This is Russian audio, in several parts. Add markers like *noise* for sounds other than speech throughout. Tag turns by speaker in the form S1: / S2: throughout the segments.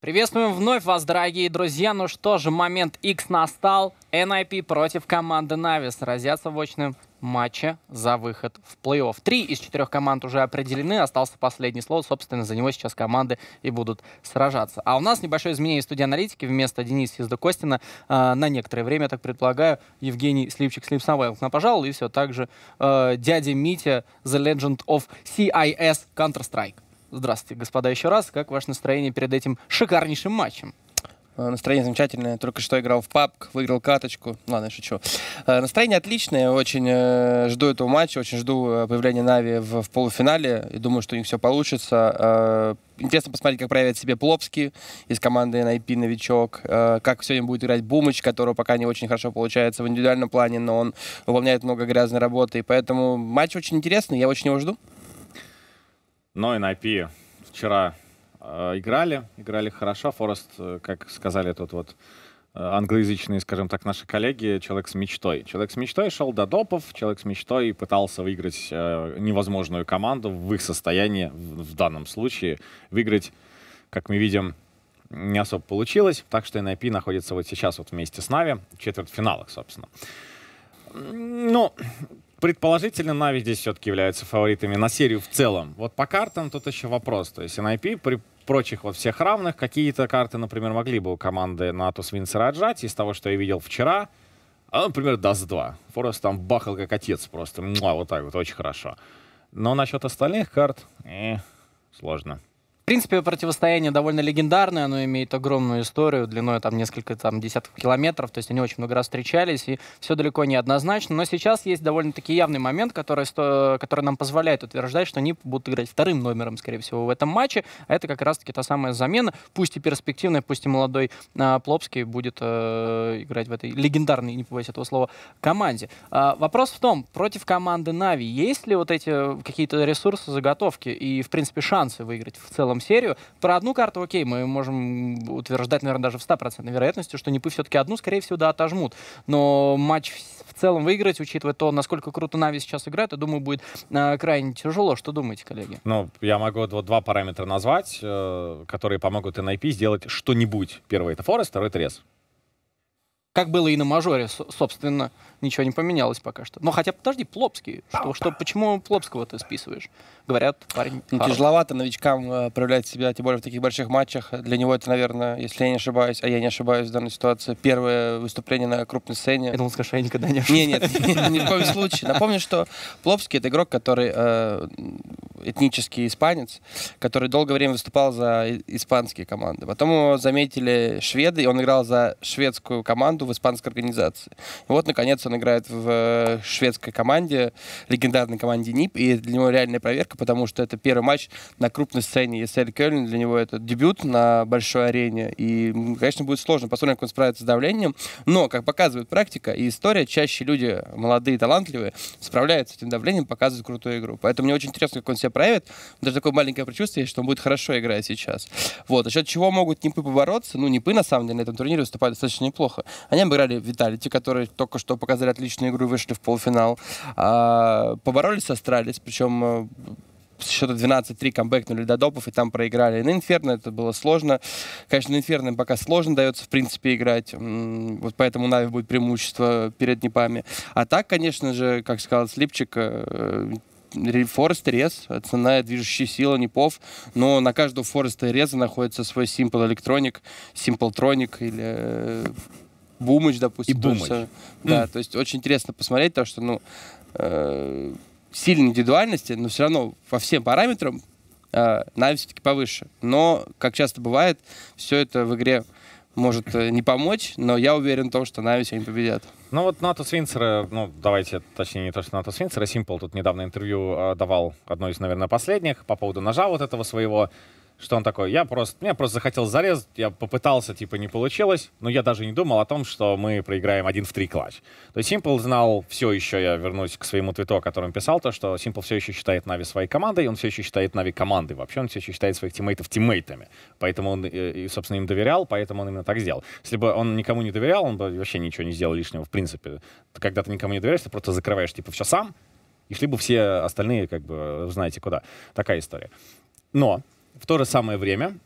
S1: Приветствуем вновь вас, дорогие друзья. Ну что же, момент X настал. NIP против команды Navi сразятся в очном матче за выход в плей-офф. Три из четырех команд уже определены. Остался последний слот. Собственно, за него сейчас команды и будут сражаться. А у нас небольшое изменение студии аналитики. Вместо Дениса Ездокостина э, на некоторое время, так предполагаю, Евгений Сливчик Слипсовайл к нам пожалуй. И все так же э, дядя Митя, The Legend of CIS Counter-Strike. Здравствуйте, господа, еще раз. Как ваше настроение перед этим шикарнейшим матчем?
S2: Э, настроение замечательное. Только что играл в папк, выиграл каточку. Ладно, шучу. Э, настроение отличное. Очень э, жду этого матча. Очень жду появления Нави в, в полуфинале. И думаю, что у них все получится. Интересно посмотреть, как проявит себе Плопский из команды NIP новичок. Как сегодня будет играть Бумыч, которого пока не очень хорошо получается в индивидуальном плане, но он выполняет много грязной работы. И поэтому матч очень интересный. Я очень его жду.
S3: Но NIP вчера э, играли, играли хорошо. Форест, э, как сказали тут вот э, англоязычные, скажем так, наши коллеги, человек с мечтой. Человек с мечтой шел до допов, человек с мечтой пытался выиграть невозможную команду в их состоянии, в, в данном случае, выиграть, как мы видим, не особо получилось, так что NIP находится вот сейчас вот вместе с Нави в четвертьфиналах, собственно. Ну, предположительно, Нави здесь все-таки являются фаворитами на серию в целом. Вот по картам тут еще вопрос. То есть NIP при прочих вот всех равных, какие-то карты, например, могли бы у команды Natus Vincere отжать. Из того, что я видел вчера, а, например, Dust 2. Forest там бахал как отец просто. Муа, вот так вот, очень хорошо. Но насчет остальных карт, э, сложно
S1: принципе, противостояние довольно легендарное, оно имеет огромную историю, длиной там несколько там, десятков километров, то есть они очень много раз встречались, и все далеко не однозначно. Но сейчас есть довольно-таки явный момент, который, который нам позволяет утверждать, что они будут играть вторым номером, скорее всего, в этом матче. А это как раз-таки та самая замена, пусть и перспективная, пусть и молодой а, Плопский будет э, играть в этой легендарной, не побоюсь этого слова, команде. А, вопрос в том, против команды Нави есть ли вот эти какие-то ресурсы, заготовки и, в принципе, шансы выиграть в целом серию. Про одну карту, окей, мы можем утверждать, наверное, даже в 100% вероятности, что Непы все-таки одну, скорее всего, да, отожмут. Но матч в целом выиграть, учитывая то, насколько круто Нави сейчас играет, я думаю, будет э, крайне тяжело. Что думаете, коллеги?
S3: Ну, я могу вот два параметра назвать, э, которые помогут NIP сделать что-нибудь. Первый — это Форест, второй — это Рез.
S1: Как было и на мажоре, собственно, ничего не поменялось пока что. Но хотя, подожди, Плопский. Что, что, почему Плопского ты списываешь? Говорят, парень
S2: ну, Тяжеловато новичкам э, проявлять себя, тем более в таких больших матчах. Для него это, наверное, если я не ошибаюсь, а я не ошибаюсь в данной ситуации, первое выступление на крупной сцене.
S1: Я думал, скажешь, я никогда не ошибаюсь.
S2: Нет, *laughs* нет, ни в коем случае. Напомню, что Плопский — это игрок, который э, этнический испанец, который долгое время выступал за испанские команды. Потом его заметили шведы, и он играл за шведскую команду в испанской организации. И вот, наконец, он играет в э, шведской команде, легендарной команде НИП, и для него реальная проверка, потому что это первый матч на крупной сцене ESL Кёльн, для него это дебют на большой арене, и, конечно, будет сложно, посмотрим, как он справится с давлением, но, как показывает практика и история, чаще люди, молодые, талантливые, справляются с этим давлением, показывают крутую игру. Поэтому мне очень интересно, как он себя проявит. Даже такое маленькое предчувствие, что он будет хорошо играть сейчас. Вот. За счет чего могут Нипы побороться? Ну, Нипы, на самом деле, на этом турнире выступают достаточно неплохо. Они обыграли Vitality, которые только что показали отличную игру вышли в полуфинал. А, поборолись с Astralis, причем э, счета 12-3 камбэкнули до допов и там проиграли. На Инферно это было сложно. Конечно, на Инферно пока сложно дается, в принципе, играть. Вот поэтому Нави будет преимущество перед Непами. А так, конечно же, как сказал Слипчик, э, Форест Рез, основная движущая сила НИПов, но на каждого Фореста Реза находится свой Simple Electronic, Simple Tronic или Бумыч, допустим.
S3: И Бумыч.
S2: Да, mm. то есть очень интересно посмотреть то, что, ну, э, сильной индивидуальности, но все равно по всем параметрам э, Нави все-таки повыше. Но, как часто бывает, все это в игре может э, не помочь, но я уверен в том, что Нави сегодня победят.
S3: Ну вот Natus Vincere, ну давайте, точнее не то, что Natus Vincere, Simple тут недавно интервью э, давал, одно из, наверное, последних, по поводу ножа вот этого своего что он такой, я просто, мне просто захотел зарезать, я попытался, типа, не получилось, но я даже не думал о том, что мы проиграем один в три clutch. То есть Simple знал все еще, я вернусь к своему твиту, о котором писал, то, что Simple все еще считает Нави своей командой, он все еще считает Нави командой, вообще он все еще считает своих тиммейтов тиммейтами, поэтому он, и, собственно, им доверял, поэтому он именно так сделал. Если бы он никому не доверял, он бы вообще ничего не сделал лишнего, в принципе. Когда ты никому не доверяешь, ты просто закрываешь, типа, все сам, и шли бы все остальные, как бы, знаете куда. Такая история. Но в то же самое время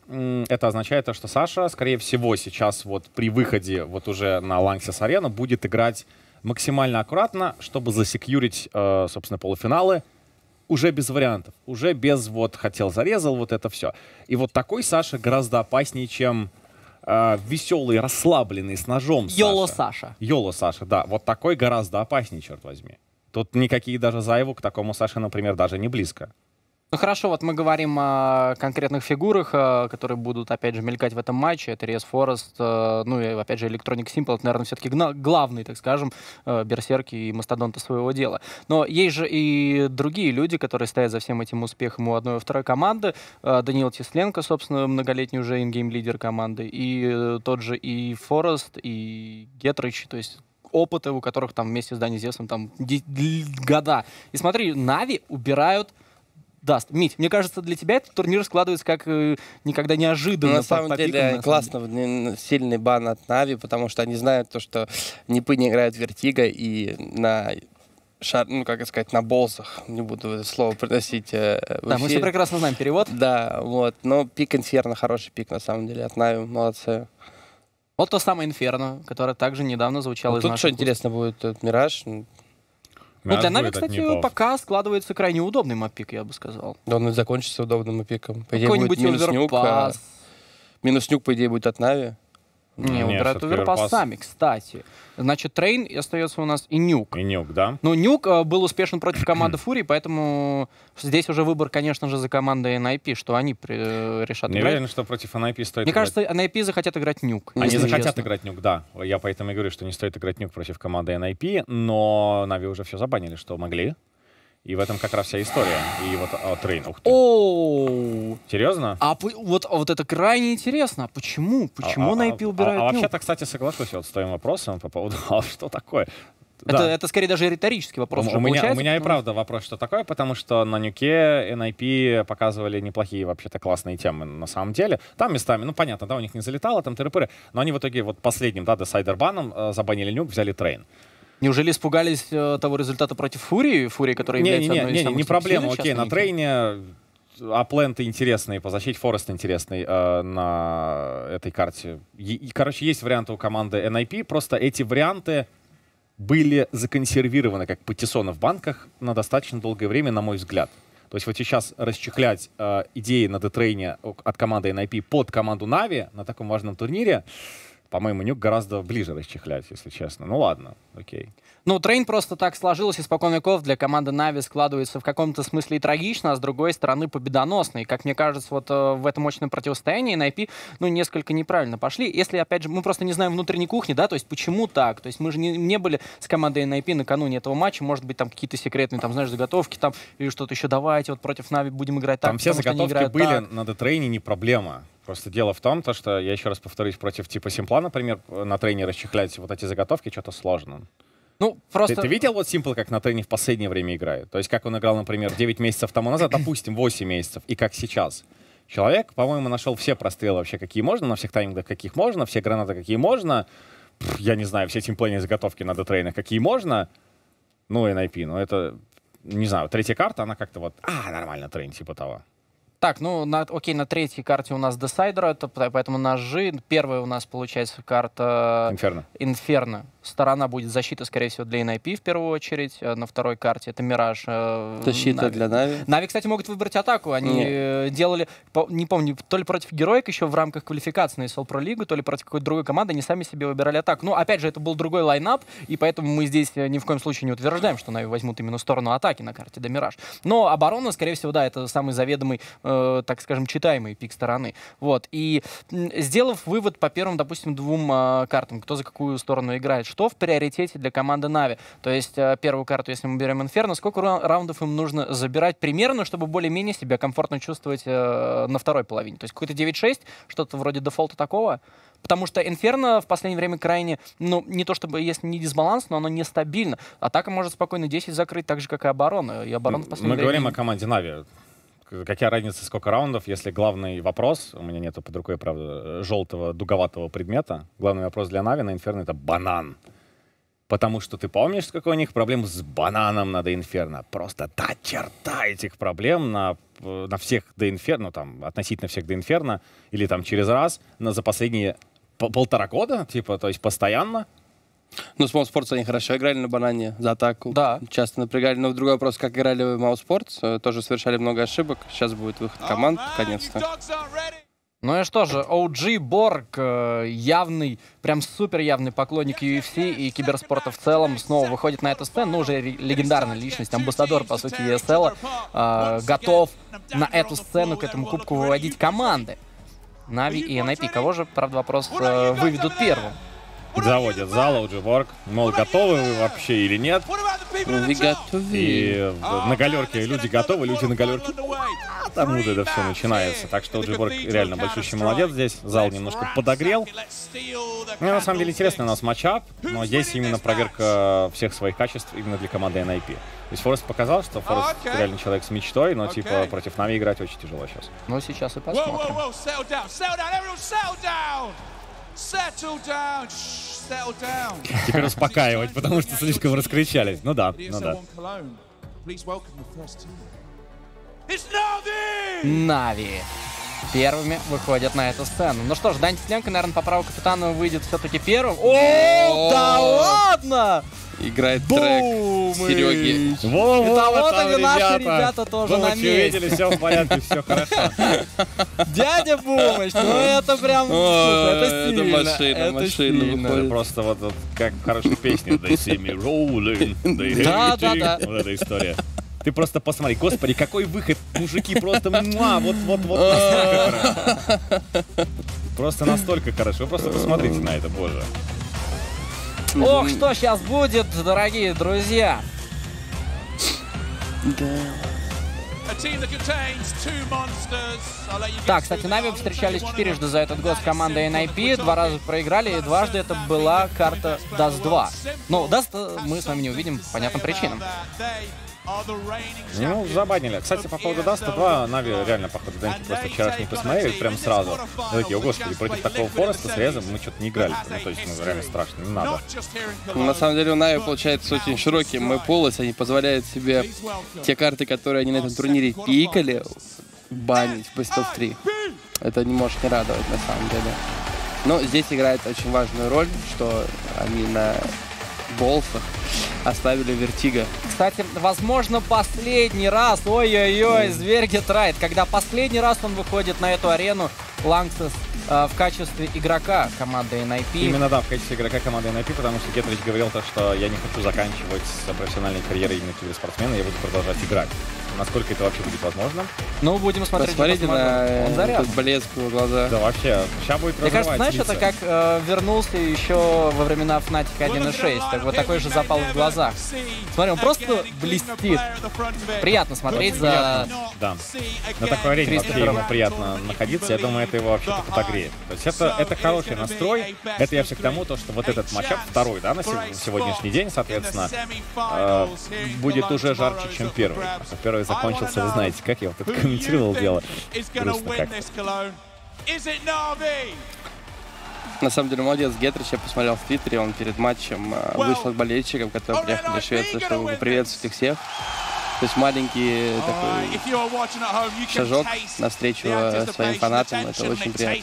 S3: это означает, то, что Саша, скорее всего, сейчас вот при выходе вот уже на Ланксис арену будет играть максимально аккуратно, чтобы засекьюрить, э, собственно, полуфиналы уже без вариантов, уже без вот хотел зарезал вот это все. И вот такой Саша гораздо опаснее, чем э, веселый, расслабленный с ножом
S1: Йоло
S3: Саша.
S1: Саша.
S3: Йоло Саша, да. Вот такой гораздо опаснее, черт возьми. Тут никакие даже Заеву к такому Саше, например, даже не близко.
S1: Ну хорошо, вот мы говорим о конкретных фигурах, э, которые будут, опять же, мелькать в этом матче. Это Риас Форест, э, ну и, опять же, Electronic Simple. Это, наверное, все-таки главные, так скажем, э, берсерки и мастодонты своего дела. Но есть же и другие люди, которые стоят за всем этим успехом у одной и второй команды. Даниил Тесленко, собственно, многолетний уже in-game-лидер команды. И тот же и Форест, и Гетрич, то есть опыты, у которых там вместе с Даней Зевсом там года. И смотри, Нави убирают Даст. Мить, мне кажется, для тебя этот турнир складывается как э, никогда неожиданно.
S2: Ну, на
S1: по-
S2: самом
S1: по
S2: деле
S1: пикам, на
S2: классно, н- сильный бан от Нави, потому что они знают то, что Непы не играют в Вертига и на шар, ну, как сказать, на balls ах, не буду это слово произносить э,
S1: Да, мы все прекрасно знаем перевод.
S2: Да, вот, но пик Инферно хороший пик, на самом деле, от Нави, молодцы.
S1: Вот то самое Инферно, которое также недавно звучало
S2: Ну,
S1: из
S2: тут что
S1: уст.
S2: интересно будет, Мираж,
S1: Ну, для Нави, кстати, пока складывается крайне удобный map pick, я бы сказал.
S2: да он и закончится удобным пиком. По идее, будет
S1: Какой-нибудь оверпас.
S2: минус нюк, по идее, будет от Нави.
S1: Не,
S3: Не,
S1: убирают
S3: всё-таки
S1: оверпас
S3: оверпас.
S1: сами, кстати. Значит, трейн остается у нас и нюк.
S3: И Нюк, да?
S1: Ну, Нюк э, был успешен против команды Фури, поэтому здесь уже выбор, конечно же, за командой NIP, что они при- э, решат
S3: Не
S1: играть.
S3: уверен, что против NIP стоит
S1: Мне
S3: играть.
S1: кажется, NIP захотят играть Нюк.
S3: Они
S1: если
S3: захотят
S1: честно.
S3: играть нюк, да. Я поэтому и говорю, что не стоит играть нюк против команды NIP, но Нави уже все забанили, что могли. И в этом как раз вся история. И вот о, Трейн. Ух ты.
S1: Оу!
S3: Серьезно?
S1: А вот, а вот это крайне интересно. А почему? Почему
S3: А- а-
S1: NIP
S3: а-
S1: убирают
S3: А,
S1: Нюк?
S3: вообще-то, кстати, соглашусь вот с твоим вопросом по поводу, *laughs* а что такое?
S1: Это,
S3: Да.
S1: это скорее даже риторический вопрос.
S3: У,
S1: уже
S3: у меня, у меня и правда вопрос, что такое, потому что на Нюке NIP показывали неплохие вообще-то классные темы на самом деле. Там местами, ну понятно, да, у них не залетало, там тыры но они в итоге вот последним, да, decider-баном э, забанили Нюк, взяли Трейн.
S1: Неужели испугались э, того результата против Фурии? Фурии, которая
S3: Не,
S1: является
S3: не,
S1: одной
S3: не,
S1: из
S3: не,
S1: самых
S3: не проблема, окей, на трейне апленты интересные, по защите Форест интересный э, на этой карте. И, и, короче, есть варианты у команды NIP, просто эти варианты были законсервированы как патиссоны в банках на достаточно долгое время, на мой взгляд. То есть вот сейчас расчехлять э, идеи на детрейне от команды NIP под команду Нави на таком важном турнире, по-моему, Нюк гораздо ближе расчехлять, если честно. Ну ладно, окей.
S1: Ну, трейн просто так сложилось, испокон веков для команды Нави складывается в каком-то смысле и трагично, а с другой стороны победоносно. И, как мне кажется, вот э, в этом мощном противостоянии NIP, ну, несколько неправильно пошли. Если, опять же, мы просто не знаем внутренней кухни, да, то есть почему так? То есть мы же не, не были с командой NIP накануне этого матча, может быть, там какие-то секретные, там, знаешь, заготовки, там, или что-то еще, давайте вот против Нави будем играть так,
S3: Там все заготовки были
S1: так.
S3: на детрейне, не проблема. Просто дело в том, то, что, я еще раз повторюсь, против типа Симпла, например, на трейне расчехлять вот эти заготовки, что-то сложно.
S1: Ну,
S3: Ты,
S1: просто...
S3: ты видел вот Симпл, как на трейне в последнее время играет? То есть как он играл, например, 9 месяцев тому назад, допустим, 8 месяцев, и как сейчас. Человек, по-моему, нашел все прострелы вообще, какие можно, на всех таймингах, каких можно, все гранаты, какие можно. Пф, я не знаю, все тимплейные заготовки на детрейнах, какие можно. Ну, NIP, ну это, не знаю, третья карта, она как-то вот, а, нормально, трейн, типа того.
S1: Так, ну, на, окей, на третьей карте у нас Decider, это по- поэтому ножи. Первая у нас, получается, карта
S3: Инферно.
S1: Инферно. Сторона будет защита, скорее всего, для NIP в первую очередь. Э, На второй карте это Мираж. э,
S2: Защита
S1: Нави.
S2: для Нави.
S1: Нави, кстати, могут выбрать атаку. Они
S2: Не.
S1: э, делали, не помню, то ли против Героик еще в рамках квалификации на ESL Pro Лигу, то ли против какой-то другой команды, они сами себе выбирали атаку. Ну, опять же, это был другой lineup, и поэтому мы здесь э, ни в коем случае не утверждаем, что Нави возьмут именно сторону атаки на карте до Мираж. Но оборона, скорее всего, да, это самый заведомый, э, так скажем, читаемый пик стороны. Вот. И сделав вывод по первым, допустим, двум э, картам, кто за какую сторону играет, что в приоритете для команды Нави. То есть э, первую карту, если мы берем Инферно, сколько ра- раундов им нужно забирать примерно, чтобы более-менее себя комфортно чувствовать э, на второй половине? То есть какой-то 9-6, что-то вроде дефолта такого? Потому что Инферно в последнее время крайне, ну, не то чтобы, если не дисбаланс, но оно нестабильно. Атака может спокойно 10 закрыть, так же, как и оборона. И оборона в
S3: Мы
S1: последнее
S3: говорим
S1: время...
S3: о команде Нави. Какая разница, сколько раундов, если главный вопрос, у меня нету под рукой, правда, желтого дуговатого предмета, главный вопрос для Нави на Инферно — это банан. Потому что ты помнишь, какой у них проблем с бананом на До Инферно? Просто та черта этих проблем на, э, на всех До Инферно, там, относительно всех До Инферно, или там через раз, на, за последние пол- полтора года, типа, то есть постоянно.
S2: Ну, Small Sports они хорошо играли на банане за атаку.
S1: Да.
S2: Часто напрягали. Но другой вопрос, как играли в Mouse Sports, э, тоже совершали много ошибок. Сейчас будет выход команд, наконец-то.
S1: Ну и что же, OG Борг, э, явный, прям супер явный поклонник UFC и киберспорта в целом, снова выходит на эту сцену, ну уже легендарная личность, амбассадор, по сути, ESL, э, готов на эту сцену, к этому кубку выводить команды. Нави и NIP. Кого же, правда, вопрос, э, выведут первым?
S3: Заводят зал, уже Ворк, мол, готовы вы вообще или нет.
S2: To win.
S3: И на галерке люди готовы, люди на галерке а там вот это все начинается. Так что Джиборг реально большущий молодец здесь. Зал немножко подогрел. Мне на самом деле интересный у нас матчап, но здесь именно проверка всех своих качеств именно для команды NIP. То есть Форест показал, что Форест
S4: Окей.
S3: реально человек с мечтой, но типа
S4: Окей.
S3: против Нави играть очень тяжело сейчас.
S1: Ну, сейчас и
S4: Whoa, whoa,
S1: посмотрим.
S4: whoa, settle down, settle down, everyone settle down! Settle down, shh, settle down.
S3: Теперь успокаивать, потому что слишком раскричались. Ну да, ну да.
S1: Нави. Первыми выходят на эту сцену. Ну что ж, Дани Тепленко, наверное, по праву капитана выйдет все-таки первым. О, да ладно!
S2: Играет трек! Сереги.
S3: Во, во,
S1: Это вот
S3: там
S1: они, наши ребята тоже на
S3: лучше увидели,
S1: месте.
S3: все в порядке, все хорошо. *laughs*
S1: Дядя Бумыч, ну это прям, это
S2: это
S1: сильно.
S2: машина,
S1: это
S2: машина.
S3: Просто вот, вот как в хорошей песне. They see me rolling, they *laughs*
S1: Да, да, да.
S3: Вот эта история. Ты просто посмотри, господи, какой выход, мужики, просто муа, вот, вот, вот. Просто настолько хорошо. Вы просто посмотрите на это, боже.
S1: Ох, что сейчас будет, дорогие друзья. Так, кстати,
S4: goals.
S1: встречались четырежды за этот год с командой NIP, два раза проиграли, и дважды это была карта Dust 2. Ну, Dust мы с вами не увидим по понятным причинам.
S3: Ну, забанили. Кстати, по поводу Даста 2, Нави реально, походу, демки просто вчерашний посмотрели прям сразу. Мы такие, о господи, против такого Фореста с Резом мы что-то не играли. Ну, то есть, ну, реально страшно, не надо.
S2: Ну, На самом деле у Нави получается очень широкий map pool, если они позволяют себе те карты, которые они на этом турнире пикали, банить в Best of 3. Это не может не радовать на самом деле. Но здесь играет очень важную роль, что они на balls ах оставили Вертига.
S1: Кстати, возможно, последний раз, ой-ой-ой, зверь Гетрайт, когда последний раз он выходит на эту арену, Lanxess э, в качестве игрока команды NIP.
S3: Именно да, в качестве игрока команды NIP, потому что Гетрич говорил то, что я не хочу заканчивать профессиональной карьерой именно киберспортсмена, я буду продолжать играть. Насколько это вообще будет возможно?
S1: Ну, будем смотреть.
S2: Посмотрите на
S1: Он заряд.
S2: блеск в его глазах.
S3: Да вообще, сейчас будет
S1: Мне кажется, знаешь,
S3: разрывать
S1: это
S3: лица.
S1: как э, вернулся еще во времена Fnatic 1.6. Так, вот такой же запал в глазах. Смотри, он просто блестит. Приятно смотреть за...
S3: Да. На такой арене вообще ему приятно находиться. Я думаю, это его вообще подогреет. То есть это, это хороший настрой. Это я все к тому, то, что вот этот матчап, второй, да, на сего- сегодняшний день, соответственно, э, будет уже жарче, чем первый. Потому что первый закончился, вы знаете, как я вот это комментировал дело. Грустно как-то.
S2: На самом деле молодец Гетрич, я посмотрел в Твиттере, он перед матчем э, вышел к болельщикам, которые приехали в Швецию, чтобы поприветствовать их всех. То есть маленький такой шажок навстречу э, своим фанатам, это очень приятно.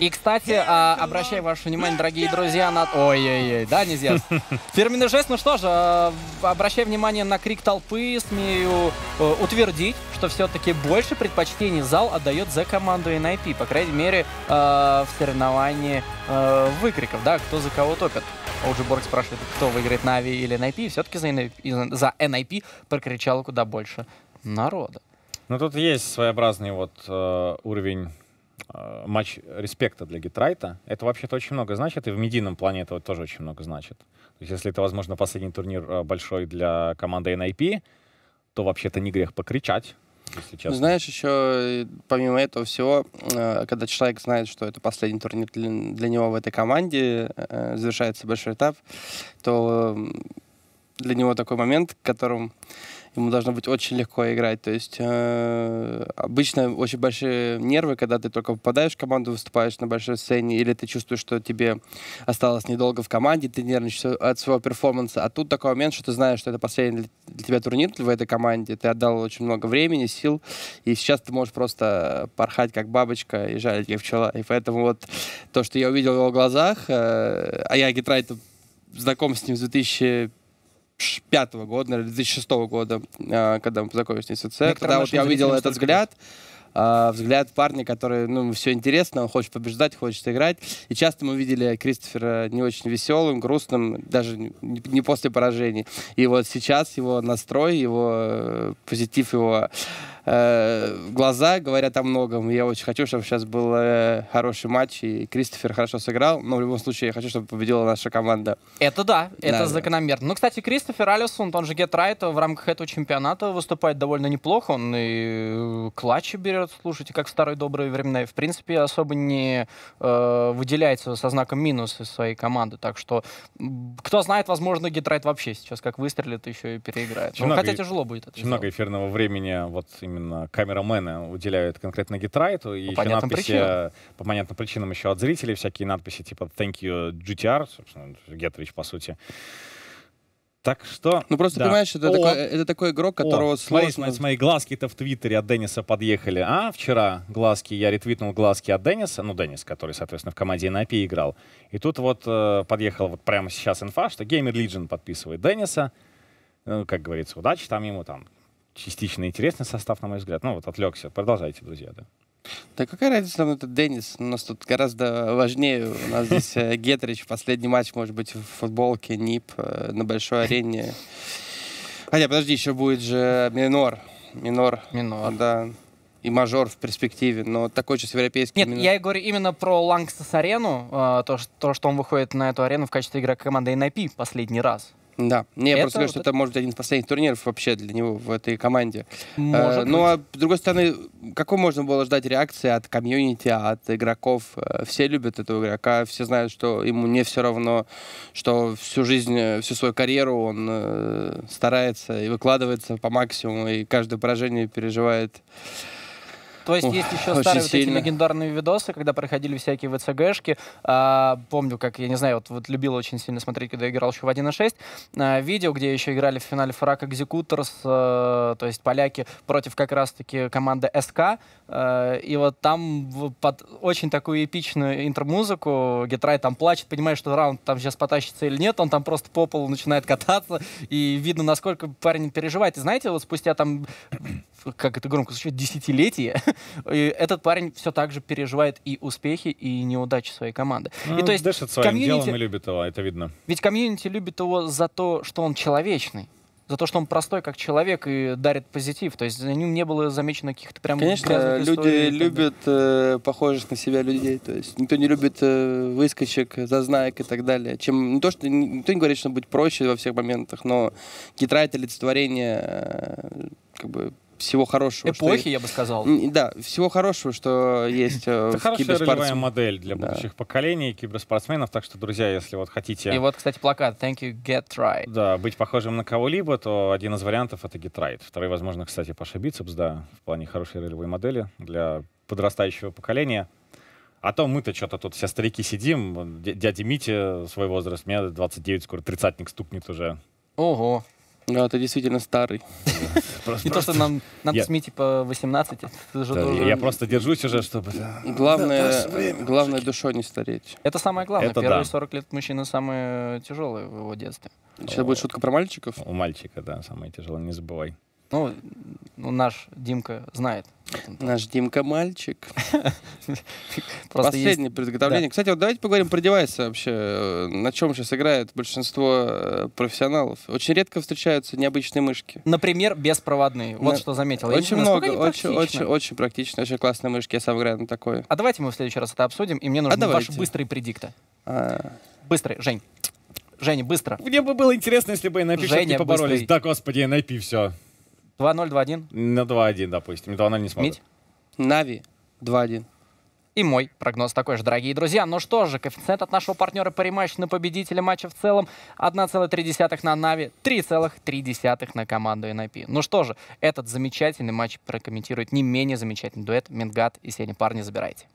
S1: И, кстати, а, обращаю ваше внимание, дорогие друзья, на... Ой-ой-ой, да, нельзя. *laughs* Фирменный жест, ну что же, а, обращаю внимание на крик толпы, смею э, утвердить, что все-таки больше предпочтений зал отдает за команду NIP, по крайней мере, э, в соревновании выкриков, да, кто за кого топит. Оуджи Борг спрашивает, кто выиграет Нави или NIP, все-таки за NIP, за NIP прокричало куда больше народа.
S3: Ну, тут есть своеобразный вот э, уровень э, матч респекта для Гитрайта. Это вообще-то очень много значит, и в медийном плане это тоже очень много значит. То есть, если это, возможно, последний турнир э, большой для команды NIP, то вообще-то не грех покричать, если честно.
S2: Знаешь, еще э, помимо этого всего, э, когда человек знает, что это последний турнир для, него в этой команде, э, завершается большой этап, то для него такой момент, в котором ему должно быть очень легко играть. То есть э, обычно очень большие нервы, когда ты только попадаешь в команду, выступаешь на большой сцене, или ты чувствуешь, что тебе осталось недолго в команде, ты нервничаешь от своего перформанса. А тут такой момент, что ты знаешь, что это последний для тебя турнир в этой команде, ты отдал очень много времени, сил, и сейчас ты можешь просто порхать как бабочка и жалить как пчела. И поэтому вот то, что я увидел в его глазах, э, а я Гитрайт знаком с ним с 2005 года, наверное, 2006 года, э, когда мы познакомились с НСЦ, когда вот я увидел этот взгляд, а, взгляд парня, который, ну, все интересно, он хочет побеждать, хочет играть. И часто мы видели Кристофера не очень веселым, грустным, даже не, не после поражений. И вот сейчас его настрой, его э, позитив, его э, глаза говорят о многом. Я очень хочу, чтобы сейчас был э, хороший матч, и Кристофер хорошо сыграл. Но в любом случае я хочу, чтобы победила наша команда.
S1: Это да, это
S2: Да, да.
S1: закономерно. Ну, кстати, Кристофер Алисон, он же Get Right, в рамках этого чемпионата выступает довольно неплохо. Он и э, клатчи берет, слушайте, как в старые добрые времена. И, в принципе, особо не э, выделяется со знаком минус из своей команды. Так что, кто знает, возможно, Get Right вообще сейчас как выстрелит, еще и переиграет.
S3: Очень
S1: Ну,
S3: много
S1: хотя тяжело будет это
S3: Очень много эфирного времени вот именно камерамены уделяют конкретно Гитрайту. И
S1: По
S3: еще надписи,
S1: причинам.
S3: э, по понятным причинам еще от зрителей всякие надписи типа «Thank you, GTR», собственно, Гетрич, по сути. Так что...
S2: Ну просто
S3: да.
S2: понимаешь, это,
S3: О,
S2: такой, это такой игрок, которого
S3: О,
S2: сложно...
S3: смотри, смотри, глазки-то в Твиттере от Денниса подъехали. А вчера глазки, я ретвитнул глазки от Денниса, ну, Деннис, который, соответственно, в команде NIP играл. И тут вот э, подъехал вот прямо сейчас инфа, что Gamer Legion подписывает Денниса. Ну, как говорится, удачи там ему, там, частично интересный состав, на мой взгляд. Ну, вот отвлекся. Продолжайте, друзья, да.
S2: Да какая разница, нам этот Деннис? У нас тут гораздо важнее. У нас здесь э, Гетрич. Последний матч может быть в футболке, НИП э, на большой арене. Хотя, подожди, еще будет же минор. Минор.
S1: Минор.
S2: Да. И мажор в перспективе. Но такой сейчас европейский
S1: Нет,
S2: минор.
S1: я и говорю именно про Лангстас арену, э, то, что, то, что он выходит на эту арену в качестве игрока команды NIP последний раз.
S2: Да. Не, я просто говорю,
S1: вот
S2: что
S1: это-
S2: это может быть один из последних турниров вообще для него в этой команде.
S1: Может
S2: Э, ну, а с другой стороны, какой можно было ждать реакции от комьюнити, от игроков? Э, Все любят этого игрока, все знают, что ему не все равно, что всю жизнь, э, всю свою карьеру он э, старается и выкладывается по максимуму, и каждое поражение переживает.
S1: То есть
S2: Ух,
S1: есть еще старые вот эти легендарные видосы, когда проходили всякие ВЦГшки. А, помню, как, я не знаю, вот, вот любил очень сильно смотреть, когда играл еще в 1.6. А, видео, где еще играли в финале Фрак Executors, э, то есть поляки против как раз-таки команды СК. Э, и вот там под очень такую эпичную интро-музыку Гетрай там плачет, понимает, что раунд там сейчас потащится или нет, он там просто по полу начинает кататься, и видно, насколько парень переживает. И знаете, вот спустя там как это громко звучит, десятилетия, *laughs* и этот парень все так же переживает и успехи, и неудачи своей команды. и то есть
S3: дышит своим
S1: комьюнити-
S3: делом и любит его, это видно.
S1: ведь комьюнити любит его за то, что он человечный, за то, что он простой как человек и дарит позитив. То есть за ним не было замечено каких-то прям
S2: Конечно, люди любят э, похожих на себя людей. То есть никто не любит э, выскочек, зазнаек и так далее. Чем не то, что никто не говорит, что быть проще во всех моментах, но гитра это олицетворение э, как бы всего хорошего. что
S1: Эпохи, я бы сказал.
S2: Да, всего хорошего, что есть э,
S3: Это
S2: в
S3: хорошая ролевая модель для
S2: Да.
S3: будущих поколений киберспортсменов, так что, друзья, если вот хотите...
S1: И вот, кстати, плакат «Thank you, get right».
S3: Да, быть похожим на кого-либо, то один из вариантов — это Гитрайт. Второй, возможно, кстати, Паша Бицепс, да, в плане хорошей ролевой модели для подрастающего поколения. А то мы-то что-то тут все старики сидим. Дядя Митя свой возраст, мне 29, скоро тридцатник стукнет уже.
S1: Ого.
S2: Да, ты действительно старый. *laughs*
S1: Не то, что нам надо
S3: Я-
S1: с Мити по 18, это же
S3: Да,
S1: тоже-
S3: Я просто держусь уже, чтобы...
S2: Главное, главное душой не стареть.
S1: Это самое главное.
S3: Это
S1: Первые
S3: да.
S1: 40 лет мужчины самые тяжелые в его детстве.
S2: Сейчас будет шутка про мальчиков.
S3: У мальчика, да, самое тяжелое, не забывай.
S1: Ну, ну, наш Димка знает.
S2: Наш Димка мальчик. *laughs* Последнее предготовление. Кстати, вот давайте поговорим про девайсы вообще. На чем сейчас играет большинство э, профессионалов. Очень редко встречаются необычные мышки.
S1: Например, беспроводные. Вот что заметил.
S2: Очень много, очень,
S1: практичны.
S2: очень, очень практично, очень классные мышки. Я сам играю на такой.
S1: А давайте мы в следующий раз это обсудим, и мне нужны ваши
S2: давайте.
S1: быстрые предикты.
S2: А,
S1: Быстрые, Жень. Женя, быстро.
S3: Мне бы было интересно, если бы NIP все-таки поборолись.
S1: быстрый.
S3: Да, господи, NIP, все.
S1: 2-0, 2-1.
S3: На 2-1, допустим. 2-0 не смогут.
S1: Мить.
S2: Нави 2-1.
S1: И мой прогноз такой же, дорогие друзья. Ну что же, коэффициент от нашего партнера по рематчу на победителя матча в целом 1,3 на Нави, 3,3 на команду NIP. Ну что же, этот замечательный матч прокомментирует не менее замечательный дуэт Мингат и Сеня. Парни, забирайте.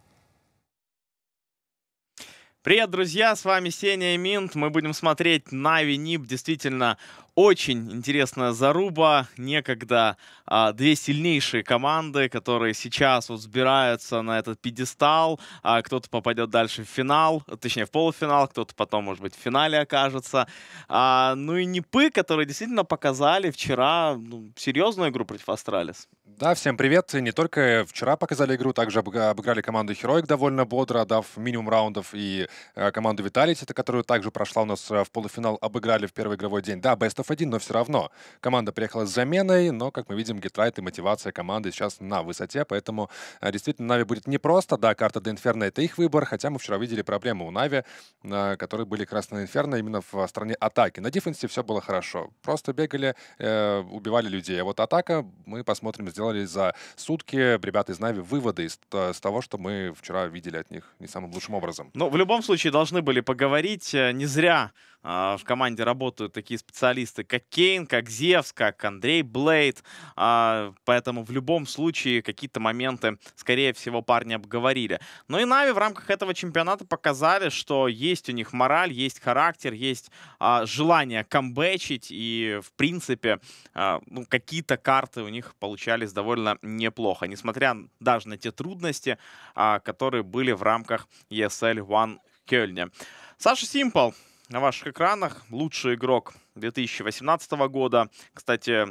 S5: Привет, друзья, с вами Сеня и Минт. Мы будем смотреть Нави Нип. Действительно, очень интересная заруба. Некогда а, две сильнейшие команды, которые сейчас вот взбираются на этот пьедестал. А, кто-то попадет дальше в финал, точнее в полуфинал, кто-то потом, может быть, в финале окажется. А, ну и Нипы, которые действительно показали вчера ну, серьезную игру против Астралис.
S6: Да, всем привет. Не только вчера показали игру, также обыграли команду Heroic довольно бодро, дав минимум раундов, и э, команду Vitality, которую также прошла у нас э, в полуфинал, обыграли в первый игровой день. Да, Best of 1, но все равно. Команда приехала с заменой, но, как мы видим, гитрайт и мотивация команды сейчас на высоте, поэтому э, действительно Нави будет непросто. Да, карта до Инферно — это их выбор, хотя мы вчера видели проблемы у Нави, которые были как раз именно в стороне атаки. На дефенсе все было хорошо. Просто бегали, убивали людей. А вот атака, мы посмотрим, сделали сделали за сутки ребята из Нави выводы из, из того, что мы вчера видели от них не самым лучшим образом.
S5: Ну, в любом случае, должны были поговорить. Э, не зря а, в команде работают такие специалисты, как Кейн, как Зевс, как Андрей Блейд. А, поэтому в любом случае какие-то моменты, скорее всего, парни обговорили. Но и Нави в рамках этого чемпионата показали, что есть у них мораль, есть характер, есть а, желание камбэчить. И, в принципе, ну, какие-то карты у них получались довольно неплохо. Несмотря даже на те трудности, которые были в рамках ESL One Кёльне. Саша Симпл на ваших экранах. Лучший игрок 2018 года. Кстати,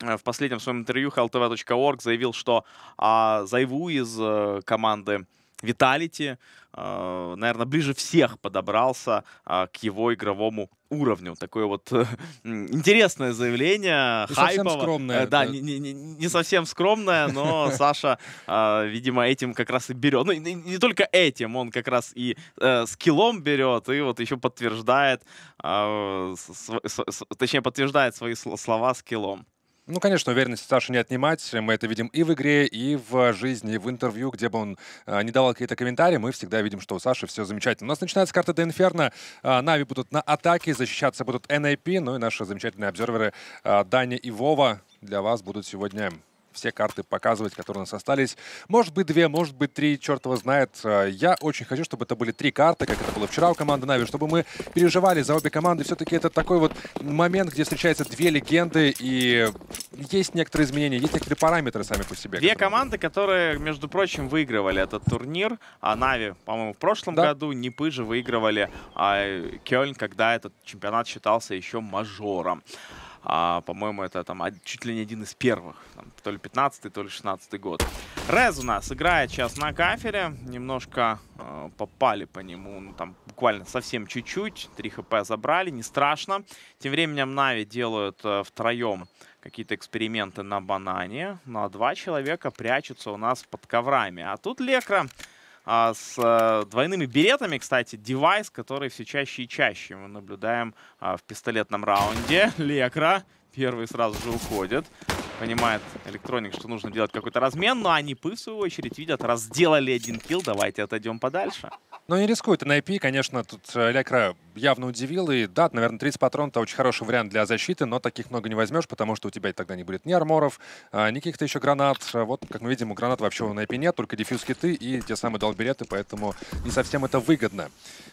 S5: э, в последнем своем интервью hltv.org заявил, что а, Зайву из э, команды Виталити, э, наверное, ближе всех подобрался э, к его игровому уровню. Такое вот э, интересное заявление,
S6: не хайпово. Совсем скромное.
S5: Да, Не, не, не совсем скромное, но *laughs* Саша, видимо, этим как раз и берет. Ну, не, не только этим, он как раз и скиллом берет, и вот еще подтверждает, точнее, подтверждает свои слова скиллом.
S6: Ну, конечно, уверенности Саши не отнимать. Мы это видим и в игре, и в жизни, и в интервью, где бы он э, не давал какие-то комментарии, мы всегда видим, что у Саши все замечательно. У нас начинается карта до Инферно. Э, Нави будут на атаке, защищаться будут NIP, ну и наши замечательные обзорверы э, Даня и Вова для вас будут сегодня все карты показывать, которые у нас остались. Может быть, две, может быть, три, черт его знает. А, я очень хочу, чтобы это были три карты, как это было вчера у команды Нави, чтобы мы переживали за обе команды. Все-таки это такой вот момент, где встречаются две легенды, и есть некоторые изменения, есть некоторые параметры сами по себе.
S5: Две команды, которые, между прочим, выигрывали этот турнир. А Нави, по-моему, в прошлом да. году, Нипы же выигрывали а Кёльн, когда этот чемпионат считался еще мажором. А, по-моему, это там чуть ли не один из первых. Там, то ли 15 то ли 16 год. Рез у нас играет сейчас на кафере. Немножко э, попали по нему. Ну, там буквально совсем чуть-чуть. 3 хп забрали. Не страшно. Тем временем Нави делают э, втроем какие-то эксперименты на банане. Ну а два человека прячутся у нас под коврами. А тут Лекра а, с а, двойными беретами, кстати, девайс, который все чаще и чаще мы наблюдаем а, в пистолетном раунде. *laughs* Лекра первый сразу же уходит. Понимает электроник, что нужно делать какой-то размен, но они, в свою очередь, видят, раз сделали один килл, давайте отойдем подальше.
S6: Ну, не рискует на IP, конечно, тут э, Лекра явно удивил. И да, наверное, 30 патронов — это очень хороший вариант для защиты, но таких много не возьмешь, потому что у тебя тогда не будет ни арморов, а, ни каких-то еще гранат. Вот, как мы видим, у гранат вообще на IP нет, только дефьюз-киты и те самые долбереты, поэтому не совсем это выгодно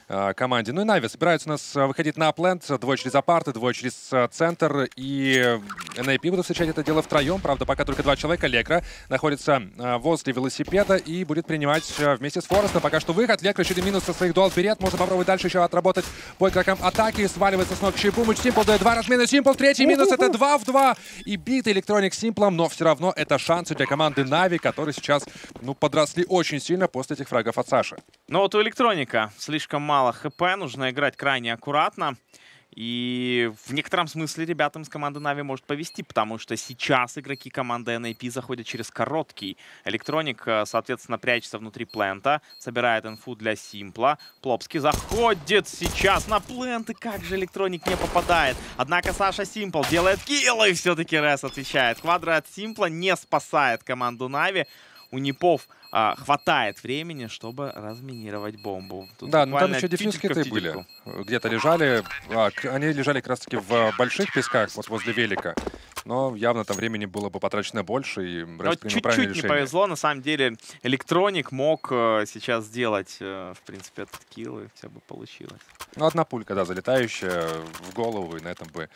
S6: а, команде. Ну и Нави собираются у нас выходить на аплент, двое через апарты, двое через центр, и NAP будут встречать это дело втроем. Правда, пока только два человека. Лекра находится возле велосипеда и будет принимать вместе с Форестом пока что выход. Лекра еще минус со своих dual берет. Можно попробовать дальше еще отработать по игрокам атаки. Сваливается с ног еще и Пумыч. Симпл дает два размена. Симпл третий минус. Это два в два. И битые Электроник с Симплом. Но все равно это шансы для команды Нави, которые сейчас ну, подросли очень сильно после этих фрагов от Саши.
S5: Но вот у Электроника слишком мало хп. Нужно играть крайне аккуратно. И в некотором смысле ребятам из команды Нави может повезти, потому что сейчас игроки команды NIP заходят через короткий. Электроник, э, соответственно, прячется внутри плента, собирает инфу для Симпла. Плопский заходит сейчас на плент, и как же Электроник не попадает. Однако Саша Симпл делает килл, и все-таки Рес отвечает. Квадро от Симпла не спасает команду Нави. У Непов а, хватает времени, чтобы разминировать бомбу. Тут
S6: Да, ну там еще дефьюз-киты были. Где-то лежали. А, они лежали как раз-таки в больших песках, вот возле велика. Но явно там времени было бы потрачено больше, и принял правильное
S5: чуть-чуть не повезло, на самом деле. Электроник мог э, сейчас сделать, э, в принципе, этот килл, и все бы получилось.
S6: Ну, одна пулька, да, залетающая в голову, и на этом бы,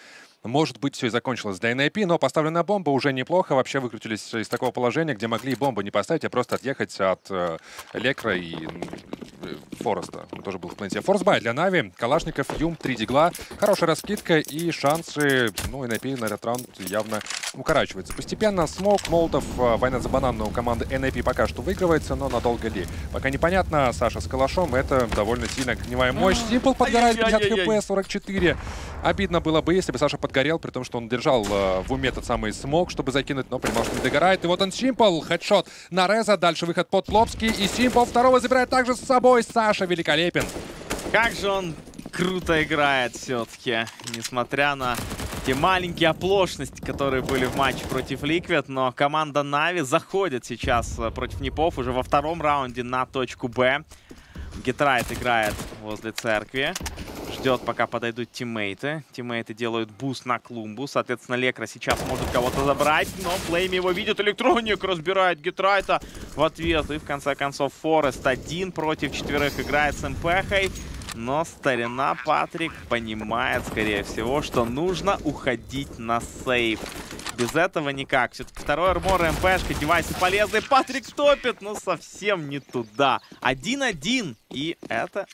S6: может быть, все и закончилось для NIP, но поставленная бомба уже неплохо. Вообще выкрутились из такого положения, где могли и бомбу не поставить, а просто отъехать от э, Лекра и э, Фореста. Он тоже был в планете. Форсбай для Нави, Калашников, Юм, 3 дигла. Хорошая раскидка и шансы, ну, NIP на этот раунд явно укорачивается. Постепенно Смок, Молотов, э, война за банан у команды NIP пока что выигрывается, но надолго ли? Пока непонятно. Саша с Калашом, это довольно сильно огневая мощь. Симпл подгорает 50
S5: Ай-яй-яй-яй.
S6: хп, 44. Обидно было бы, если бы Саша подгорел, при том, что он держал э, в уме тот самый смог, чтобы закинуть, но понимал, что не догорает. И вот он Симпл, хедшот на Реза, дальше выход под Лобский, и Симпл второго забирает также с собой. Саша великолепен.
S5: Как же он круто играет все-таки, несмотря на те маленькие оплошности, которые были в матче против Liquid, но команда Нави заходит сейчас э, против Непов уже во втором раунде на точку Б. Гетрайт играет возле церкви. Ждет, пока подойдут тиммейты. Тиммейты делают буст на клумбу. Соответственно, Лекра сейчас может кого-то забрать. Но Флейми его видит. Электроник разбирает Гетрайта в ответ. И в конце концов Форест один против четверых играет с МПХой. Но старина Патрик понимает, скорее всего, что нужно уходить на сейв. Без этого никак. Все-таки второй армор, МПшка, девайсы полезные. Патрик топит, но совсем не туда. 1-1. И это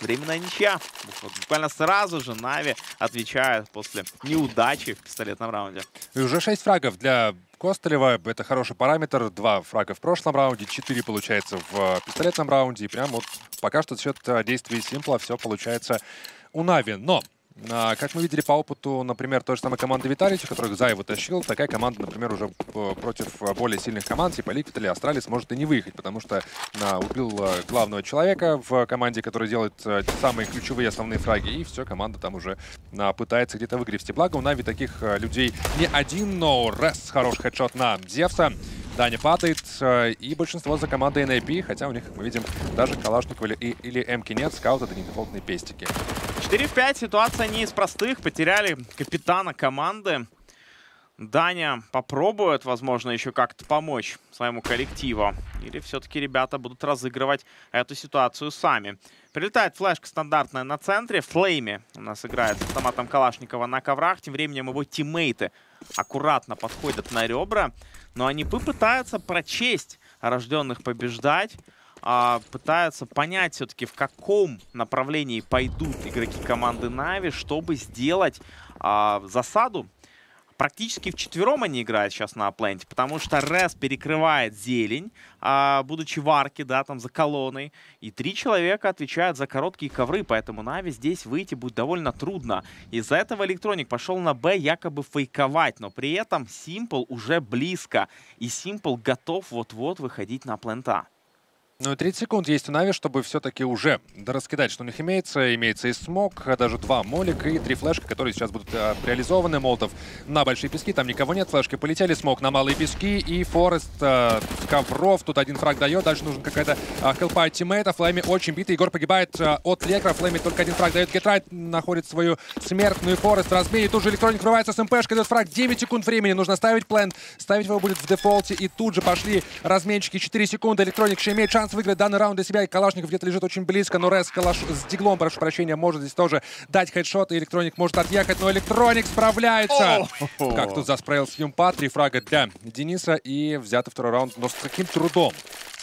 S5: временная ничья. Буквально сразу же Нави отвечает после неудачи в пистолетном раунде.
S6: И уже 6 фрагов для Костылева. Это хороший параметр. Два фрага в прошлом раунде, 4 получается в э, пистолетном раунде. И прям вот пока что за счет э, действий Симпла все получается у Нави. Но как мы видели по опыту, например, той же самой команды Виталити, которых Зайву вытащил, такая команда, например, уже э, против э, более сильных команд, типа Liquid или Астралис, может и не выехать, потому что а, убил э, главного человека в команде, который делает самые ключевые основные фраги, и все, команда там уже а, пытается где-то выгребсти. Благо у Нави таких людей не один, но Рес хороший хедшот на Зевса. Даня падает, э, и большинство за командой NIP, хотя у них, как мы видим, даже Калашникова или, или М-ки нет, скаут это не дефолтные пестики.
S5: 4 в 5. Ситуация не из простых. Потеряли капитана команды. Даня попробует, возможно, еще как-то помочь своему коллективу. Или все-таки ребята будут разыгрывать эту ситуацию сами. Прилетает флешка стандартная на центре. Флейми у нас играет с автоматом Калашникова на коврах. Тем временем его тиммейты аккуратно подходят на ребра. Но они попытаются прочесть рожденных побеждать. а, пытаются понять все-таки, в каком направлении пойдут игроки команды Нави, чтобы сделать а, засаду. Практически вчетвером они играют сейчас на апленте, потому что Рес перекрывает зелень, а, будучи в арке, да, там за колонной. И три человека отвечают за короткие ковры, поэтому Нави здесь выйти будет довольно трудно. Из-за этого Электроник пошел на Б якобы фейковать, но при этом Симпл уже близко. И Симпл готов вот-вот выходить на плента.
S6: Ну и 30 секунд есть у Нави, чтобы все-таки уже раскидать, что у них имеется. Имеется и смог, а даже два молика и три флешки, которые сейчас будут э, реализованы. Молотов на большие пески, там никого нет. Флешки полетели, смог на малые пески. И Форест э, ковров. Тут один фраг дает. Дальше нужен какая-то э, хелпа от тиммейта. Флейми очень битый. Егор погибает э, от Лекра. Флейми только один фраг дает. Гетрайт находит свою смертную. Форест разбей. И тут же электроник врывается с МПшкой. Дает фраг. 9 секунд времени. Нужно ставить план. Ставить его будет в дефолте. И тут же пошли разменчики. 4 секунды. Электроник еще имеет шанс выиграть данный раунд для себя. И Калашников где-то лежит очень близко. Но Рес Калаш с диглом, прошу прощения, может здесь тоже дать хедшот. И электроник может отъехать. Но электроник справляется. Как тут заспрейл с Юмпа. Три фрага для Дениса. И взятый второй раунд. Но с каким трудом.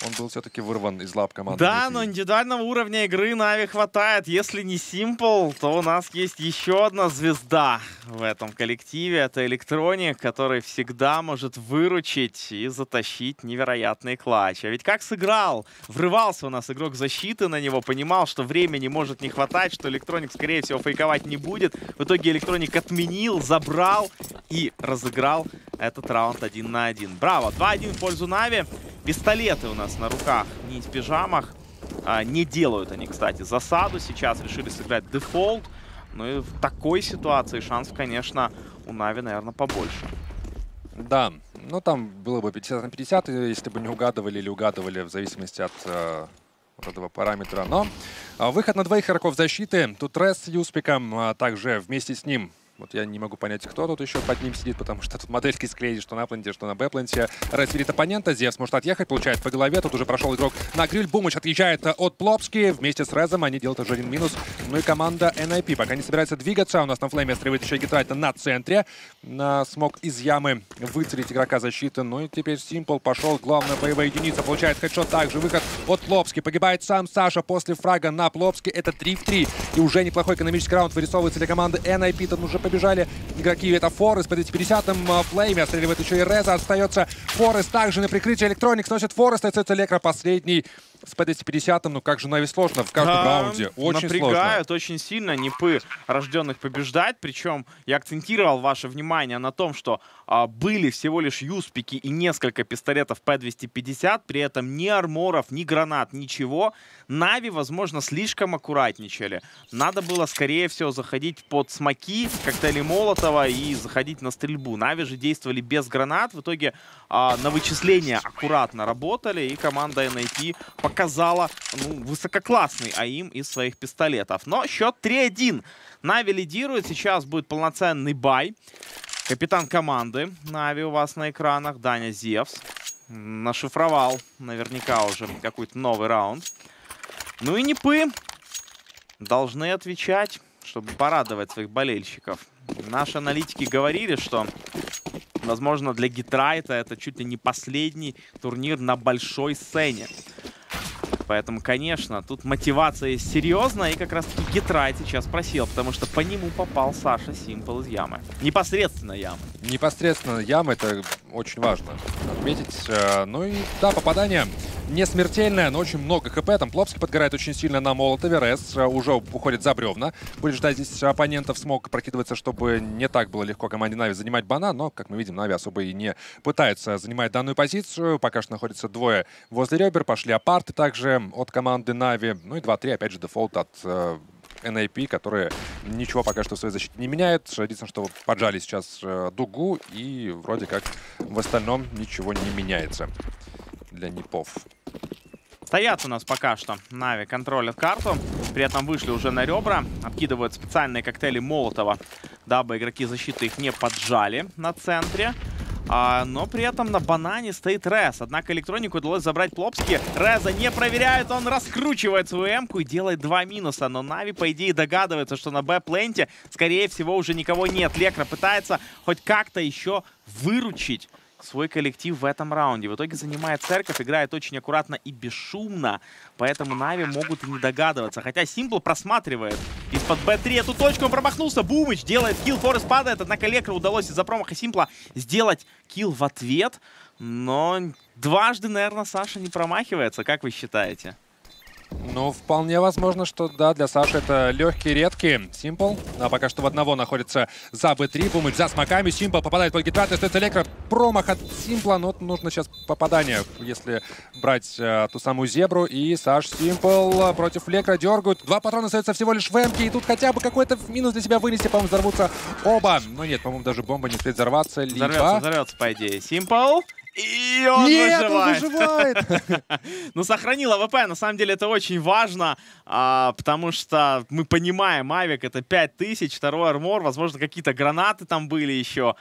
S6: Он был все-таки вырван из лап команды.
S5: Да, но индивидуального уровня игры Нави хватает. Если не Simple, то у нас есть еще одна звезда в этом коллективе. Это Электроник, который всегда может выручить и затащить невероятный клатч. А ведь как сыграл? Врывался у нас игрок защиты на него, понимал, что времени может не хватать, что Электроник, скорее всего, фейковать не будет. В итоге Электроник отменил, забрал и разыграл этот раунд один на один. Браво! 2-1 в пользу Нави. Пистолеты у нас на руках, ниндзя в пижамах. А, не делают они, кстати, засаду. Сейчас решили сыграть дефолт. Ну и в такой ситуации шансов, конечно, у Нави, наверное, побольше.
S6: Да, Ну, там было бы 50 на 50, если бы не угадывали или угадывали, в зависимости от э, этого параметра. Но э, выход на двоих игроков защиты. Тут Рес с Юспиком, а также вместе с ним вот я не могу понять, кто тут еще под ним сидит, потому что тут модельки склеили, что на пленте, что на б-пленте. Оппонента, Зевс может отъехать, получает по голове. Тут уже прошел игрок на гриль. Бумыч отъезжает от Плопски. Вместе с Резом они делают уже один минус. Ну и команда NIP пока не собирается двигаться. У нас на флейме стреливает еще Гитрайта на центре. На смог из ямы выцелить игрока защиты. Ну и теперь Симпл пошел. Главная боевая единица получает хедшот. Также выход от Плопски. Погибает сам Саша после фрага на Плопски. Это 3 в 3. И уже неплохой экономический раунд вырисовывается для команды NIP. Тут уже побежали игроки. Это Форест по 250-м флейме. Отстреливает еще и Реза. Остается Форест также на прикрытие. Электроник сносит Форест. Остается Лекра последний с P250, ну как же Нави сложно в каждом
S5: Да,
S6: раунде. Очень
S5: напрягают
S6: сложно.
S5: очень сильно Непы рожденных побеждать. Причем я акцентировал ваше внимание на том, что а, были всего лишь юспики и несколько пистолетов P250, при этом ни арморов, ни гранат, ничего. Нави, возможно, слишком аккуратничали. Надо было, скорее всего, заходить под смоки, коктейли Молотова и заходить на стрельбу. Нави же действовали без гранат. В итоге а, на вычисления аккуратно работали, и команда NIP показала ну, высококлассный aim из своих пистолетов. Но счет 3-1. Нави лидирует. Сейчас будет полноценный buy. Капитан команды Нави у вас на экранах. Даня Зевс. Нашифровал наверняка уже какой-то новый раунд. Ну и Непы должны отвечать, чтобы порадовать своих болельщиков. Наши аналитики говорили, что, возможно, для Гитрайта это чуть ли не последний турнир на большой сцене. Поэтому, конечно, тут мотивация серьезная, и как раз-таки Гитрайт сейчас просел, потому что по нему попал Саша Симпл из ямы. Непосредственно ямы.
S6: Непосредственно яма, это очень важно отметить. Э, Ну и да, попадание не смертельное, но очень много хп. Там Плопский подгорает очень сильно на молотове. Рес э, уже уходит за бревна. Будет ждать здесь оппонентов. Смог прокидываться, чтобы не так было легко команде Нави занимать банан. Но, как мы видим, Нави особо и не пытаются занимать данную позицию. Пока что находится двое возле ребер. Пошли апарты также от команды Нави. Ну и 2-3, опять же, дефолт от э, NIP, которые ничего пока что в своей защите не меняют. Единственное, что поджали сейчас э, дугу, и вроде как в остальном ничего не меняется для Непов.
S5: Стоят у нас пока что. Нави контролят карту. При этом вышли уже на ребра. Откидывают специальные коктейли Молотова, дабы игроки защиты их не поджали на центре. А, но при этом на банане стоит Рез. Однако электронику удалось забрать Плопски. Реза не проверяет, он раскручивает свою эмку и делает два минуса. Но Нави, по идее, догадывается, что на Б-пленте, скорее всего, уже никого нет. Лекра пытается хоть как-то еще выручить свой коллектив в этом раунде. В итоге занимает церковь, играет очень аккуратно и бесшумно, поэтому Нави могут и не догадываться. Хотя Симпл просматривает из-под Б3 эту точку, он промахнулся, Бумыч делает kill, Форест падает, однако Лекра удалось из-за промаха Симпла сделать kill в ответ, но дважды, наверное, Саша не промахивается, как вы считаете?
S6: Ну, вполне возможно, что да, для Саши это легкий, редкий. Симпл. А пока что в одного находится за Б3. Бумыч за смоками. Симпл попадает под Гетрайта. Остается электро. Промах от Симпла. Но нужно сейчас попадание, если брать э, ту самую зебру. И Саш Симпл против Лекра дергают. Два патрона остается всего лишь в эмке. И тут хотя бы какой-то минус для себя вынести. По-моему, взорвутся оба. Но нет, по-моему, даже бомба не успеет взорваться. Либо...
S5: Взорвется, взорвется, по идее. Симпл. И он
S6: Нет,
S5: выживает.
S6: он выживает! *laughs*
S5: Ну, сохранил АВП, на самом деле это очень важно, а, потому что мы понимаем, Авик это 5000, второй armor, возможно, какие-то гранаты там были еще.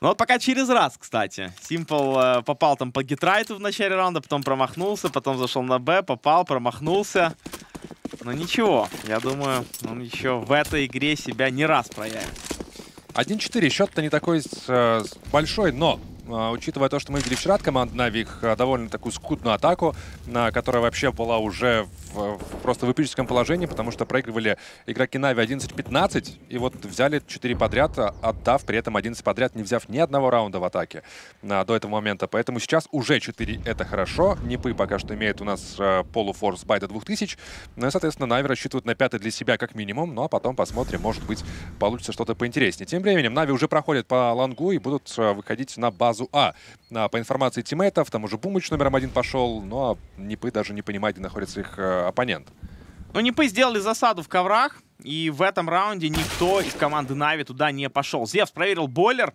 S5: Ну вот пока через раз, кстати. Симпл э, попал там по гитрайту в начале раунда, потом промахнулся, потом зашел на Б, попал, промахнулся. Но ничего, я думаю, он еще в этой игре себя не раз проявит.
S6: 1-4. Счет-то не такой э, большой, но учитывая то, что мы видели вчера от команды Нави, их э, довольно такую скудную атаку, на которая вообще была уже в, в просто положении, потому что проигрывали игроки Нави 11-15, и вот взяли 4 подряд, а, отдав при этом 11 подряд, не взяв ни одного раунда в атаке а, до этого момента. Поэтому сейчас уже 4 это хорошо. Непы пока что имеет у нас э, полуфорс buy до 2000, ну и, соответственно, Нави рассчитывают на пятый для себя как минимум, ну а потом посмотрим, может быть, получится что-то поинтереснее. Тем временем Нави уже проходят по лангу и будут э, выходить на базу А. А, По информации тиммейтов, там уже Бумыч номером один пошел, но Непы даже не понимает, где находится их оппонент.
S5: Ну, Непы сделали засаду в коврах, и в этом раунде никто из команды Нави туда не пошел. Зевс проверил бойлер,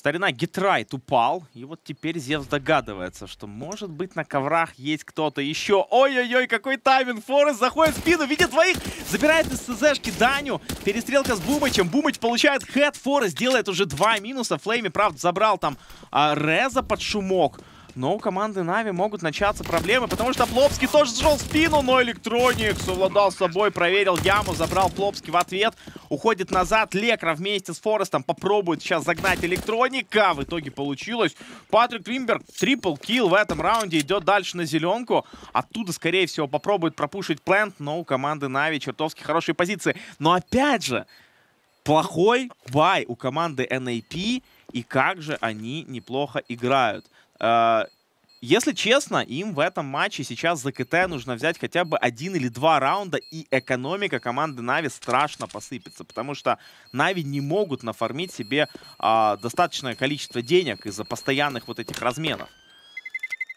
S5: Старина Гитрайт упал, и вот теперь Зевс догадывается, что может быть на коврах есть кто-то еще. Ой-ой-ой, какой тайминг! Форест заходит в спину, видит двоих, забирает из СЗшки Даню. Перестрелка с Бумычем, Бумыч получает head, Форест делает уже два минуса. Флейми, правда, забрал там а, Реза под шумок. Но у команды Нави могут начаться проблемы, потому что Плопский тоже сжал спину, но Электроник совладал с собой, проверил яму, забрал Плопски в ответ, уходит назад. Лекра вместе с Форестом попробует сейчас загнать Электроника. В итоге получилось. Патрик Римберг triple kill в этом раунде, идет дальше на зеленку. Оттуда, скорее всего, попробует пропушить plant, но у команды Нави чертовски хорошие позиции. Но опять же, плохой buy у команды NIP, и как же они неплохо играют. Э, Если честно, им в этом матче сейчас за КТ нужно взять хотя бы один или два раунда, и экономика команды Нави страшно посыпется, потому что Нави не могут нафармить себе а, достаточное количество денег из-за постоянных вот этих разменов.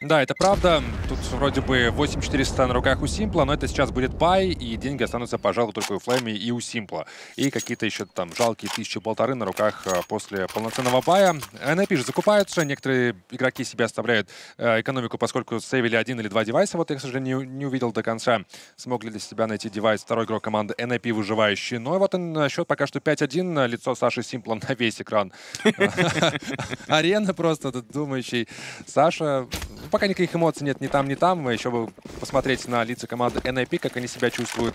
S6: Да, это правда. Тут вроде бы 8400 на руках у Симпла, но это сейчас будет бай, и деньги останутся, пожалуй, только у Флэми и у Симпла. И какие-то еще там жалкие тысячи-полторы на руках э, после полноценного бая. NIP же закупаются, некоторые игроки себе оставляют э, экономику, поскольку сейвили один или два девайса. Вот я, к сожалению, не, не увидел до конца, смог ли для себя найти девайс второй игрок команды NIP выживающий. Но вот он, счет пока что 5-1, лицо Саши Симпла *laughs* на весь экран. *laughs* Арена просто, думающий. Саша, ну, пока никаких эмоций нет ни там, ни там. Еще бы посмотреть на лица команды NIP, как они себя чувствуют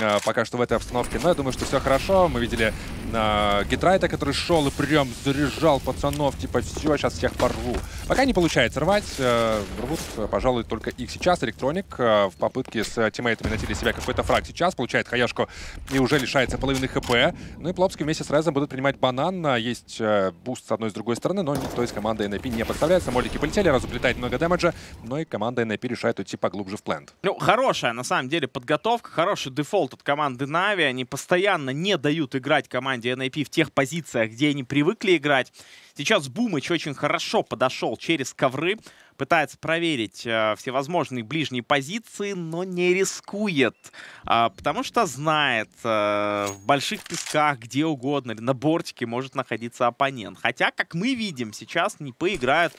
S6: э, пока что в этой обстановке. Но я думаю, что все хорошо. Мы видели э, Гитрайта, который шел и прям заряжал пацанов. Типа, все, сейчас всех порву. Пока не получается рвать. Э, рвут, пожалуй, только их сейчас. Электроник э, в попытке с тиммейтами найти для себя какой-то фраг сейчас. Получает хаяшку и уже лишается половины хп. Ну и Плопский вместе с Резом будут принимать банан. Есть э, boost с одной и с другой стороны, но никто из команды NIP не подставляется. Молики полетели, Резу влетает много дэмэджа, но и команда NIP решает уйти поглубже в plant.
S5: Ну, хорошая, на самом деле, подготовка, хороший дефолт от команды Нави. Они постоянно не дают играть команде NIP в тех позициях, где они привыкли играть. Сейчас Бумыч очень хорошо подошел через ковры, пытается проверить э, всевозможные ближние позиции, но не рискует, а, потому что знает, э, в больших песках, где угодно, или на бортике может находиться оппонент. Хотя, как мы видим, сейчас не поиграют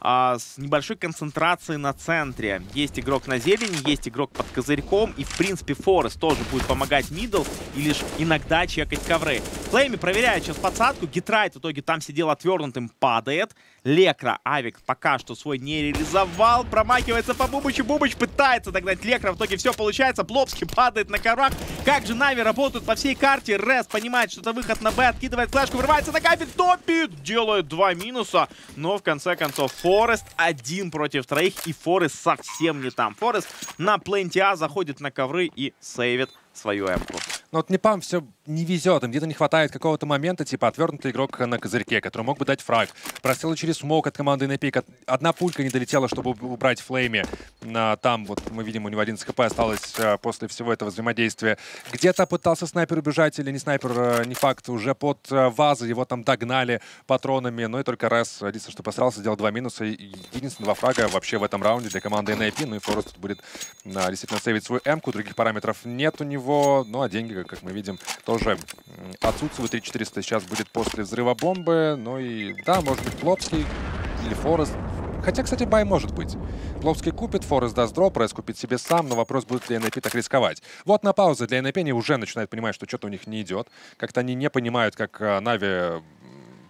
S5: а, с небольшой концентрацией на центре. Есть игрок на зелени, есть игрок под козырьком. И, в принципе, Форест тоже будет помогать мидл и лишь иногда чекать ковры. Флейми проверяет сейчас подсадку. Гитрайт в итоге там сидел отвернутым, падает. Лекра Авик пока что свой не реализовал. Промахивается по Бумычу. Бумыч пытается догнать Лекра. В итоге все получается. Плопский падает на коврах. Как же Нави работают по всей карте. Рес понимает, что это выход на Б. Откидывает флешку, вырывается на капель. Топит. Делает два минуса. Но в конце концов Форест один против троих. И Форест совсем не там. Форест на пленте А заходит на ковры и сейвит свою эмку.
S6: Но вот Непам все не везет, им где-то не хватает какого-то момента, типа отвернутый игрок на козырьке, который мог бы дать фраг. Просил через смок от команды NP. Одна пулька не долетела, чтобы убрать Флейми. А, там вот мы видим, у него 11 хп осталось а, после всего этого взаимодействия. Где-то пытался снайпер убежать или не снайпер, а, не факт, уже под вазы его там догнали патронами. Но и только раз, единственное, что посрался, сделал два минуса. Единственное, два фрага вообще в этом раунде для команды NIP. Ну и Форест будет действительно сейвить свою эмку. Других параметров нет у него. Ну а деньги, как мы видим, тоже отсутствуют. 3400 сейчас будет после взрыва бомбы. Ну и да, может быть Плопски или Форест. Хотя, кстати, бай может быть. Плопски купит, Форест даст дроп, Рес купит себе сам, но вопрос, будет ли NIP так рисковать. Вот на паузе для NIP они уже начинают понимать, что что-то у них не идет. Как-то они не понимают, как Нави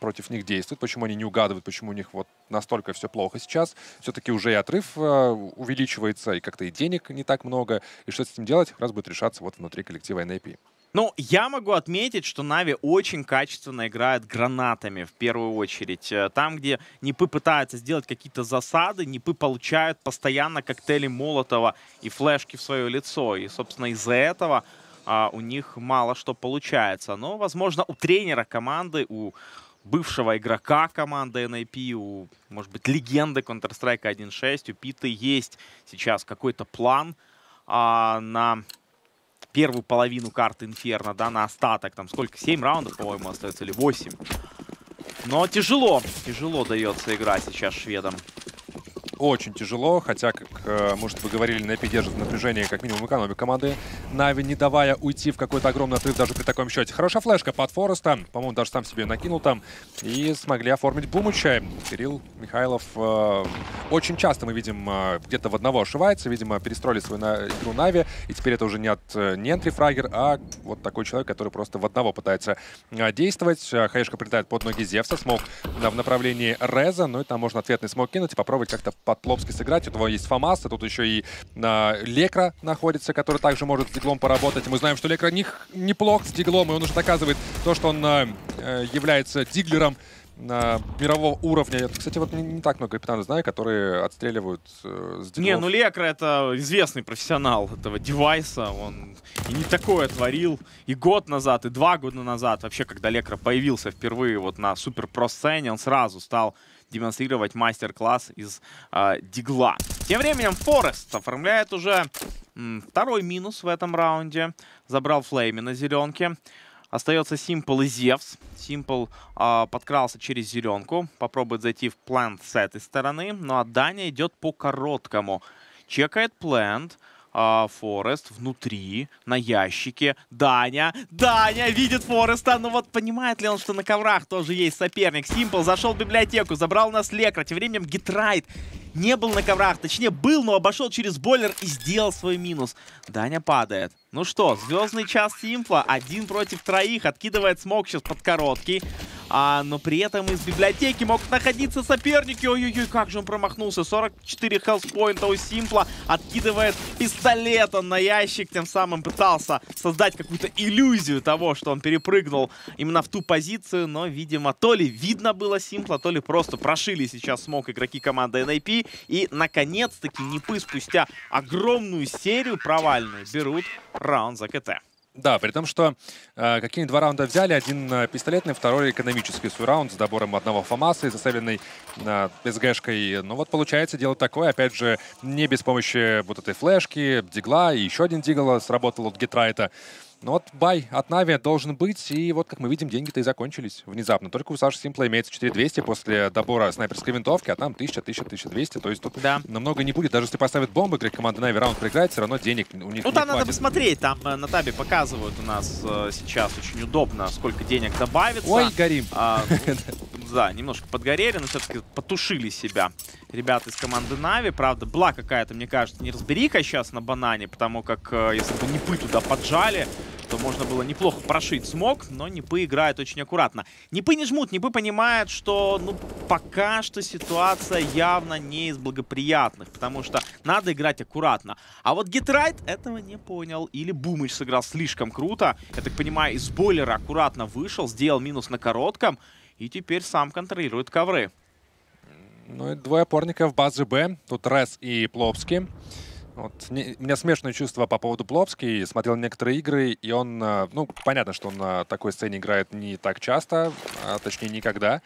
S6: против них действует, почему они не угадывают, почему у них вот настолько все плохо сейчас. Все-таки уже и отрыв э, увеличивается, и как-то и денег не так много. И что с этим делать, как раз будет решаться вот внутри коллектива NIP.
S5: Ну, я могу отметить, что Нави очень качественно играет гранатами в первую очередь. Э, Там, где Нипы пытаются сделать какие-то засады, Нипы получают постоянно коктейли Молотова и флешки в свое лицо. И, собственно, из-за этого а, у них мало что получается. Но, возможно, у тренера команды, у бывшего игрока команды NIP, у, может быть, легенды Counter-Strike 1.6, у Пита есть сейчас какой-то план а, на первую половину карты Инферно, да, на остаток. Там сколько? 7 раундов, по-моему, остается, или 8. Но тяжело, тяжело дается игра сейчас шведам.
S6: Очень тяжело, хотя, как, э, может, вы говорили, NIP держит напряжение как минимум экономик команды Нави, не давая уйти в какой-то огромный отрыв даже при таком счете. Хорошая флешка под Фореста. По-моему, даже сам себе накинул там. И смогли оформить Бумыча. Кирилл Михайлов э, очень часто мы видим э, где-то в одного ошивается. Видимо, перестроили свою на, игру Нави. И теперь это уже не от э, не энтрифрагер, а вот такой человек, который просто в одного пытается действовать. Хаешка прилетает под ноги Зевса. Смог в направлении Реза. Ну и там можно ответный смог кинуть и попробовать как-то под Плопски сыграть. У него есть Фомас, а тут еще и э, Лекра находится, который также может с диглом поработать. Мы знаем, что Лекра не, неплох с диглом, и он уже доказывает то, что он э, э, является диглером на мирового уровня. Я, кстати, вот не, не так много капитанов знаю, которые отстреливают э, с диглов.
S5: Не, ну Лекра это известный профессионал этого девайса. Он и не такое творил и год назад, и два года назад. Вообще, когда Лекра появился впервые вот на супер про сцене, он сразу стал демонстрировать мастер-класс из э, дигла. Тем временем Форест оформляет уже второй минус в этом раунде. Забрал Флейми на зеленке. Остается Simple и Зевс. Simple э, подкрался через зеленку. Попробует зайти в плант с этой стороны. Ну а Даня идет по короткому. Чекает плант. А, Форест внутри, на ящике. Даня, Даня видит Фореста. Ну вот понимает ли он, что на коврах тоже есть соперник? Симпл зашел в библиотеку, забрал у нас Лекра. Тем временем Гитрайт не был на коврах. Точнее, был, но обошел через бойлер и сделал свой минус. Даня падает. Ну что, звездный час Симпла. Один против троих. Откидывает смог сейчас под короткий. А, но при этом из библиотеки могут находиться соперники. Ой-ой-ой, как же он промахнулся. 44 хелспоинта у Симпла. Откидывает пистолет он на ящик. Тем самым пытался создать какую-то иллюзию того, что он перепрыгнул именно в ту позицию. Но, видимо, то ли видно было Симпла, то ли просто прошили сейчас смог игроки команды NIP. И, наконец-таки, Нипы спустя огромную серию провальную берут раунд за КТ.
S6: Да, при том, что э, какие два раунда взяли, один э, пистолетный, второй экономический свой раунд с добором одного ФАМАСа и заставленной э, СГшкой. Ну вот получается дело такое, опять же, не без помощи вот этой флешки, дигла, и еще один дигл сработал от Гетрайта. Но вот бай от Нави должен быть, и вот, как мы видим, деньги-то и закончились внезапно. Только у Саши Симпла имеется 4200 после добора снайперской винтовки, а там 1000, 1000, 1200. То есть тут
S5: Да.
S6: намного не будет. Даже если поставят бомбы, игрок команды Нави раунд проиграет, все равно денег у них
S5: Ну
S6: не
S5: там надо
S6: хватит.
S5: посмотреть, там э, на табе показывают у нас э, сейчас очень удобно, сколько денег добавится.
S6: Ой, горим.
S5: А, ну, *laughs* да, немножко подгорели, но все-таки потушили себя ребята из команды Нави. Правда, была какая-то, мне кажется, неразбериха сейчас на банане, потому как э, если бы Нипы туда поджали, то можно было неплохо прошить смог, но Нипы играют очень аккуратно. Нипы не жмут, Нипы понимают, что ну пока что ситуация явно не из благоприятных, потому что надо играть аккуратно. А вот Гитрайт этого не понял. Или Бумыч сыграл слишком круто. Я так понимаю, из бойлера аккуратно вышел, сделал минус на коротком, и теперь сам контролирует ковры.
S6: Ну и двое опорников базы Б. Тут Рес и Плопский. Вот, не- у меня смешное чувство по поводу Плопский. Смотрел некоторые игры, и он, э, ну, понятно, что он на такой сцене играет не так часто, а точнее никогда.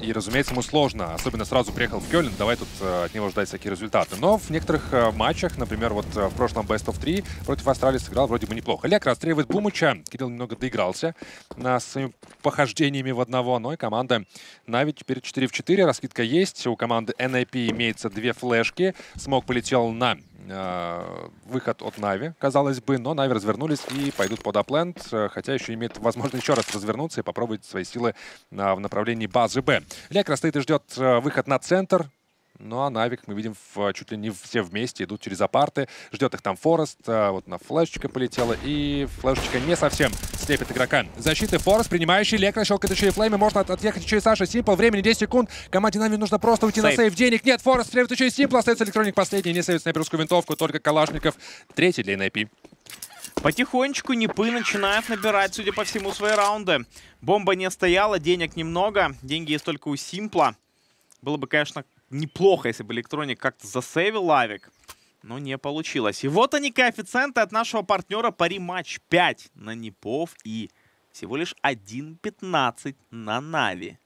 S6: И, разумеется, ему сложно, особенно сразу приехал в Кёльн, давай тут э, от него ждать всякие результаты. Но в некоторых э, матчах, например, вот в прошлом Best of 3 против Австралии сыграл вроде бы неплохо. Лек расстреливает Бумыча, Кирилл немного доигрался над своими похождениями в одного, но и команда Нави теперь 4 в 4, раскидка есть, у команды NIP имеется две флешки, Смог полетел на э, выход от Нави, казалось бы, но Нави развернулись и пойдут под плент, э, хотя еще имеет возможность еще раз развернуться и попробовать свои силы э, в направлении базы Б. Лекра стоит и ждет э, выход на центр, ну а Нави, как мы видим, в- чуть ли не все вместе идут через апарты. Ждет их там Форест. а, Вот на флешечка полетела. И флешечка не совсем слепит игрока. Защиты Форест, принимающий. Лекра щелкает еще и флейми. Можно от- отъехать еще и Саша. Симпл. Времени 10 секунд. Команде Нави нужно просто уйти на
S5: Сейф.
S6: сейф. Денег нет. Форест стреляет еще и Симпл. Остается электроник последний. Не сейвит снайперскую винтовку. Только Калашников. Третий для NIP.
S5: Потихонечку Нипы начинают набирать, судя по всему, свои раунды. Бомба не стояла, денег немного. Деньги есть только у Симпла. Было бы, конечно, неплохо, если бы Электроник как-то засейвил авик. Но не получилось. И вот они, коэффициенты от нашего партнера. Париматч 5 на Нипов и всего лишь 1.15 на Нави.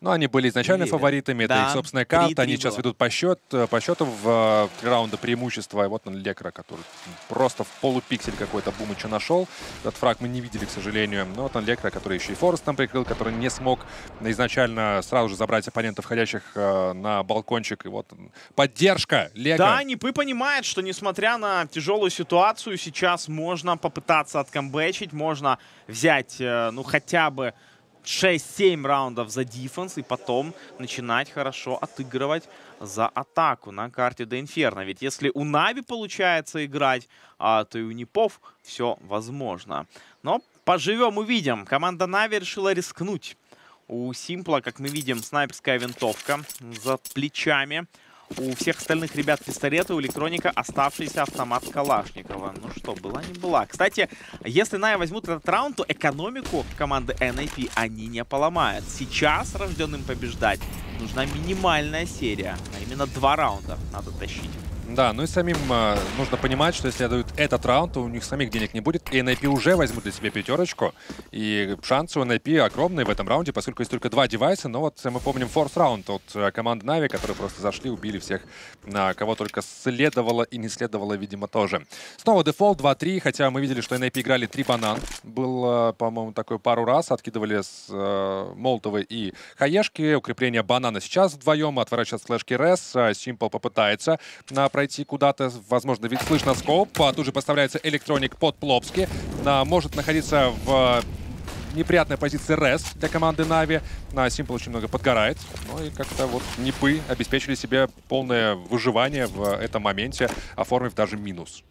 S6: Ну, они были изначально
S5: Были.
S6: фаворитами, это
S5: Да,
S6: их собственная карта, они
S5: 3-3
S6: сейчас
S5: было.
S6: ведут по, счет, по счету в э, три раунда преимущества. И вот он Лекра, который просто в полупиксель какой-то Бумыча нашел. Этот фраг мы не видели, к сожалению. Но вот он Лекра, который еще и Форест там прикрыл, который не смог изначально сразу же забрать оппонентов, входящих э, на балкончик. И вот поддержка Лего.
S5: Да, Нипы понимает, что несмотря на тяжелую ситуацию, сейчас можно попытаться откомбэчить, можно взять, э, ну, хотя бы 6-7 раундов за дефенс и потом начинать хорошо отыгрывать за атаку на карте до Инферно. Ведь если у Нави получается играть, а, то и у Нипов все возможно. Но поживем, увидим. Команда Нави решила рискнуть. У Симпла, как мы видим, снайперская винтовка за плечами. У всех остальных ребят пистолеты, у электроника оставшийся автомат Калашникова. Ну что, была не была. Кстати, если Ная возьмут этот раунд, то экономику команды NIP они не поломают. Сейчас рожденным побеждать нужна минимальная серия, а именно два раунда надо тащить.
S6: Да, ну и самим э, нужно понимать, что если дают этот раунд, то у них самих денег не будет, и NIP уже возьмут для себя пятерочку, и шансы у NIP огромные в этом раунде, поскольку есть только два девайса, но вот мы помним форс раунд от э, команды Нави, которые просто зашли, убили всех, на кого только следовало и не следовало, видимо, тоже. Снова дефолт 2-3, хотя мы видели, что NIP играли 3 банан, был, э, по-моему, такой пару раз, откидывали с э, Молотовой и Хаешки, укрепление банана сейчас вдвоем, отворачивает с флэшки Рес, Симпл попытается на пройти куда-то. Возможно, ведь слышно скоп. А тут же поставляется электроник под Плопски. Может находиться в неприятной позиции Рес для команды Нави. На Симпл очень много подгорает. Ну и как-то вот Нипы обеспечили себе полное выживание в этом моменте, оформив даже минус.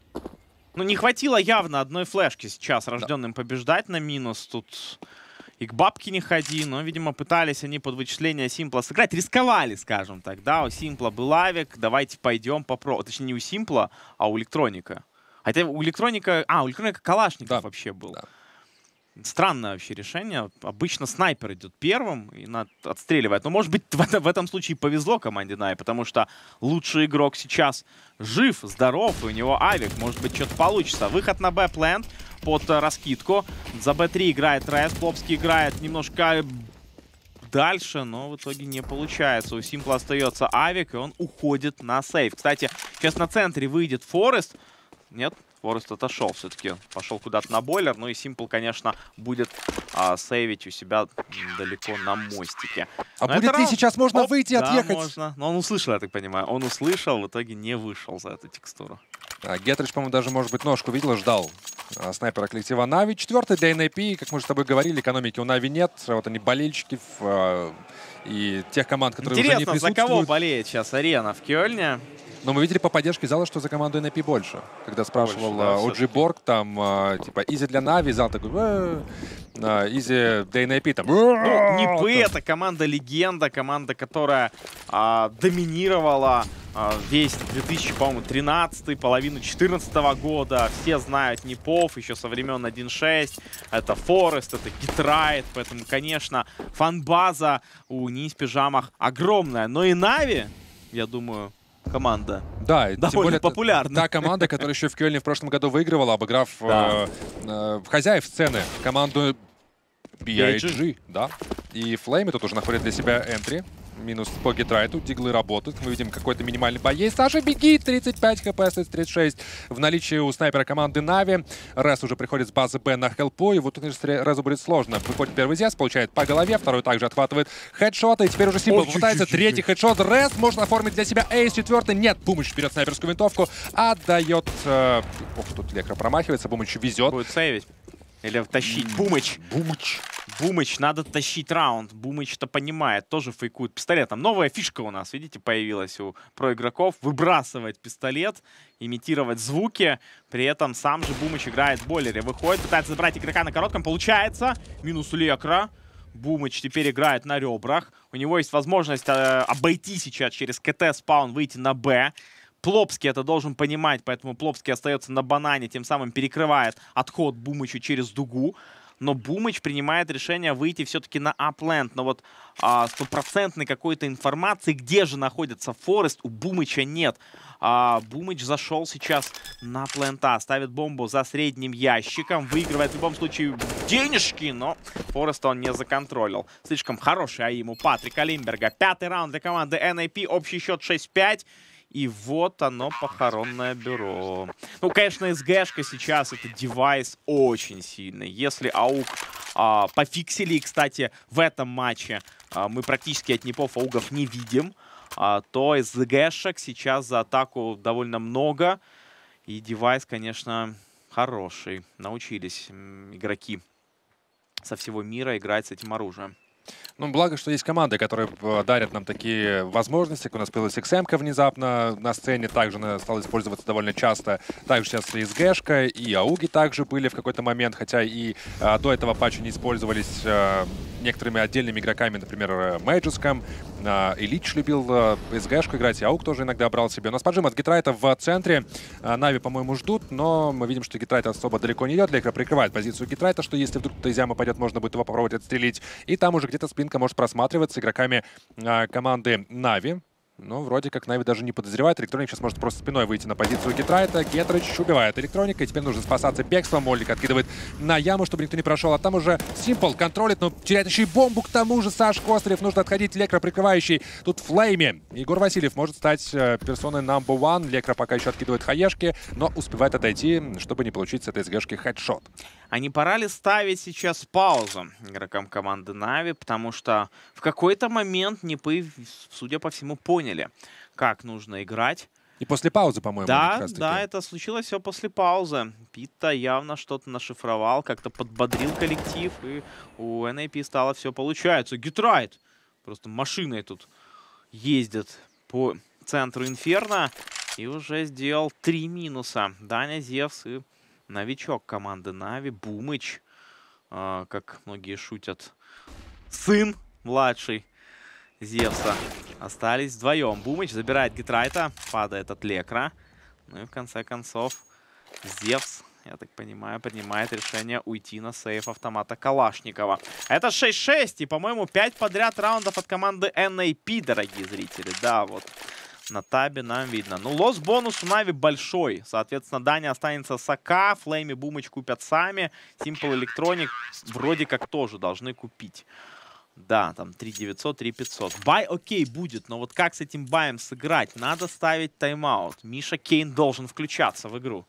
S5: Ну, не хватило явно одной флешки сейчас рожденным побеждать на минус. Тут и к бабке не ходи, но, видимо, пытались они под вычисление Симпла сыграть. Рисковали, скажем так, да, у Симпла был авик, давайте пойдем попробуем. Точнее, не у Симпла, а у Электроника. Хотя у Электроника... А, у Электроника Калашников
S6: Да,
S5: вообще был.
S6: да.
S5: Странное вообще решение. Обычно снайпер идет первым и отстреливает. Но, может быть, в, это- в этом случае повезло команде Най, потому что лучший игрок сейчас жив, здоров, и у него авик. Может быть, что-то получится. Выход на Б-плент под э, раскидку. За Б3 играет Райс, Плопский играет немножко дальше, но в итоге не получается. У Симпла остается авик, и он уходит на сейв. Кстати, сейчас на центре выйдет Форест. Нет, Форест отошел все-таки. Пошел куда-то на бойлер. Ну и Симпл, конечно, будет а, сейвить у себя далеко на мостике.
S6: А
S5: Но
S6: будет ли
S5: раунд.
S6: сейчас можно
S5: Оп,
S6: выйти,
S5: да,
S6: отъехать?
S5: можно. Но он услышал, я так понимаю. Он услышал, в итоге не вышел за эту текстуру.
S6: А, Гетрайт, по-моему, даже, может быть, ножку видел, ждал а, снайпера коллектива Нави. Четвертый для NIP, как мы уже с тобой говорили, экономики у Нави нет. Вот они болельщики в, а, и тех команд, которые уже не
S5: Интересно, за кого болеет сейчас арена в Кёльне?
S6: Но мы видели по поддержке зала, что за команду NIP больше. Когда спрашивал
S5: да,
S6: а. OG там, а, типа, easy для Нави, зал такой, изи для NIP, там,
S5: Ну. Нипы это команда-легенда, команда, которая а, доминировала а, весь 2000, по-моему, 13 половину 2014 года. Все знают Нипов еще со времен 1.6. Это Форест, это Гитрайт. Поэтому, конечно, фан-база у Низ Пижамах огромная. Но и Нави, я думаю, команда
S6: Да, и тем
S5: довольно
S6: более та-
S5: популярна.
S6: Та команда, которая еще в Кёльне в прошлом году выигрывала, обыграв
S5: Да.
S6: э, э, хозяев сцены, команду BIG,
S5: BIG.
S6: да. И Флеймы тут уже находят для себя энтри. Минус по гитрайту, диглы работают. Мы видим какой-то минимальный бой. Есть Саша, беги! 35 хп, остается 36. В наличии у снайпера команды Нави. Рес уже приходит с базы Б на хелпу. И вот тут, конечно, Резу будет сложно. Выходит первый зес, получает по голове. Второй также отхватывает хедшоты. И теперь уже попытается
S5: чуть-чуть,
S6: третий хедшот. Рес можно оформить для себя эйс четвертый. Нет, Бумыч берет снайперскую винтовку. Отдает... э, Ох, тут Лекра промахивается. Бумыч везет.
S5: Будет сейвить. Или тащить. Бумыч.
S6: Бумыч.
S5: Бумыч, надо тащить раунд. Бумыч-то понимает, тоже фейкует пистолетом. Новая фишка у нас, видите, появилась у проигроков. Выбрасывать пистолет, имитировать звуки. При этом сам же Бумыч играет в бойлере. Выходит, пытается забрать игрока на коротком. Получается. Минус у Лекра. Бумыч теперь играет на ребрах. У него есть возможность э, обойти сейчас через КТ спаун, выйти на Б. Плопский это должен понимать, поэтому Плопский остается на банане, тем самым перекрывает отход Бумычу через дугу. Но Бумыч принимает решение выйти все-таки на апленд. Но вот а, стопроцентной какой-то информации, где же находится Форест, у Бумыча нет. А, Бумыч зашел сейчас на плента, ставит бомбу за средним ящиком, выигрывает в любом случае денежки, но Фореста он не законтролил. Слишком хороший АИМ у Патрика Лимберга. Пятый раунд для команды NAP, общий счет 6-5. И вот оно, похоронное бюро. Ну, конечно, СГшка сейчас это девайс очень сильный. Если АУК а, пофиксили, и, кстати, в этом матче а, мы практически от Непов аугов не видим, а, то СГшек сейчас за атаку довольно много. И девайс, конечно, хороший. Научились игроки со всего мира играть с этим оружием.
S6: Ну, благо, что есть команды, которые э, дарят нам такие возможности. У нас появилась XM внезапно на сцене, также она стала использоваться довольно часто. Также сейчас и СГшка, и Ауги также были в какой-то момент, хотя и а, до этого патча не использовались а, некоторыми отдельными игроками, например, Мэджиском. А, Ильич любил а, СГшку играть, и Аук тоже иногда брал себе. У нас поджим от Гитрайта в центре. Нави, по-моему, ждут, но мы видим, что Гетрайт особо далеко не идет. Лекра прикрывает позицию Гетрайта, что если вдруг ямы пойдет, можно будет его попробовать отстрелить. И там уже где-то спинка может просматриваться игроками а, команды Нави. Но вроде как Нави даже не подозревает. Электроник сейчас может просто спиной выйти на позицию Гетрайта. Гетрайт убивает Электроника. И теперь нужно спасаться бегством. Молик откидывает на яму, чтобы никто не прошел. А там уже Симпл контролит, но теряет еще и бомбу к тому же. Саша Костылев. Нужно отходить. Лекра прикрывающий. Тут Флейми. Егор Васильев может стать э, персоной number one. Лекра пока еще откидывает хаешки, но успевает отойти, чтобы не получить с этой СГшки хедшот.
S5: А не пора ли ставить сейчас паузу игрокам команды Нави, потому что в какой-то момент Непы, судя по всему, поняли, как нужно играть.
S6: И после паузы, по-моему,
S5: Да, да, это случилось все после паузы. Питта явно что-то нашифровал, как-то подбодрил коллектив, и у NAP стало все получается. Гитрайт просто машиной тут ездит по центру Инферно и уже сделал три минуса. Даня Зевс и новичок команды Нави, Бумыч, э, как многие шутят, сын младший Зевса. Остались вдвоем. Бумыч забирает Гитрайта, падает от Лекра. Ну и в конце концов Зевс, я так понимаю, принимает решение уйти на сейф автомата Калашникова. Это 6-6 и, по-моему, 5 подряд раундов от команды NAP, дорогие зрители. Да, вот на табе нам видно. Ну, лосс-бонус у Нави большой. Соответственно, Даня останется с АК, Флейми Бумыч купят сами. Симпл, Электроник вроде как тоже должны купить. Да, там 3900, 3500. Бай окей будет, но вот как с этим баем сыграть? Надо ставить тайм-аут. Миша Кейн должен включаться в игру.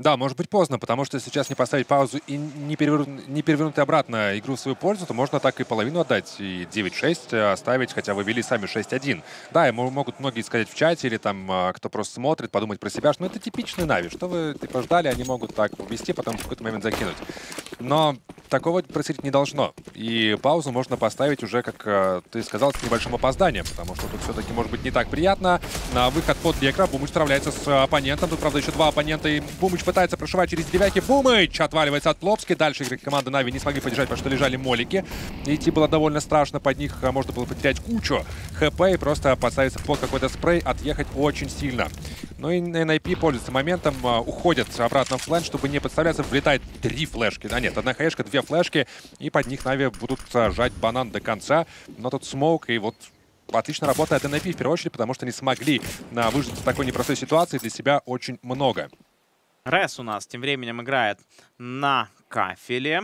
S6: Да, может быть поздно, потому что сейчас не поставить паузу и не, перевернуть, не перевернуть обратно игру в свою пользу, то можно так и половину отдать, и 9-6 оставить, хотя вы вели сами 6-1. Да, и могут многие сказать в чате или там а, кто просто смотрит, подумать про себя, что ну, это типичный Нави, что вы типа ждали, они могут так ввести, потом в какой-то момент закинуть. Но такого происходить не должно. И паузу можно поставить уже, как э, ты сказал, с небольшим опозданием, потому что тут все-таки может быть не так приятно. На выход под Лекра Бумыч справляется с оппонентом. Тут, правда, еще два оппонента, и Бумыч пытается прошивать через девятки. Бумыч отваливается от Плопски. Дальше игроки команды Нави не смогли поддержать, потому что лежали молики. Идти было довольно страшно. Под них э, можно было потерять кучу хп и просто подставиться под какой-то спрей, отъехать очень сильно. Ну и NIP пользуется моментом, э, уходят обратно в плэнт, чтобы не подставляться. Влетает три флешки. А нет, одна хаешка, две флешки. И под них Нави будут сажать банан до конца. Но тут смоук, и вот отлично работает NIP в первую очередь, потому что они смогли выжить в такой непростой ситуации для себя очень много.
S5: Рес у нас тем временем играет на кафеле.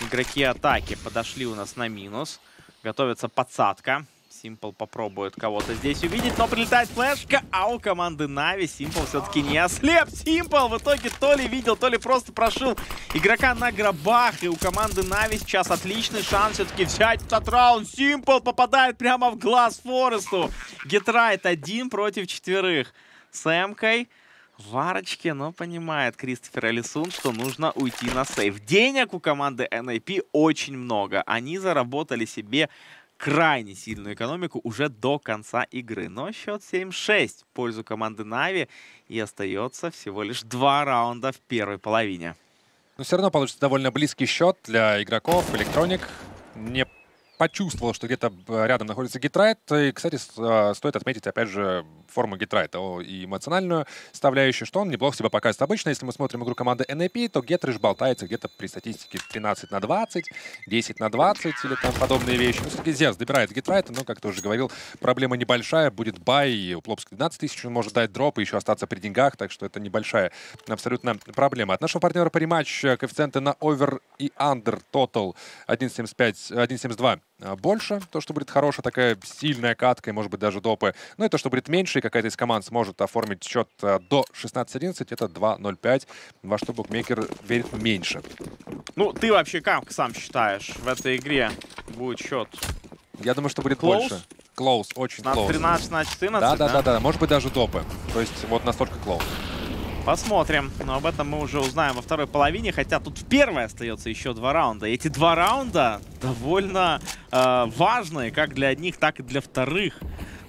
S5: Игроки атаки подошли у нас на минус. Готовится подсадка. Симпл попробует кого-то здесь увидеть, но прилетает флешка, а у команды Нави Симпл все-таки не ослеп. Симпл в итоге то ли видел, то ли просто прошил игрока на гробах. И у команды Нави сейчас отличный шанс все-таки взять этот раунд. Симпл попадает прямо в глаз Форесту. Гетрайт один против четверых. С Эмкой в арочке, но понимает Кристофер Алисун, что нужно уйти на сейв. Денег у команды NIP очень много. Они заработали себе крайне сильную экономику уже до конца игры. Но счет 7-6 в пользу команды Нави. И остается всего лишь два раунда в первой половине.
S6: Но все равно получится довольно близкий счет для игроков. Электроник не почувствовал, что где-то э, рядом находится гитрайт. И, кстати, э, стоит отметить, опять же, форму гитрайта и эмоциональную составляющую, что он неплохо себя показывает обычно. Если мы смотрим игру команды NIP, то Гетрайт болтается где-то при статистике 13 на 20, 10 на 20 или там подобные вещи. Ну, все-таки Зевс добирает Гетрайта, но, как ты уже говорил, проблема небольшая. Будет бай, у Плопски 12 тысяч, он может дать дроп и еще остаться при деньгах, так что это небольшая абсолютно проблема. От нашего партнера Париматч э, коэффициенты на over и under total 1.75, 1.72 а, больше, то, что будет хорошая такая сильная катка, и, может быть, даже допы. Ну и то, что будет меньше, и какая-то из команд сможет оформить счет а, до 16-11, это 2.05, во что букмекер верит меньше.
S5: Ну, ты вообще как сам считаешь, в этой игре будет счет
S6: Я думаю, что будет
S5: Close?
S6: больше. Close, очень close.
S5: 13 на 14,
S6: Да, да, да, да, может быть, даже допы. То есть вот настолько close.
S5: Посмотрим. Но об этом мы уже узнаем во второй половине. Хотя тут в первой остается еще два раунда. И эти два раунда довольно э, важные как для одних, так и для вторых.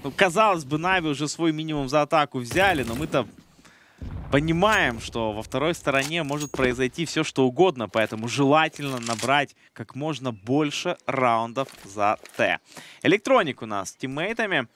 S5: Ну, казалось бы, Нави уже свой минимум за атаку взяли, но мы-то понимаем, что во второй стороне может произойти все, что угодно. Поэтому желательно набрать как можно больше раундов за Т. Электроник у нас с тиммейтами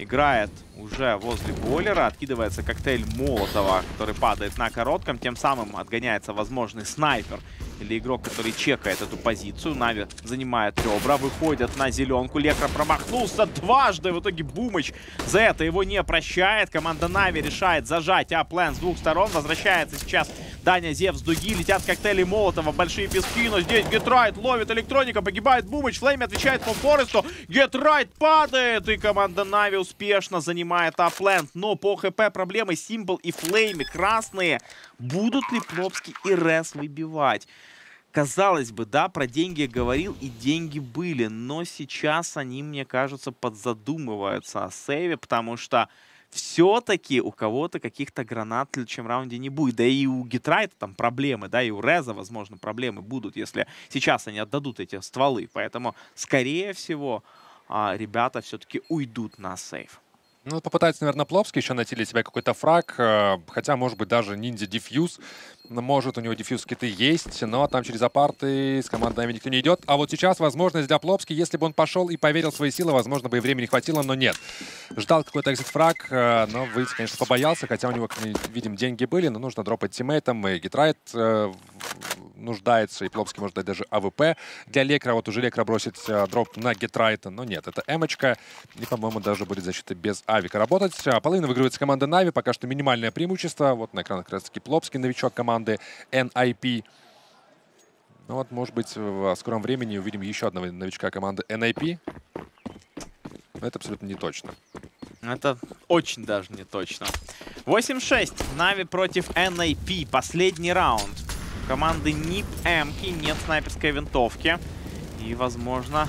S5: играет уже возле бойлера, откидывается коктейль Молотова, который падает на коротком, тем самым отгоняется возможный снайпер или игрок, который чекает эту позицию. Нави занимает ребра, выходят на зеленку. Лекра промахнулся дважды, в итоге Бумыч за это его не прощает. Команда Нави решает зажать А-плент с двух сторон. Возвращается сейчас Даня Зевс с дуги, летят коктейли Молотова, большие пески, но здесь Гетрайт ловит электроника, погибает Бумыч, Флейм отвечает по Форесту, Гетрайт падает, и команда Нави успешно занимает А-плент, но по ХП проблемы Симпл и Flamie красные. Будут ли Plopski и REZ выбивать? Казалось бы, да, про деньги я говорил, и деньги были, но сейчас они, мне кажется, подзадумываются о сейве, потому что все-таки у кого-то каких-то гранат в следующем раунде не будет. Да и у Гитрайта там проблемы, да, и у Реза, возможно, проблемы будут, если сейчас они отдадут эти стволы. Поэтому, скорее всего, а, ребята все-таки уйдут на сейв.
S6: Ну, попытается, наверное, Пловский еще найти для себя какой-то фраг, э, хотя, может быть, даже ниндзя дефьюз. Ну, Может, у него дефьюз какие-то есть, но там через апарты с командами никто не идет. А вот сейчас возможность для Пловски, если бы он пошел и поверил в свои силы, возможно, бы и времени хватило, но нет. Ждал какой-то exit frag, э, но выйти, конечно, побоялся, хотя у него, как мы видим, деньги были, но нужно дропать тиммейтам, и GeT_RiGhT э, нуждается, и Plopski может дать даже AWP для Лекра. Вот уже Лекра бросит э, дроп на Гитрайта, но нет, это эмочка, и, по-моему, даже будет защита без авика работать. А Половина выигрывается команда Нави, пока что минимальное преимущество. Вот на экранах как раз-таки Plopski, новичок команды NIP. Ну вот, может быть, в скором времени увидим еще одного новичка команды NIP. Но это абсолютно не точно.
S5: Это очень даже не точно. 8-6. Нави против NAP. Последний раунд. Команды НИП Эмки нет снайперской винтовки. И, возможно,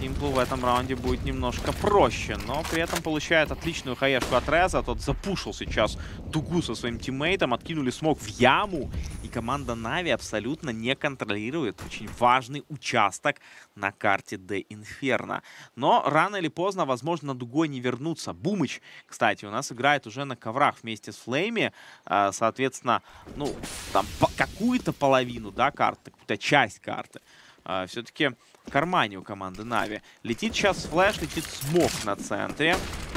S5: Симплу в этом раунде будет немножко проще. Но при этом получает отличную хаешку от Реза. Тот запушил сейчас дугу со своим тиммейтом. Откинули смог в яму. И команда Нави абсолютно не контролирует очень важный участок на карте de_inferno. Но рано или поздно, возможно, дугой не вернуться. Бумыч, кстати, у нас играет уже на коврах вместе с Флейми. А, Соответственно, ну, там какую-то половину, да, карты, какую-то часть карты. Все-таки в кармане у команды Нави. Летит сейчас flash, летит смок на центре.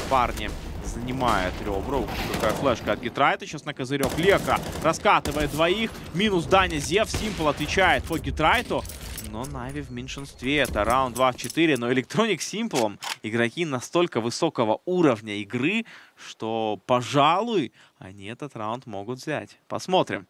S5: Парни занимают ребра. Ух, Какая флешка от Гитрайта. Сейчас на козырек Лека раскатывает двоих. Минус Даня Зевс. Симпл отвечает по Гитрайту. Но Нави в меньшинстве. Это раунд 2 в 4. Но Электроник Симплом игроки настолько высокого уровня игры, что, пожалуй, они этот раунд могут взять. Посмотрим.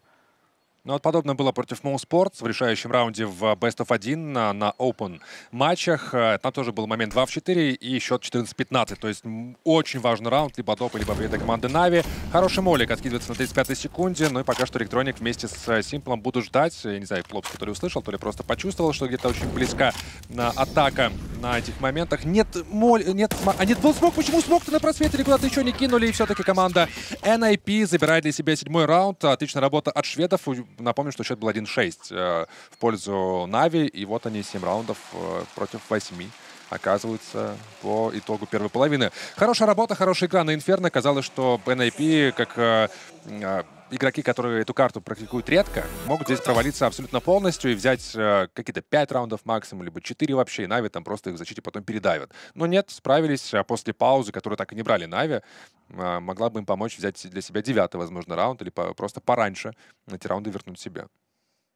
S6: Ну вот подобное было против mousesports в решающем раунде в Best of 1 на, на Open матчах. Э, Там тоже был момент 2 в 4 и счет 14-15. То есть очень важный раунд, либо допы, либо победа команды Нави. Хороший молик откидывается на 35-й секунде, ну и пока что Электроник вместе с э, Симплом будут ждать. Я не знаю, Plopski, который услышал, то ли просто почувствовал, что где-то очень близка на атака на этих моментах. Нет моль, нет, а нет, был смог, почему смог-то на просвете или куда-то еще не кинули, и все-таки команда NIP забирает для себя седьмой раунд. Отличная работа от шведов. Напомню, что счет был 1-6 э, в пользу Нави, и вот они 7 раундов э, против 8 оказываются по итогу первой половины. Хорошая работа, хорошая игра на Инферно. Казалось, что NIP, как э, э, игроки, которые эту карту практикуют редко, могут здесь провалиться абсолютно полностью и взять э, какие-то 5 раундов максимум, либо 4 вообще, и Нави там просто их в защите потом передавят. Но нет, справились а после паузы, которую так и не брали Нави, э, могла бы им помочь взять для себя девятый, возможно, раунд, или по, просто пораньше эти раунды вернуть себе.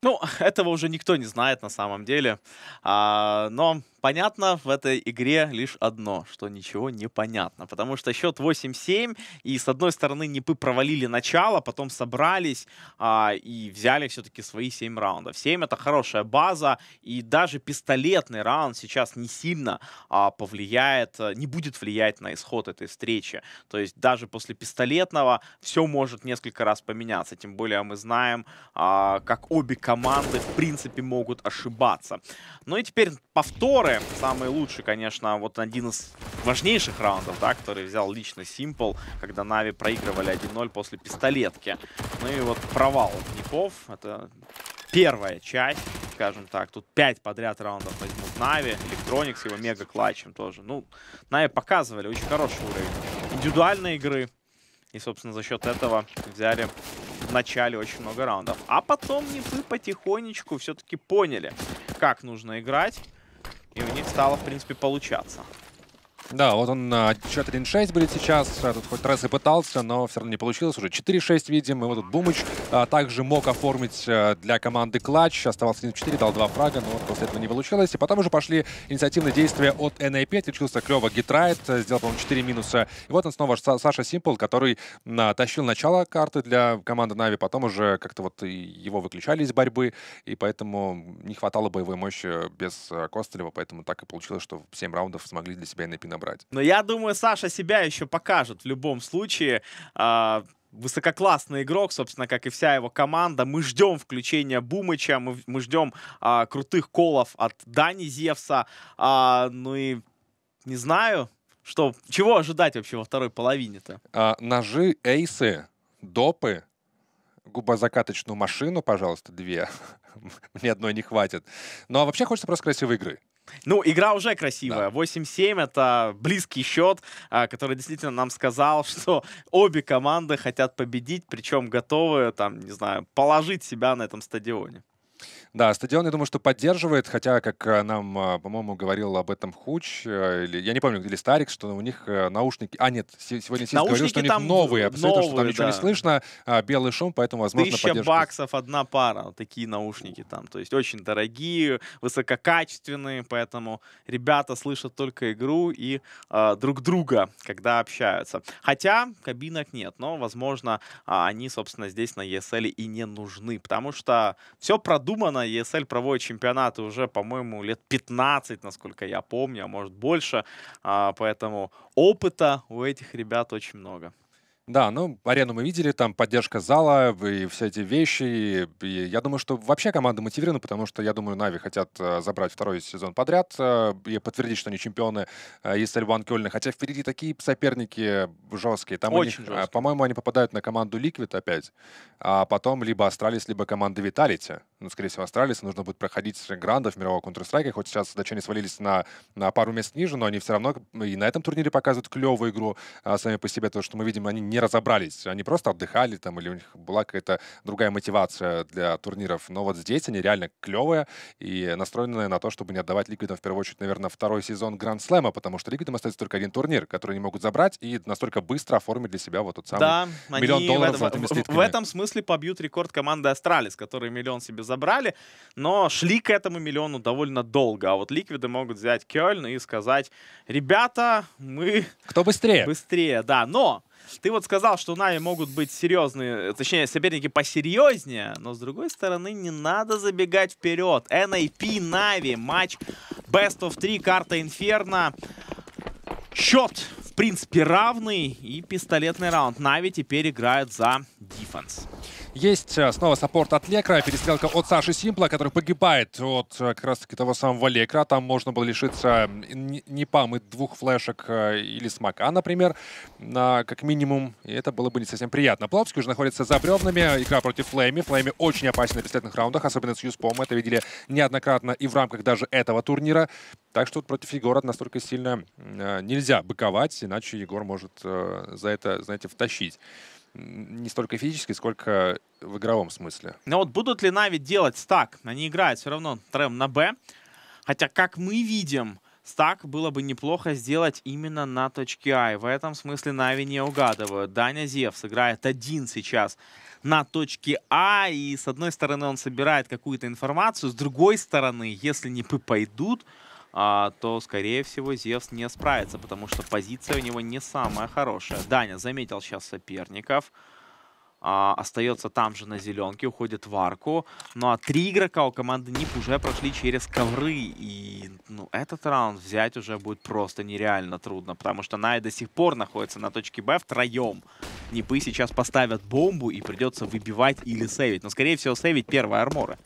S5: Ну, *laughs* этого уже никто не знает на самом деле. А, но понятно в этой игре лишь одно, что ничего не понятно. Потому что счет 8-7, и с одной стороны Непы провалили начало, потом собрались а, и взяли все-таки свои 7 раундов. 7 это хорошая база, и даже пистолетный раунд сейчас не сильно а, повлияет, не будет влиять на исход этой встречи. То есть даже после пистолетного все может несколько раз поменяться. Тем более мы знаем, а, как обе команды в принципе могут ошибаться. Ну и теперь повторы самый лучший, конечно, вот один из важнейших раундов, да, который взял лично Simple, когда Нави проигрывали 1-0 после пистолетки. Ну и вот провал Ников, это первая часть, скажем так. Тут пять подряд раундов возьмут Нави, Электроник его мега-клатчем тоже. Ну, Нави показывали очень хороший уровень индивидуальной игры. И, собственно, за счет этого взяли в начале очень много раундов. А потом Нипы потихонечку все-таки поняли, как нужно играть. И у них стало, в принципе, получаться.
S6: Да, вот он счет 1-6 будет сейчас. Тут хоть раз и пытался, но все равно не получилось. Уже 4-6 видим. И вот тут Бумыч а, также мог оформить а, для команды клатч. Оставался 1-4, дал два фрага, но после этого не получилось. И потом уже пошли инициативные действия от NA5. Отличился клево Гитрайт, сделал, по-моему, 4 минуса. И вот он снова Саша Симпл, который а, тащил начало карты для команды Нави. Потом уже как-то вот его выключали из борьбы. И поэтому не хватало боевой мощи без а, Костылева. Поэтому так и получилось, что 7 раундов смогли для себя NA5 набрать.
S5: Но я думаю, Саша себя еще покажет в любом случае. А, высококлассный игрок, собственно, как и вся его команда. Мы ждем включения Бумыча, мы, мы ждем а, крутых колов от Дани Зевса. А, ну и не знаю, что, чего ожидать вообще во второй половине-то?
S6: А, ножи, эйсы, допы, губозакаточную машину, пожалуйста, две. *laughs* Мне одной не хватит. Ну а вообще хочется просто красивой игры.
S5: Ну, игра уже красивая. Да. 8-7 это близкий счет, а, который действительно нам сказал, *laughs* что обе команды хотят победить, причем готовы, там, не знаю, положить себя на этом стадионе.
S6: Да, стадион, я думаю, что поддерживает, хотя, как э, нам, а, по-моему, говорил об этом Хуч, э, или, я не помню, или Старик, что у них э, наушники... А, нет, сегодня Сис говорил, что у них новые, абсолютно, новые, что там ничего да. не слышно, а, белый шум, поэтому, возможно,
S5: Тысяча
S6: поддержка...
S5: баксов одна пара, вот такие наушники там, то есть очень дорогие, высококачественные, поэтому ребята слышат только игру и э, друг друга, когда общаются. Хотя кабинок нет, но, возможно, они, собственно, здесь на ESL и не нужны, потому что все продумано, ESL проводит чемпионаты уже, по-моему, лет 15, насколько я помню, а может больше. А, поэтому опыта у этих ребят очень много.
S6: Да, ну, арену мы видели, там поддержка зала и все эти вещи. И, я думаю, что вообще команда мотивирована, потому что, я думаю, Нави хотят э, забрать второй сезон подряд э, и подтвердить, что они чемпионы ESL One Кёльна. Хотя впереди такие соперники жесткие. Там
S5: Очень
S6: них, э, по-моему, они попадают на команду Liquid опять, а потом либо Астралис, либо команда Vitality. Ну, скорее всего, Астралис нужно будет проходить грандов мирового Counter-Strike, хоть сейчас датчане свалились на, на пару мест ниже, но они все равно и на этом турнире показывают клевую игру а, сами по себе. То, что мы видим, они не разобрались. Они просто отдыхали там, или у них была какая-то другая мотивация для турниров. Но вот здесь они реально клевые и настроены на то, чтобы не отдавать ликвидам в первую очередь, наверное, второй сезон Гранд Слэма, потому что ликвидам остается только один турнир, который они могут забрать и настолько быстро оформить для себя вот тот самый
S5: да,
S6: миллион долларов
S5: в, этом, в, в этом смысле побьют рекорд команды Астралис, которые миллион себе забрали, но шли к этому миллиону довольно долго. А вот ликвиды могут взять Кёльн и сказать, ребята, мы...
S6: Кто быстрее?
S5: Быстрее, да. Но ты вот сказал, что у Нави могут быть серьезные, точнее, соперники посерьезнее, но с другой стороны, не надо забегать вперед. NiP Нави, матч Best of 3, карта Инферно. Счет, принципе, равный и пистолетный раунд. Нави теперь играют за defense.
S6: Есть э, снова support от Лекра, перестрелка от Саши Симпла, который погибает от э, как раз таки того самого Лекра. Там можно было лишиться непам и двух флешек э, или смока, например, на, как минимум. И это было бы не совсем приятно. Plopski уже находится за бревнами. Игра против Флейми. Флейми очень опасны на пистолетных раундах, особенно с USP ом. Это видели неоднократно и в рамках даже этого турнира. Так что против Егора настолько сильно нельзя быковать, иначе Егор может за это, знаете, втащить. не столько физически, сколько в игровом смысле.
S5: Но вот будут ли Нави делать стак? Они играют все равно трем на Б. Хотя, как мы видим, стак было бы неплохо сделать именно на точке А. И в этом смысле Нави не угадывают. Даня Зевс играет один сейчас на точке А. И с одной стороны он собирает какую-то информацию. С другой стороны, если не пойдут, то, скорее всего, Зевс не справится, потому что позиция у него не самая хорошая. Даня заметил сейчас соперников. А, остается там же на зеленке, уходит в арку. Ну а три игрока у команды НИП уже прошли через ковры. И ну, этот раунд взять уже будет просто нереально трудно, потому что Най до сих пор находится на точке Б втроем. НИПы сейчас поставят бомбу и придется выбивать или сейвить. Но, скорее всего, сейвить первые арморы.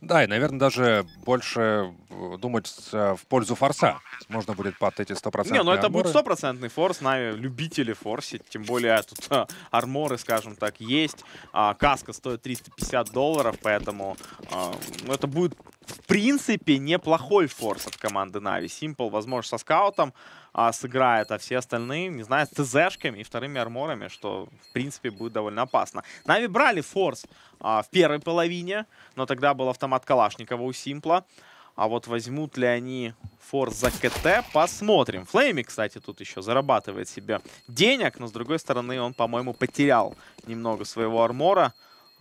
S6: Да, и, наверное, даже больше э, думать э, в пользу форса. Можно будет под эти 100%
S5: Не, ну это будет
S6: арморы.
S5: стопроцентный форс, Нави любители форсить, тем более тут а, арморы, скажем так, есть. А, каска стоит 350 долларов, поэтому а, ну, это будет в принципе неплохой форс от команды Нави. Симпл, возможно, со скаутом а, сыграет, а все остальные, не знаю, с ТЗшками и вторыми арморами, что в принципе будет довольно опасно. Нави брали форс а, в первой половине, но тогда был автомат Калашникова у Симпла. А вот возьмут ли они форс за КТ, посмотрим. Флейми, кстати, тут еще зарабатывает себе денег, но с другой стороны он, по-моему, потерял немного своего армора.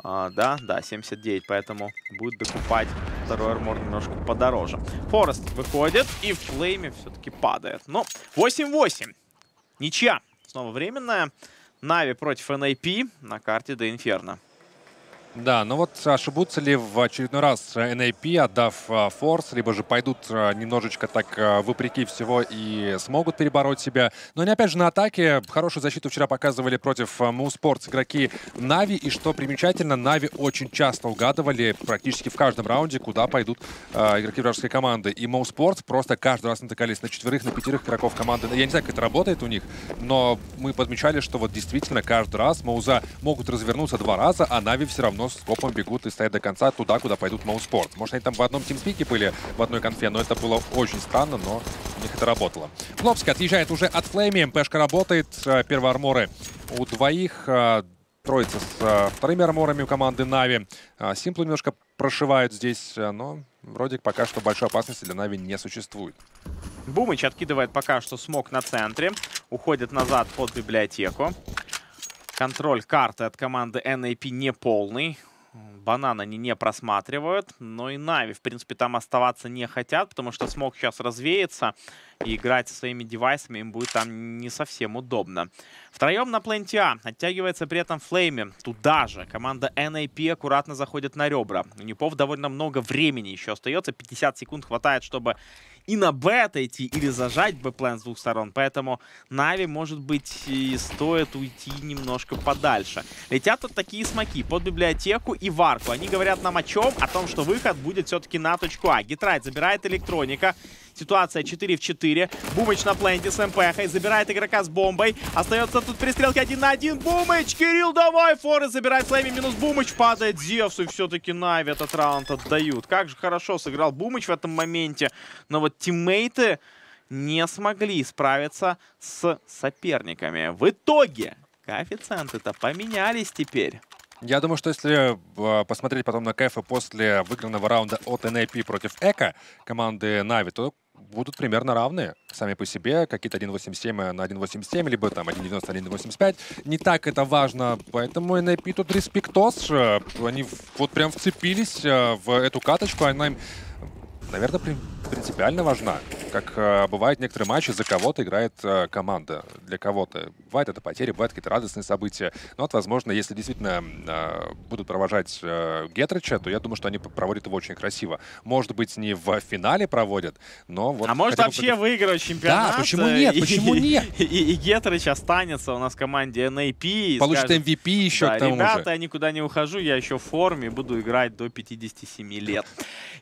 S5: А, да, да, 79, поэтому будет докупать второй армор немножко подороже. Форест выходит и Flamie все-таки падает. Но 8-8. Ничья. Снова временная. Нави против NiP на карте de_inferno.
S6: Да, но вот ошибутся ли в очередной раз NiP, отдав а, форс, либо же пойдут а, немножечко так а, вопреки всего и смогут перебороть себя. Но они опять же на атаке. Хорошую защиту вчера показывали против mousesports игроки Нави. И что примечательно, Нави очень часто угадывали практически в каждом раунде, куда пойдут а, игроки вражеской команды. И mousesports просто каждый раз натыкались на четверых, на пятерых игроков команды. Я не знаю, как это работает у них, но мы подмечали, что вот действительно каждый раз Мауза могут развернуться два раза, а Нави все равно с скопом бегут и стоят до конца туда, куда пойдут mousesports. Может, они там в одном TeamSpeak е были, в одной конфе, но это было очень странно, но у них это работало. Plopski отъезжает уже от Флейми, МПшка работает, э, первые арморы у двоих, э, троица с э, вторыми арморами у команды Нави. Симплу немножко прошивают здесь, но вроде пока что большой опасности для Нави не существует.
S5: Бумыч откидывает пока что смок на центре. Уходит назад под библиотеку. Контроль карты от команды NiP не полный. Банан они не просматривают, но и Нави, в принципе, там оставаться не хотят, потому что смок сейчас развеется, и играть со своими девайсами им будет там не совсем удобно. Втроем на пленте А. Оттягивается при этом Флейми. Туда же. Команда NiP аккуратно заходит на ребра. У Непов довольно много времени еще остается. 50 секунд хватает, чтобы и на Б отойти, или зажать Б-план с двух сторон. Поэтому Нави, может быть, и стоит уйти немножко подальше. Летят тут такие смоки под библиотеку и в арку. Они говорят нам о чем? О том, что выход будет все-таки на точку А. Гитрайт забирает электроника. Ситуация 4 в 4. Бумыч на пленте с МПХой. Забирает игрока с бомбой. Остается тут пристрелки один на один. Бумыч! Кирилл, давай! Форы забирает слайми. Минус Бумыч. Падает Зевсу. И все-таки Нави этот раунд отдают. Как же хорошо сыграл Бумыч в этом моменте. Но вот тиммейты не смогли справиться с соперниками. В итоге коэффициенты-то поменялись теперь.
S6: Я думаю, что если э, посмотреть потом на КФ после выигранного раунда от NAP против Эко команды Нави, то будут примерно равные сами по себе. Какие-то 1.87 на 1.87, либо там 1.90 на 1.85. Не так это важно, поэтому NAP тут респектос. э, Они вот прям вцепились э, в эту каточку. Она им, наверное, при- принципиально важна. Как э, бывают некоторые матчи, за кого-то играет э, команда. Для кого-то. Бывает это потери, бывают какие-то радостные события. Но вот, возможно, если действительно э, будут провожать э, Гетрича, то я думаю, что они проводят его очень красиво. Может быть, не в финале проводят, но вот...
S5: а может
S6: бы
S5: вообще
S6: против-
S5: выиграть чемпионат?
S6: Да, почему
S5: э,
S6: нет?
S5: и-
S6: Почему *laughs* нет?
S5: И, и Гетрич останется у нас в команде NiP. и
S6: Получит
S5: скажет,
S6: MVP еще
S5: да,
S6: к тому
S5: ребята,
S6: же.
S5: я никуда не ухожу, я еще в форме, буду играть до 57 лет.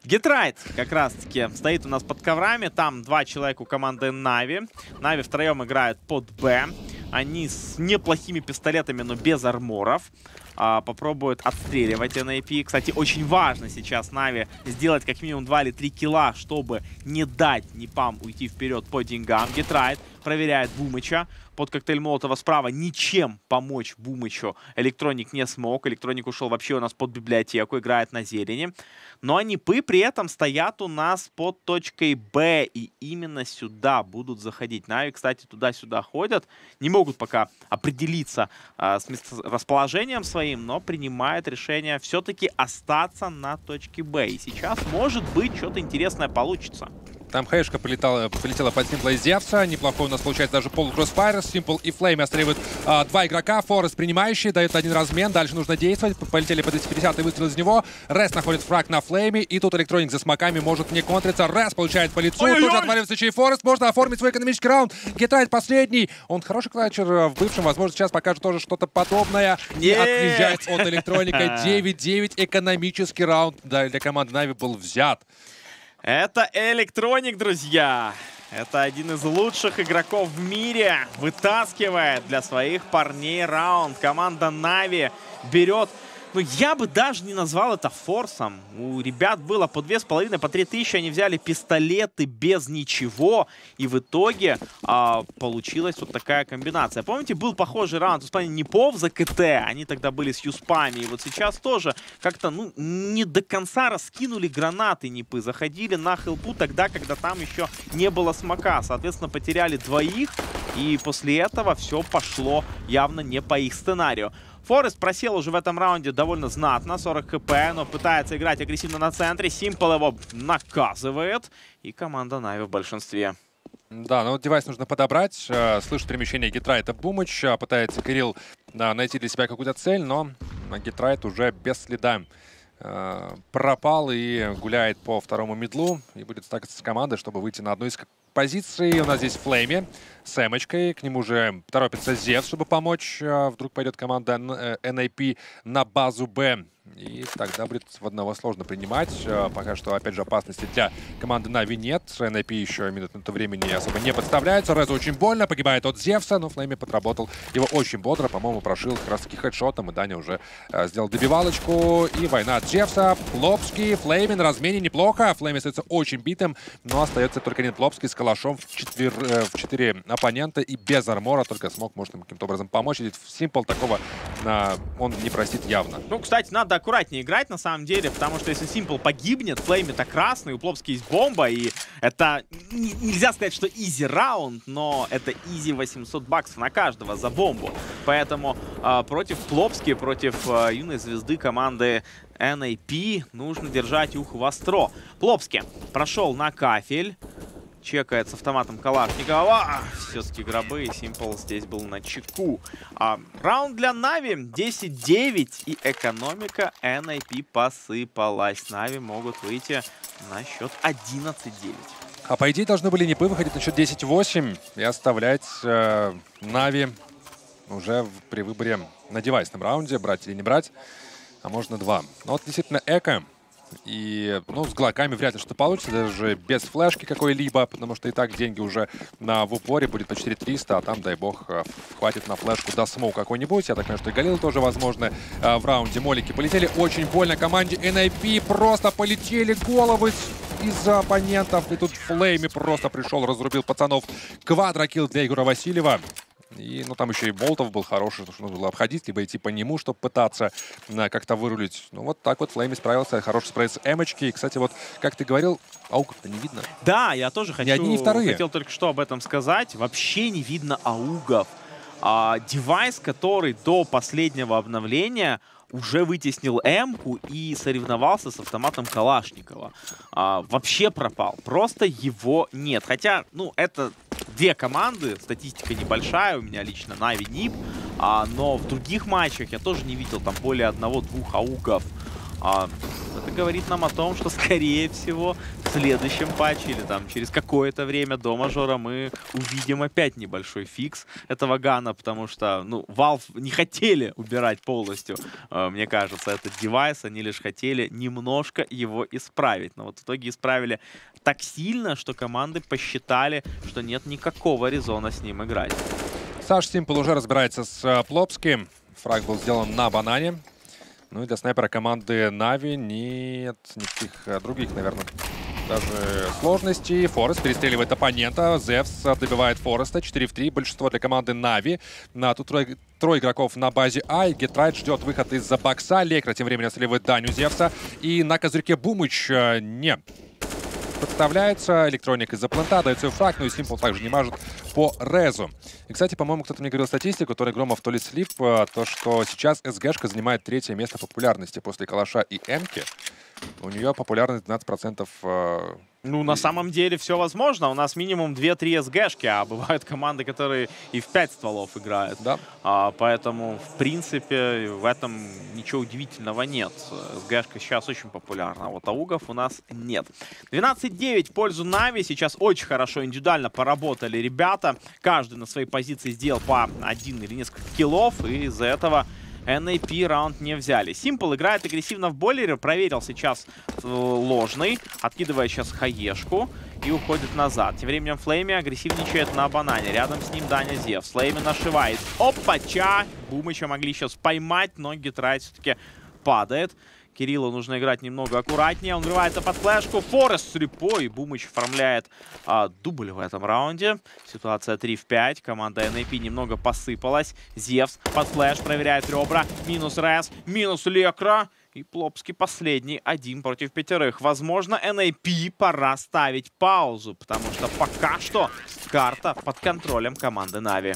S5: Гетрайт как раз-таки стоит у нас под коврами, там два человека у команды Нави. Нави втроем играют под Б. Они с неплохими пистолетами, но без арморов. а, попробуют отстреливать NiP. Кстати, очень важно сейчас Нави сделать как минимум 2 или 3 килла, чтобы не дать Непам уйти вперед по деньгам. Гетрайт проверяет Бумыча под коктейль Молотова справа. Ничем помочь Бумычу Электроник не смог. Электроник ушел вообще у нас под библиотеку, играет на зелени. Но Нипы при этом стоят у нас под точкой Б. И именно сюда будут заходить. Нави, кстати, туда-сюда ходят. Не могут пока определиться а, с расположением своим, но принимают решение все-таки остаться на точке Б. И сейчас, может быть, что-то интересное получится.
S6: Там хаешка полетала, полетела под Симпла и Зевса. Неплохой у нас получается даже пол crossfire. Симпл и Флейм остреливают а, два игрока. Форест принимающий, дает один размен. Дальше нужно действовать. Полетели по 250 выстрел из него. Рез находит фраг на Флейме. И тут Электроник за смоками может не контриться. Рез получает по лицу. Ой-ой-ой! Тут же отваливается чей Форест. Можно оформить свой экономический раунд. Гетрайт последний. Он хороший клатчер в бывшем. Возможно, сейчас покажет тоже что-то подобное. И отъезжает от Электроника. *laughs* 9-9 экономический раунд для команды Нави был взят.
S5: Это Электроник, друзья. Это один из лучших игроков в мире. Вытаскивает для своих парней раунд. Команда Нави берет ну, я бы даже не назвал это форсом. У ребят было по две с половиной, по три тысячи. Они взяли пистолеты без ничего. И в итоге а, получилась вот такая комбинация. Помните, был похожий раунд в Испании Непов за КТ. Они тогда были с Юспами. И вот сейчас тоже как-то, ну, не до конца раскинули гранаты Непы. Заходили на хелпу тогда, когда там еще не было смока. Соответственно, потеряли двоих. И после этого все пошло явно не по их сценарию. Форест просел уже в этом раунде довольно знатно, 40 хп, но пытается играть агрессивно на центре. Симпл его наказывает, и команда Нави в большинстве.
S6: Да, ну вот девайс нужно подобрать. Э, слышит перемещение Гитрайта Бумыч. Э, пытается Кирилл найти для себя какую-то цель, но Гетрайт уже без следа пропал и гуляет по второму мидлу. И будет стакаться с командой, чтобы выйти на одну из позиций. У нас здесь Флейми с эмочкой. К нему же торопится Зев, чтобы помочь. Вдруг пойдет команда NIP на базу Б. И тогда будет в одного сложно принимать. Э, пока что, опять же, опасности для команды Нави нет. НИП еще минут на то времени особо не подставляется. Резу очень больно, погибает от Зевса, но Флейми подработал его очень бодро. По-моему, прошил как раз таки хедшотом, и Даня уже э, сделал добивалочку. И война от Зевса. Плопский, Флейми на размене неплохо. Флейми остается очень битым, но остается только один Плопский с калашом в, четвер... э, в четыре оппонента и без армора. Только смог может им каким-то образом помочь. Ведь Симпл такого э, он не простит явно.
S5: Ну, кстати, надо аккуратнее играть, на самом деле, потому что если Simple погибнет, Флейм это красный, у Плопски есть бомба, и это нельзя сказать, что easy раунд, но это easy 800 баксов на каждого за бомбу. Поэтому э, против Плопски, против э, юной звезды команды NAP нужно держать ухо востро. Плопски прошел на кафель чекает с автоматом Калашникова. А, Все-таки гробы и Симпл здесь был на чеку. А, раунд для Нави 10-9 и экономика NIP посыпалась. Нави могут выйти на счет 11-9.
S6: А по идее должны были Нипы выходить на счет 10-8 и оставлять э, Нави уже в, при выборе на девайсном раунде, брать или не брать, а можно два. Но вот действительно Эко и, ну, с глоками вряд ли что получится, даже без флешки какой-либо, потому что и так деньги уже на в упоре будет по 4300, а там, дай бог, э, хватит на флешку до смоу какой-нибудь. Я так понимаю, что и Галил тоже возможно э, в раунде. Молики полетели очень больно команде NIP, просто полетели головы из-за оппонентов. И тут Флейми просто пришел, разрубил пацанов. Квадрокилл для Егора Васильева. И, ну, там еще и Болтов был хороший, что нужно было обходить, либо идти по нему, чтобы пытаться э, как-то вырулить. Ну, вот так вот Флейми справился. Хороший спрей с эмочки. И, кстати, вот, как ты говорил, аугов-то не видно.
S5: Да, я тоже хочу,
S6: ни одни, ни вторые.
S5: хотел только что об этом сказать. Вообще не видно аугов. А, девайс, который до последнего обновления уже вытеснил М-ку и соревновался с автоматом Калашникова. А, вообще пропал. Просто его нет. Хотя, ну, это две команды, статистика небольшая, у меня лично Нави, Нип, а, но в других матчах я тоже не видел там более одного-двух аугов. А, это говорит нам о том, что, скорее всего, в следующем патче или там через какое-то время до мажора мы увидим опять небольшой фикс этого гана, потому что, ну, Valve не хотели убирать полностью, э, мне кажется, этот девайс, они лишь хотели немножко его исправить. Но вот в итоге исправили так сильно, что команды посчитали, что нет никакого резона с ним играть.
S6: Саш Симпл уже разбирается с э, Плопским. Фраг был сделан на банане. Ну и для снайпера команды Нави нет никаких э, других, наверное, даже сложностей. Форест перестреливает оппонента. Зевс добивает Фореста. 4 в 3. Большинство для команды Нави. На тут трое, трое игроков на базе А. И Гетрайт ждет выход из-за бокса. Лекра тем временем отстреливает Даню Зевса. И на козырьке Бумыч э, не подставляется. Электроник из-за плента дает свой фраг, но и Симпл также не мажет по резу. И, кстати, по-моему, кто-то мне говорил статистику, то ли Громов, то ли Слип, э, то, что сейчас СГшка занимает третье место популярности после Калаша и Эмки. У нее популярность 12% э,
S5: Ну, на самом деле все возможно. У нас минимум 2-3 СГшки, а бывают команды, которые и в 5 стволов играют.
S6: Да.
S5: А, поэтому, в принципе, в этом ничего удивительного нет. СГшка сейчас очень популярна, а вот аугов у нас нет. 12-9 в пользу Нави. Сейчас очень хорошо индивидуально поработали ребята. Каждый на своей позиции сделал по один или несколько киллов, и из-за этого NAP раунд не взяли. Симпл играет агрессивно в бойлере, проверил сейчас э, ложный, откидывает сейчас хаешку и уходит назад. Тем временем Флейми агрессивничает на банане. Рядом с ним Даня Зевс. Флейми нашивает. Опача! Бумыча могли сейчас поймать, но Гетрайт все-таки падает. Кириллу нужно играть немного аккуратнее. Он врывается под флешку. Форест с репой. Бумыч оформляет а, дубль в этом раунде. Ситуация 3 в 5. Команда NIP немного посыпалась. Зевс под флеш проверяет ребра. Минус Рез, минус Лекро. И Плопский последний, один против пятерых. Возможно, NIP пора ставить паузу, потому что пока что карта под контролем команды Нави.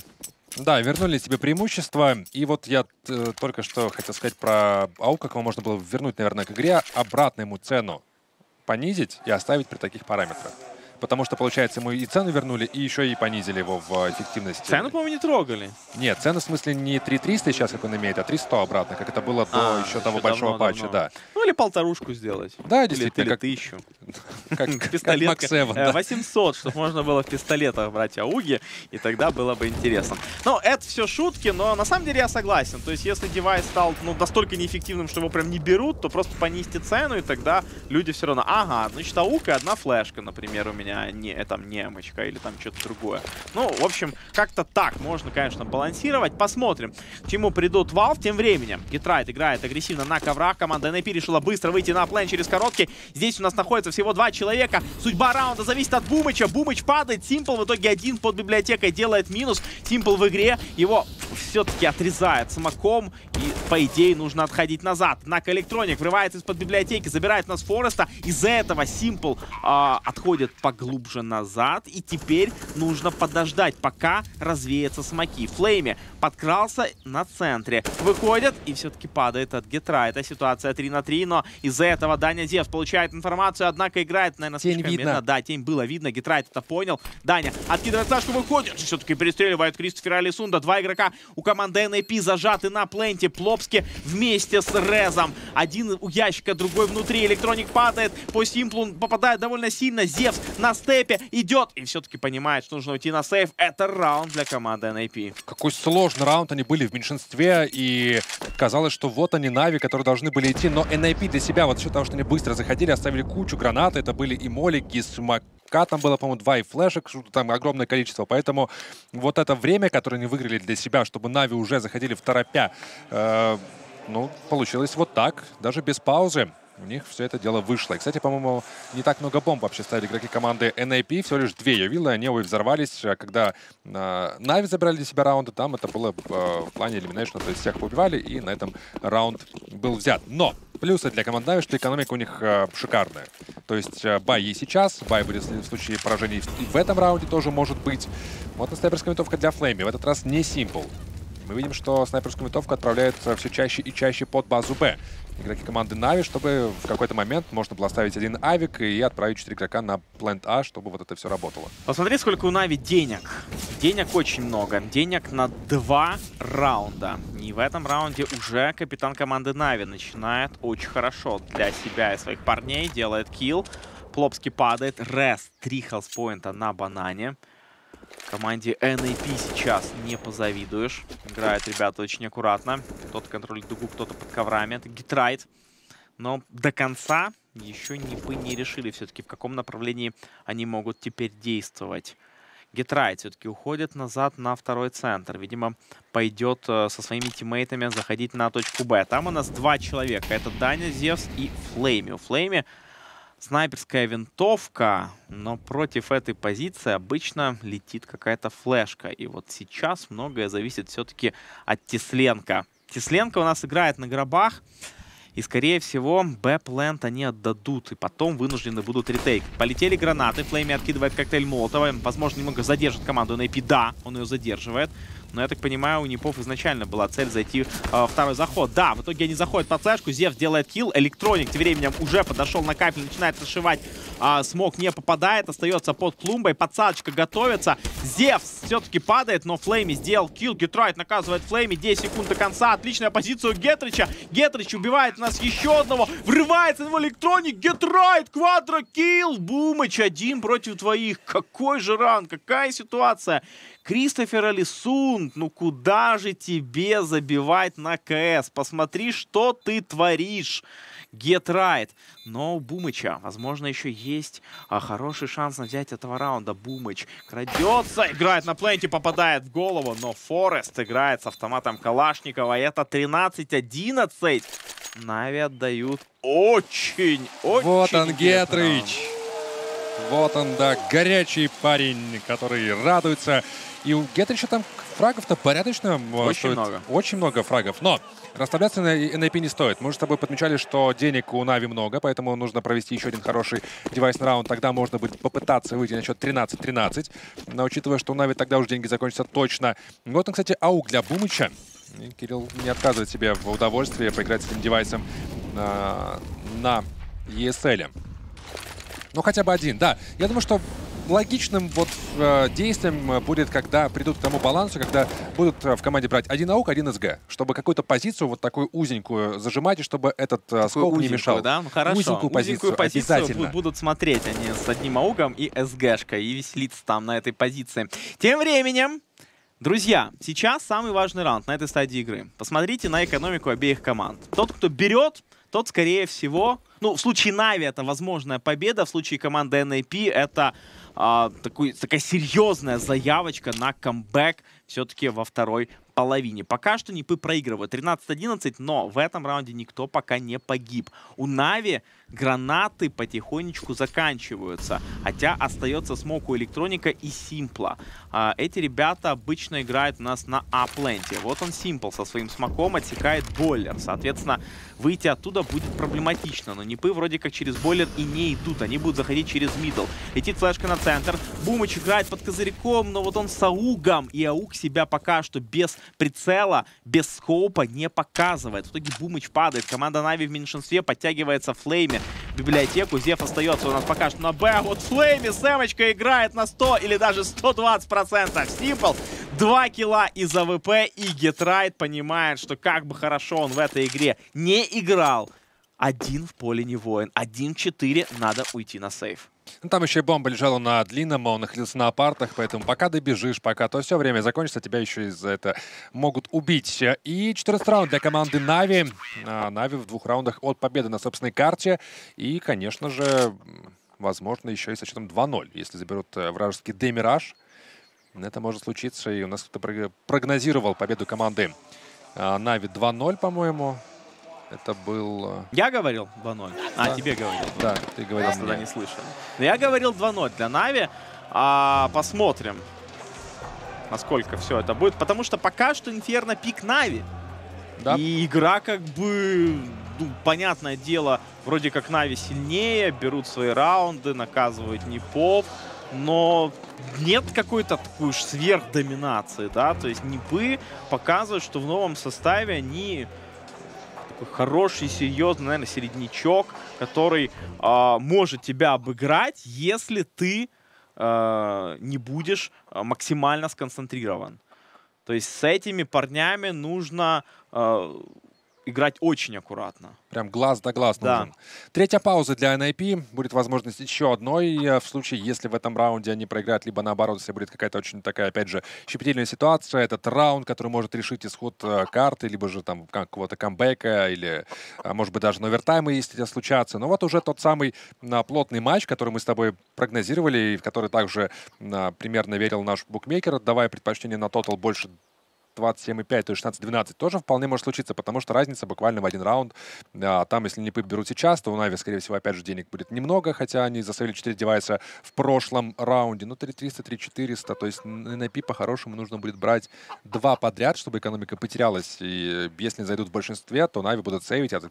S6: Да, вернули себе преимущество. И вот я э, только что хотел сказать про АУ, как его можно было вернуть, наверное, к игре, обратно ему цену понизить и оставить при таких параметрах. Потому что, получается, ему и цену вернули, и еще и понизили его в эффективности.
S5: Цену, по-моему, не трогали.
S6: Нет, цену в смысле не 3300 сейчас, как он имеет, а 300 обратно, как это было до
S5: А,
S6: еще того
S5: еще
S6: большого
S5: давно,
S6: патча,
S5: давно.
S6: да.
S5: Ну или полторушку сделать.
S6: Да, действительно,
S5: или
S6: как,
S5: тысячу. *laughs*
S6: как, *laughs*
S5: Э,
S6: да.
S5: 800, чтобы можно было в пистолетах брать ауги, и тогда было бы интересно. Ну, это все шутки, но на самом деле я согласен. То есть, если девайс стал ну, настолько неэффективным, что его прям не берут, то просто понизьте цену, и тогда люди все равно, ага, значит, аук и одна флешка, например, у меня, не, э, там, немочка или там что-то другое. Ну, в общем, как-то так можно, конечно, балансировать. Посмотрим, к чему придут Valve. Тем временем, Гитрайт играет агрессивно на коврах. Команда NAP решила быстро выйти на плей через короткий. Здесь у нас находится всего два человека. Судьба раунда зависит от Бумыча. Бумыч падает. Симпл в итоге один под библиотекой делает минус. Симпл в игре. Его все-таки отрезает смоком. И, по идее, нужно отходить назад. Однако Электроник врывается из-под библиотеки, забирает нас Фореста. Из-за этого Симпл а, отходит поглубже назад. И теперь нужно подождать, пока развеются смоки. Флейми подкрался на центре. Выходит и все-таки падает от Гетрайта. Это ситуация 3 на 3, но из-за этого Даня Зевс получает информацию, однако играет, наверное,
S6: Тень
S5: слишком
S6: видно.
S5: медленно. Да, тень было видно, Гетрайт это понял. Даня откидывает хаешку, выходит, все-таки перестреливает Кристофера Алисунда. Два игрока у команды NIP зажаты на пленте. Плопски вместе с Резом. Один у ящика, другой внутри. Электроник падает, по симплу попадает довольно сильно. Зевс на степе идет и все-таки понимает, что нужно уйти на сейф. Это раунд для команды NAP.
S6: Какой сложный раунд, они были в меньшинстве, и казалось, что вот они, Нави, которые должны были идти, но NIP для себя, вот за счет того, что они быстро заходили, оставили кучу гранат, это были и молики, и смока, там было, по-моему, два и флешек, там огромное количество, поэтому вот это время, которое они выиграли для себя, чтобы Нави уже заходили в торопя, э, ну, получилось вот так, даже без паузы. У них все это дело вышло. И, кстати, по-моему, не так много бомб вообще ставили игроки команды NIP. Всего лишь две я и они обе взорвались. А Когда э, Нави забрали для себя раунды, там это было э, в плане элиминейшна, то есть всех убивали, и на этом раунд был взят. Но плюсы для команд Нави, что экономика у них э, шикарная. То есть э, buy есть сейчас, buy будет в случае поражений и в этом раунде тоже может быть. Вот на снайперская винтовка для Флейми. В этот раз не Simple. Мы видим, что снайперскую винтовку отправляют все чаще и чаще под базу Б. Игроки команды Нави, чтобы в какой-то момент можно было оставить один авик и отправить 4 игрока на плент А, чтобы вот это все работало.
S5: Посмотри, сколько у Нави денег. Денег очень много. Денег на два раунда. И в этом раунде уже капитан команды Нави начинает очень хорошо для себя и своих парней. Делает килл. Плопский падает. Рез. Три хелспоинта на банане. Команде NIP сейчас не позавидуешь. Играют ребята очень аккуратно. Кто-то контролирует дугу, кто-то под коврами. Это Гетрайт. Но до конца еще не, вы не решили все-таки, в каком направлении они могут теперь действовать. Гетрайт все-таки уходит назад на второй центр. Видимо, пойдет э, со своими тиммейтами заходить на точку Б. Там у нас два человека. Это Даня, Зевс и Флейми. У Флейми снайперская винтовка, но против этой позиции обычно летит какая-то флешка. И вот сейчас многое зависит все-таки от Тесленко. Тесленко у нас играет на гробах. И, скорее всего, Б-плент они отдадут. И потом вынуждены будут ретейк. Полетели гранаты. Флейми откидывает коктейль Молотова. Возможно, немного задержит команду на AP. Да, он ее задерживает. Но я так понимаю, у Непов изначально была цель зайти э, второй заход. Да, в итоге они заходят под флешку. Зевс делает килл. Электроник тем временем уже подошел на капель, начинает зашивать. А, смог не попадает, остается под клумбой. Подсадочка готовится. Зевс все-таки падает, но Флейми сделал килл. Гетрайт наказывает Флейми. 10 секунд до конца. Отличная позиция у Гетрича. Гетрич убивает у нас еще одного. Врывается в электроник. Гетрайт, квадрокилл. Бумыч один против троих. Какой же раунд, какая ситуация. Кристофер Алисунд, ну куда же тебе забивать на КС? Посмотри, что ты творишь. Get right. Но у Бумыча, возможно, еще есть а, хороший шанс на взять этого раунда. Бумыч крадется, играет на пленте, попадает в голову, но Форест играет с автоматом Калашникова. Это 13-11. Нави отдают очень, очень...
S6: Вот он, Гетрич. Вот он, да, горячий парень, который радуется. И у Гетрича там фрагов-то порядочно. э,
S5: Очень
S6: стоит.
S5: много.
S6: Очень много фрагов. Но расслабляться на NIP не стоит. Мы же с тобой подмечали, что денег у Нави много, поэтому нужно провести еще один хороший девайсный раунд. Тогда можно будет попытаться выйти на счет 13-13. Но учитывая, что у Нави тогда уже деньги закончатся точно. Вот он, кстати, аук для Бумыча. И Кирилл не отказывает себе в удовольствии поиграть с этим девайсом а, на ESL. Ну, хотя бы один, да. Я думаю, что логичным вот э, действием э, будет, когда придут к тому балансу, когда будут э, в команде брать один аук, один СГ, чтобы какую-то позицию вот такую узенькую зажимать, и чтобы этот э, скоп не
S5: Узенькую,
S6: мешал.
S5: Да? Ну, хорошо.
S6: Узенькую позицию, обязательно.
S5: бу- будут смотреть они с одним аугом и СГшкой, и веселиться там на этой позиции. Тем временем, друзья, сейчас самый важный раунд на этой стадии игры. Посмотрите на экономику обеих команд. Тот, кто берет, тот, скорее всего... Ну, в случае Нави это возможная победа, в случае команды NAP это а, такой, такая серьезная заявочка на камбэк все-таки во второй половине. Пока что Нипы проигрывают 13-11, но в этом раунде никто пока не погиб. У Нави гранаты потихонечку заканчиваются, хотя остается смог у Электроника и Симпла. Эти ребята обычно играют у нас на А-пленте. Вот он Симпл со своим смоком отсекает бойлер. Соответственно, выйти оттуда будет проблематично, но Нипы вроде как через бойлер и не идут. Они будут заходить через мидл. Летит флешка на центр. Бумыч играет под козырьком, но вот он с аугом. И ауг себя пока что без прицела, без скоупа не показывает. В итоге Бумыч падает. Команда Нави в меньшинстве подтягивается Флейми. Библиотеку Зев остается у нас пока что на Б. А Вот Флейми с эмочкой играет на 100 или даже 120%. Симпл. Два килла из АВП и Гетрайт понимает, что как бы хорошо он в этой игре не играл. Один в поле не воин. Один в четыре. Надо уйти на save.
S6: Ну, там еще и бомба лежала на длинном, он находился на апартах, поэтому пока добежишь, пока то все время закончится, тебя еще из-за это могут убить. И 14 раунд для команды Нави. А, Нави в двух раундах от победы на собственной карте. И, конечно же, возможно, еще и со счетом 2-0, если заберут э, вражеский de_mirage. Это может случиться, и у нас кто-то прог- прогнозировал победу команды а, Нави 2-0, по-моему. Это был... э,
S5: Я говорил 2-0. А,
S6: Да.
S5: тебе говорил.
S6: Да, ты говорил
S5: Просто тогда не слышал. Но я говорил 2-0 для Нави. А, посмотрим, насколько все это будет. Потому что пока что Инферно пик Нави.
S6: Да.
S5: И игра как бы, ну, понятное дело, вроде как Нави сильнее, берут свои раунды, наказывают Непов, но нет какой-то такой уж сверхдоминации, да, то есть Непы показывают, что в новом составе они хороший, серьезный, наверное, середнячок, который а, может тебя обыграть, если ты а, не будешь а, максимально сконцентрирован. То есть с этими парнями нужно э, играть очень аккуратно.
S6: Прям глаз да глаз
S5: Да.
S6: нужен. Третья пауза для NIP. Будет возможность еще одной э, в случае, если в этом раунде они проиграют, либо наоборот, если будет какая-то очень такая, опять же, щепетильная ситуация. Этот раунд, который может решить исход э, карты, либо же там как- какого-то камбэка, или, а, может быть, даже на овертаймы, если это случаться. Но вот уже тот самый а, плотный матч, который мы с тобой прогнозировали, и в который также а, примерно верил наш букмекер, давая предпочтение на тотал больше 27,5, то есть 16-12 тоже вполне может случиться, потому что разница буквально в один раунд. А, там, если не берут сейчас, то у Нави, скорее всего, опять же, денег будет немного, хотя они засовили 4 девайса в прошлом раунде. Ну, 3300, 3400, то есть NIP по-хорошему нужно будет брать два подряд, чтобы экономика потерялась. И если зайдут в большинстве, то Нави будут сейвить, а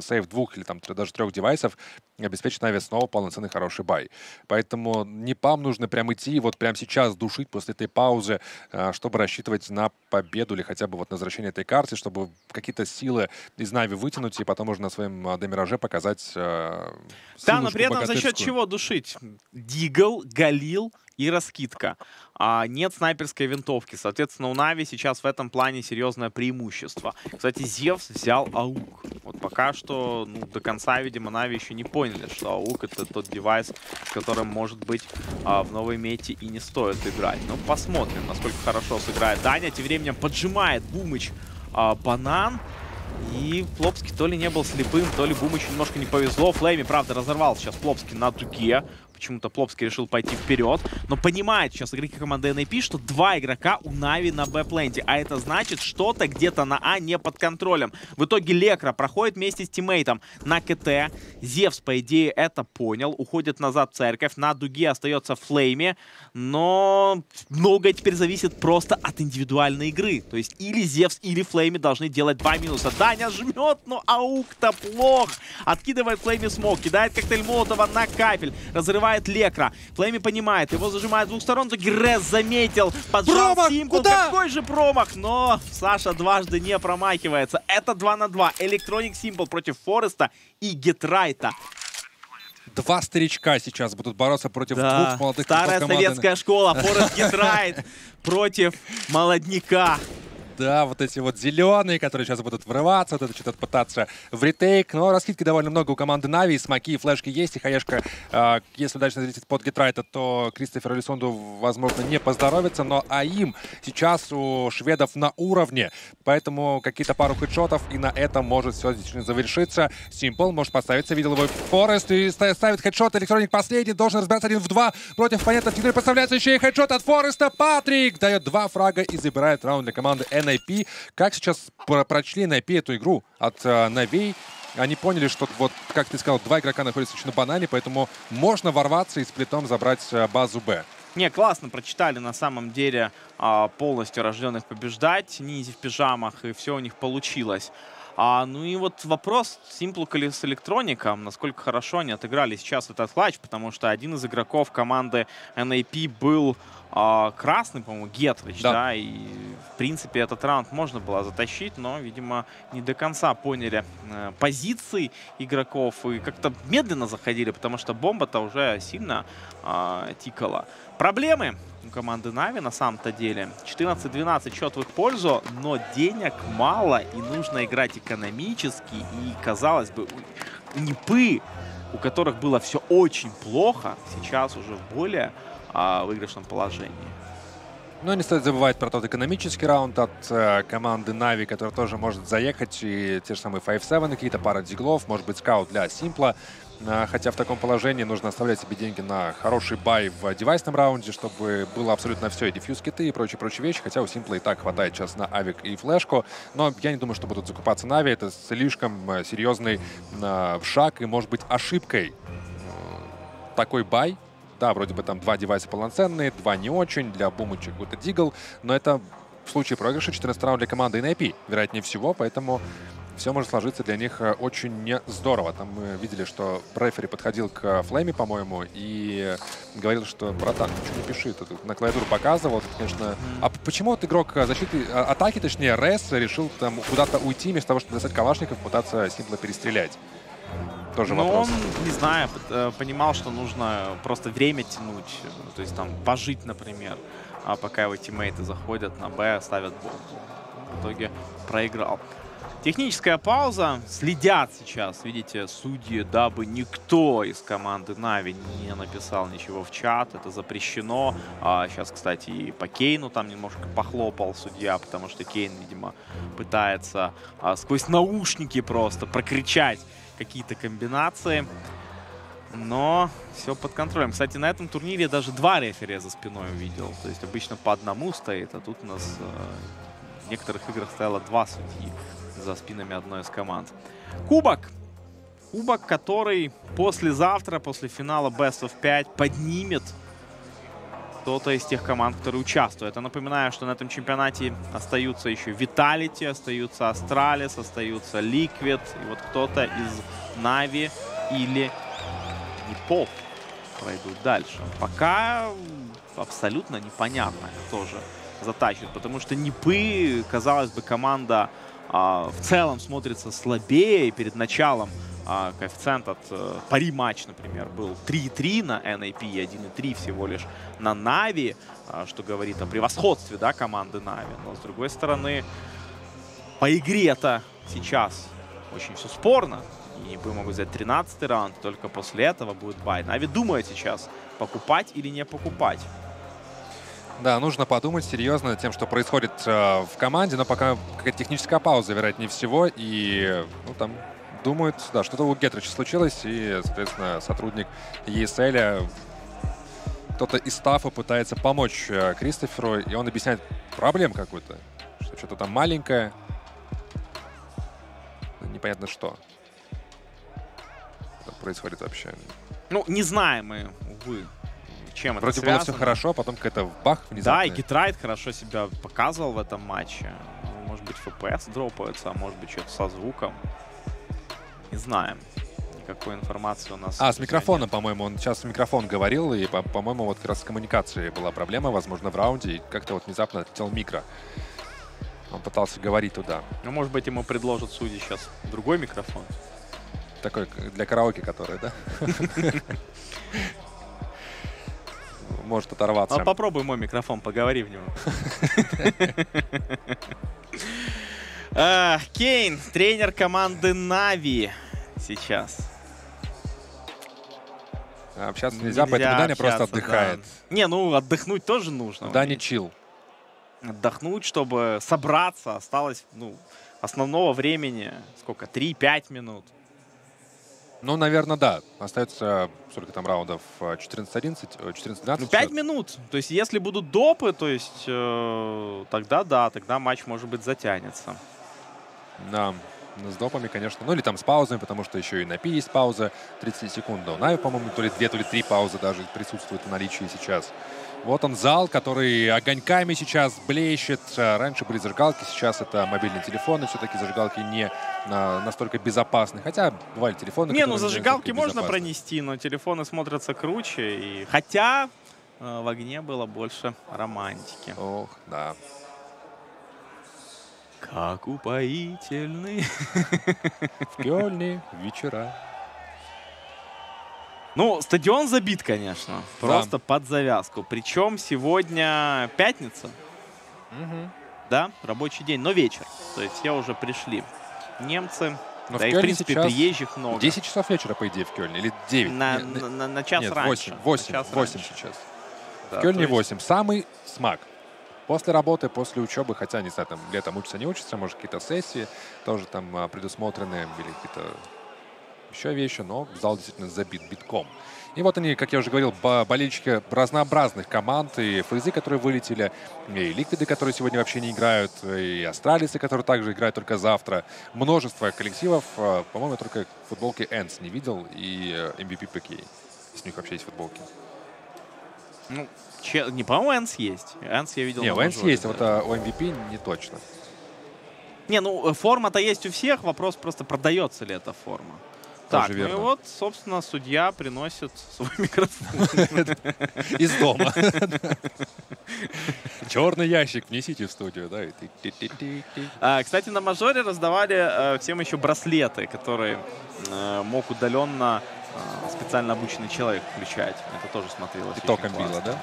S6: сейв двух или там даже трех девайсов обеспечит Нави снова полноценный хороший buy. Поэтому NIP ам нужно прям идти, вот прям сейчас душить после этой паузы, а, чтобы рассчитывать на победу или хотя бы вот на возвращение этой карты, чтобы какие-то силы из Нави вытянуть и потом уже на своем а, de_mirage показать э,
S5: Да, но при этом за счет чего душить? Deagle, Galil и раскидка. А нет снайперской винтовки. Соответственно, у Нави сейчас в этом плане серьезное преимущество. Кстати, Зевс взял AUG. Вот пока что ну, до конца, видимо, Нави еще не поняли, что AUG это тот девайс, с которым, может быть, а, в новой мете и не стоит играть. Ну, посмотрим, насколько хорошо сыграет Даня. Тем временем поджимает Бумыч а, банан. И Плопский то ли не был слепым, то ли Бумычу немножко не повезло. Флейми, правда, разорвал сейчас Плопский на дуге. Почему-то Плопский решил пойти вперед. Но понимает сейчас игроки команды NIP, что два игрока у Нави на B- plant е. А это значит, что-то где-то на А не под контролем. В итоге Лекра проходит вместе с тиммейтом на КТ. Зевс, по идее, это понял. Уходит назад церковь. На дуге остается Флейми. Но многое теперь зависит просто от индивидуальной игры. То есть или Зевс, или Флейми должны делать два минуса. Даня жмет, но AUG-то плох. Откидывает Флейми smoke, кидает коктейль Молотова на кафель. Разрывает Лекра. Флейми понимает, его зажимает с двух сторон. Гресс заметил, поджал
S6: Промах!
S5: Симпл.
S6: Куда?
S5: Какой же промах? Но Саша дважды не промахивается. Это 2 на 2. Электроник Симпл против Фореста и Гетрайта.
S6: Два старичка сейчас будут бороться против
S5: Да,
S6: двух молодых
S5: старая советская школа. Форест *laughs* Гетрайт против молодняка.
S6: Да, вот эти вот зеленые, которые сейчас будут врываться, вот это что-то пытаться в ретейк. Но раскидки довольно много у команды Нави, смоки и флешки есть. И Хаешка, э, если дальше залетит под Гетрайта, то Кристофер Лисонду, возможно, не поздоровится. Но АИМ сейчас у шведов на уровне. Поэтому какие-то пару хедшотов, и на этом может все действительно завершиться. Симпл может поставиться, видел его Форест, и ста- ставит хедшот. Электроник последний, должен разбираться один в два против оппонентов. Теперь поставляется еще и хедшот от Фореста. Патрик дает два фрага и забирает раунд для команды NIP. Как сейчас про- прочли NIP эту игру от э, Навей, они поняли, что вот, как ты сказал, два игрока находятся еще на банане, поэтому можно ворваться и сплитом забрать э, базу Б.
S5: Не, классно прочитали на самом деле а, полностью рожденных побеждать, ниндзя в пижамах, и все у них получилось. А, ну и вот вопрос Simple ли с электроником, насколько хорошо они отыграли сейчас этот клатч, потому что один из игроков команды NAP был а, красный, по-моему, Гетрич,
S6: Да.
S5: да. и в принципе этот раунд можно было затащить, но, видимо, не до конца поняли э, позиции игроков и как-то медленно заходили, потому что бомба-то уже сильно а, тикала. Проблемы у команды Нави на самом-то деле. 14-12 счет в их пользу, но денег мало и нужно играть экономически. И, казалось бы, Непы, у которых было все очень плохо, сейчас уже более а, выигрышном положении.
S6: Но не стоит забывать про тот экономический раунд от э, команды Нави, которая тоже может заехать, и те же самые 5-7, какие-то пара диглов, может быть, скаут для Симпла. А, Хотя в таком положении нужно оставлять себе деньги на хороший buy в девайсном раунде, чтобы было абсолютно все, и defuse kit ы, и прочие-прочие вещи. Хотя у Симпла и так хватает сейчас на Авик и Флешку. Но я не думаю, что будут закупаться Нави. Это слишком э, серьезный э, шаг и, может быть, ошибкой э, такой buy. Да, вроде бы там два девайса полноценные, два не очень, для бумычек какой-то Deagle, но это в случае проигрыша 14 раунд для команды NIP, вероятнее всего, поэтому все может сложиться для них э, очень не здорово. Там мы видели, что рефери подходил к Флейме, по-моему, и говорил, что, братан, ничего не пиши, ты тут на клавиатуру показывал, это, конечно... А почему вот игрок э, защиты, а, атаки, точнее, Рес, решил там куда-то уйти, вместо того, чтобы достать калашников, пытаться симпло перестрелять? Тоже
S5: Но
S6: вопрос.
S5: Ну, он, не знаю, э, понимал, что нужно просто время тянуть. э, То есть там пожить, например, а пока его тиммейты заходят на Б, ставят бомбу. В итоге проиграл. Техническая пауза. Следят сейчас, видите, судьи, дабы никто из команды Нави не написал ничего в чат. Это запрещено. А сейчас, кстати, и по Кейну там немножко похлопал судья, потому что Кейн, видимо, пытается а, сквозь наушники просто прокричать какие-то комбинации. Но все под контролем. Кстати, на этом турнире даже два рефери за спиной увидел. То есть обычно по одному стоит, а тут у нас э, в некоторых играх стояло два судьи за спинами одной из команд. Кубок. Кубок, который послезавтра, после финала Best of 5, поднимет кто-то из тех команд, которые участвуют. Я напоминаю, что на этом чемпионате остаются еще Vitality, остаются Astralis, остаются Liquid. И вот кто-то из Нави или Непов пройдут дальше. Пока абсолютно непонятно, кто же затащит. Потому что NIP ы, казалось бы, команда а, в целом смотрится слабее. Перед началом а, коэффициент от а, пари матч, например, был 3,3 на NIP и 1,3 всего лишь на Нави, а, что говорит о превосходстве да, команды Нави. Но с другой стороны, по игре это сейчас очень все спорно. И NIP ы могут взять 13 раунд, только после этого будет buy. Нави думает сейчас, покупать или не покупать.
S6: Да, нужно подумать серьезно тем, что происходит э, в команде, но пока какая-то техническая пауза, вероятнее всего, и ну, там думают, да, что-то у Гетрича случилось, и, соответственно, сотрудник ESL, кто-то из стафа пытается помочь э, Кристоферу, и он объясняет проблем какую-то, что что-то там маленькое, непонятно что происходит вообще.
S5: Ну, не знаем мы, увы, чем
S6: Вроде
S5: это
S6: было
S5: связано.
S6: все хорошо, а потом какая-то бах внезапно.
S5: Да, и Гитрайт хорошо себя показывал в этом матче. Ну, Может быть, FPS дропается, а может быть, что-то со звуком. Не знаем. Никакой информации у нас.
S6: А, с микрофоном, по-моему, он сейчас в микрофон говорил, и, по- по-моему, вот как раз с коммуникацией была проблема, возможно, в раунде, и как-то вот внезапно отлетел микро. Он пытался говорить туда.
S5: Ну, может быть, ему предложат судьи сейчас другой микрофон.
S6: Такой для караоке, который, да? Может оторваться.
S5: А попробуй мой микрофон, поговори в него. *laughs* А, Кейн, тренер команды Нави сейчас.
S6: А Общаться нельзя, поэтому Даня просто отдыхает.
S5: да. Не, ну отдохнуть тоже нужно.
S6: Даня чил.
S5: Отдохнуть, чтобы собраться. Осталось, ну, основного времени, сколько, 3-5 минут.
S6: Ну, наверное, да. Остается, сколько там раундов? э, 14-11? э, 14-12?
S5: Ну, 5
S6: счет?
S5: минут. То есть, если будут допы, то есть, э, тогда да, тогда матч, может быть, затянется.
S6: Да, с допами, конечно. Ну, или там с паузами, потому что еще и на Пи есть пауза 30 секунд. У Нави, по-моему, то ли две, то ли три паузы даже присутствуют в наличии сейчас. Вот он зал, который огоньками сейчас блещет. А Раньше были зажигалки, сейчас это мобильные телефоны. Все-таки зажигалки не а, настолько безопасны. Хотя бывали телефоны,
S5: Не, ну зажигалки
S6: настолько
S5: можно пронести, но телефоны смотрятся круче. И... Хотя э, в огне было больше романтики.
S6: Ох, да.
S5: Как упоительный. *laughs*
S6: В Кёльне вечера.
S5: Ну, стадион забит, конечно. Просто под завязку. Причем сегодня пятница, да, рабочий день, но вечер. То есть все уже пришли. Немцы,
S6: Но
S5: да
S6: в
S5: и, в принципе, приезжих много.
S6: 10 часов вечера, по идее, в Кёльне. Или 9.
S5: На,
S6: Не-
S5: на, на- на час
S6: Нет,
S5: раньше.
S6: 8.
S5: На
S6: 8,
S5: час
S6: 8
S5: раньше.
S6: сейчас.
S5: Да,
S6: В Кёльне
S5: есть
S6: 8. Самый смак. После работы, после учебы, хотя, не знаю, там летом учатся, не учатся, может, какие-то сессии тоже там а, предусмотрены, или какие-то еще вещи, но зал действительно забит битком. И вот они, как я уже говорил, болельщики разнообразных команд, и фейзы, которые вылетели, и ликвиды, которые сегодня вообще не играют, и астралисы, которые также играют только завтра. Множество коллективов. А, По-моему, только футболки Энс не видел, и MVP PK. Если у них вообще есть футболки.
S5: Ну, че- не, по-моему, Энс есть. Энс я видел
S6: Не, Энс есть, вот а, у MVP не точно.
S5: Не, ну, э, форма-то есть у всех, вопрос просто, продается ли эта форма.
S6: Тоже
S5: так, ну
S6: верно.
S5: и вот, собственно, судья приносит свой *laughs* микрофон.
S6: Из дома. Черный ящик внесите в студию, да?
S5: А, Кстати, на мажоре раздавали э, всем еще браслеты, которые э, мог удаленно специально обученный человек включать. Это тоже смотрелось
S6: И током
S5: классно.
S6: било, да?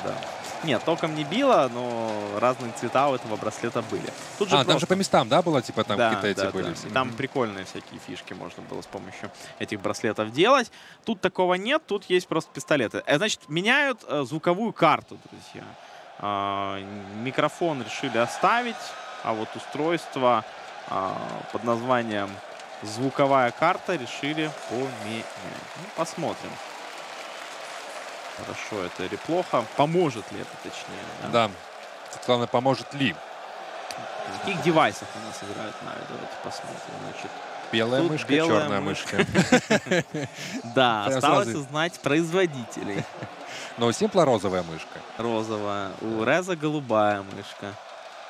S5: Нет, током не било, но разные цвета у этого браслета были. Тут же
S6: А, там
S5: просто-
S6: же по местам, да, было? Типа там
S5: да,
S6: какие-то эти
S5: да,
S6: были?
S5: да. Там прикольные всякие фишки можно было с помощью этих браслетов делать. Тут такого нет, тут есть просто пистолеты. Э, Значит, меняют э, звуковую карту, друзья. А, микрофон решили оставить, а вот устройство а, под названием звуковая карта решили поменять. Ну, посмотрим. Хорошо это или плохо. Поможет ли это, точнее. да?
S6: Да. Главное, поможет ли.
S5: На каких девайсах у нас играют Нави? Давайте посмотрим. Значит,
S6: Белая мышка,
S5: белая
S6: черная
S5: мышка. *laughs* Да, осталось узнать производителей. *laughs*
S6: Но у Симпла розовая мышка.
S5: Розовая. У Реза голубая мышка.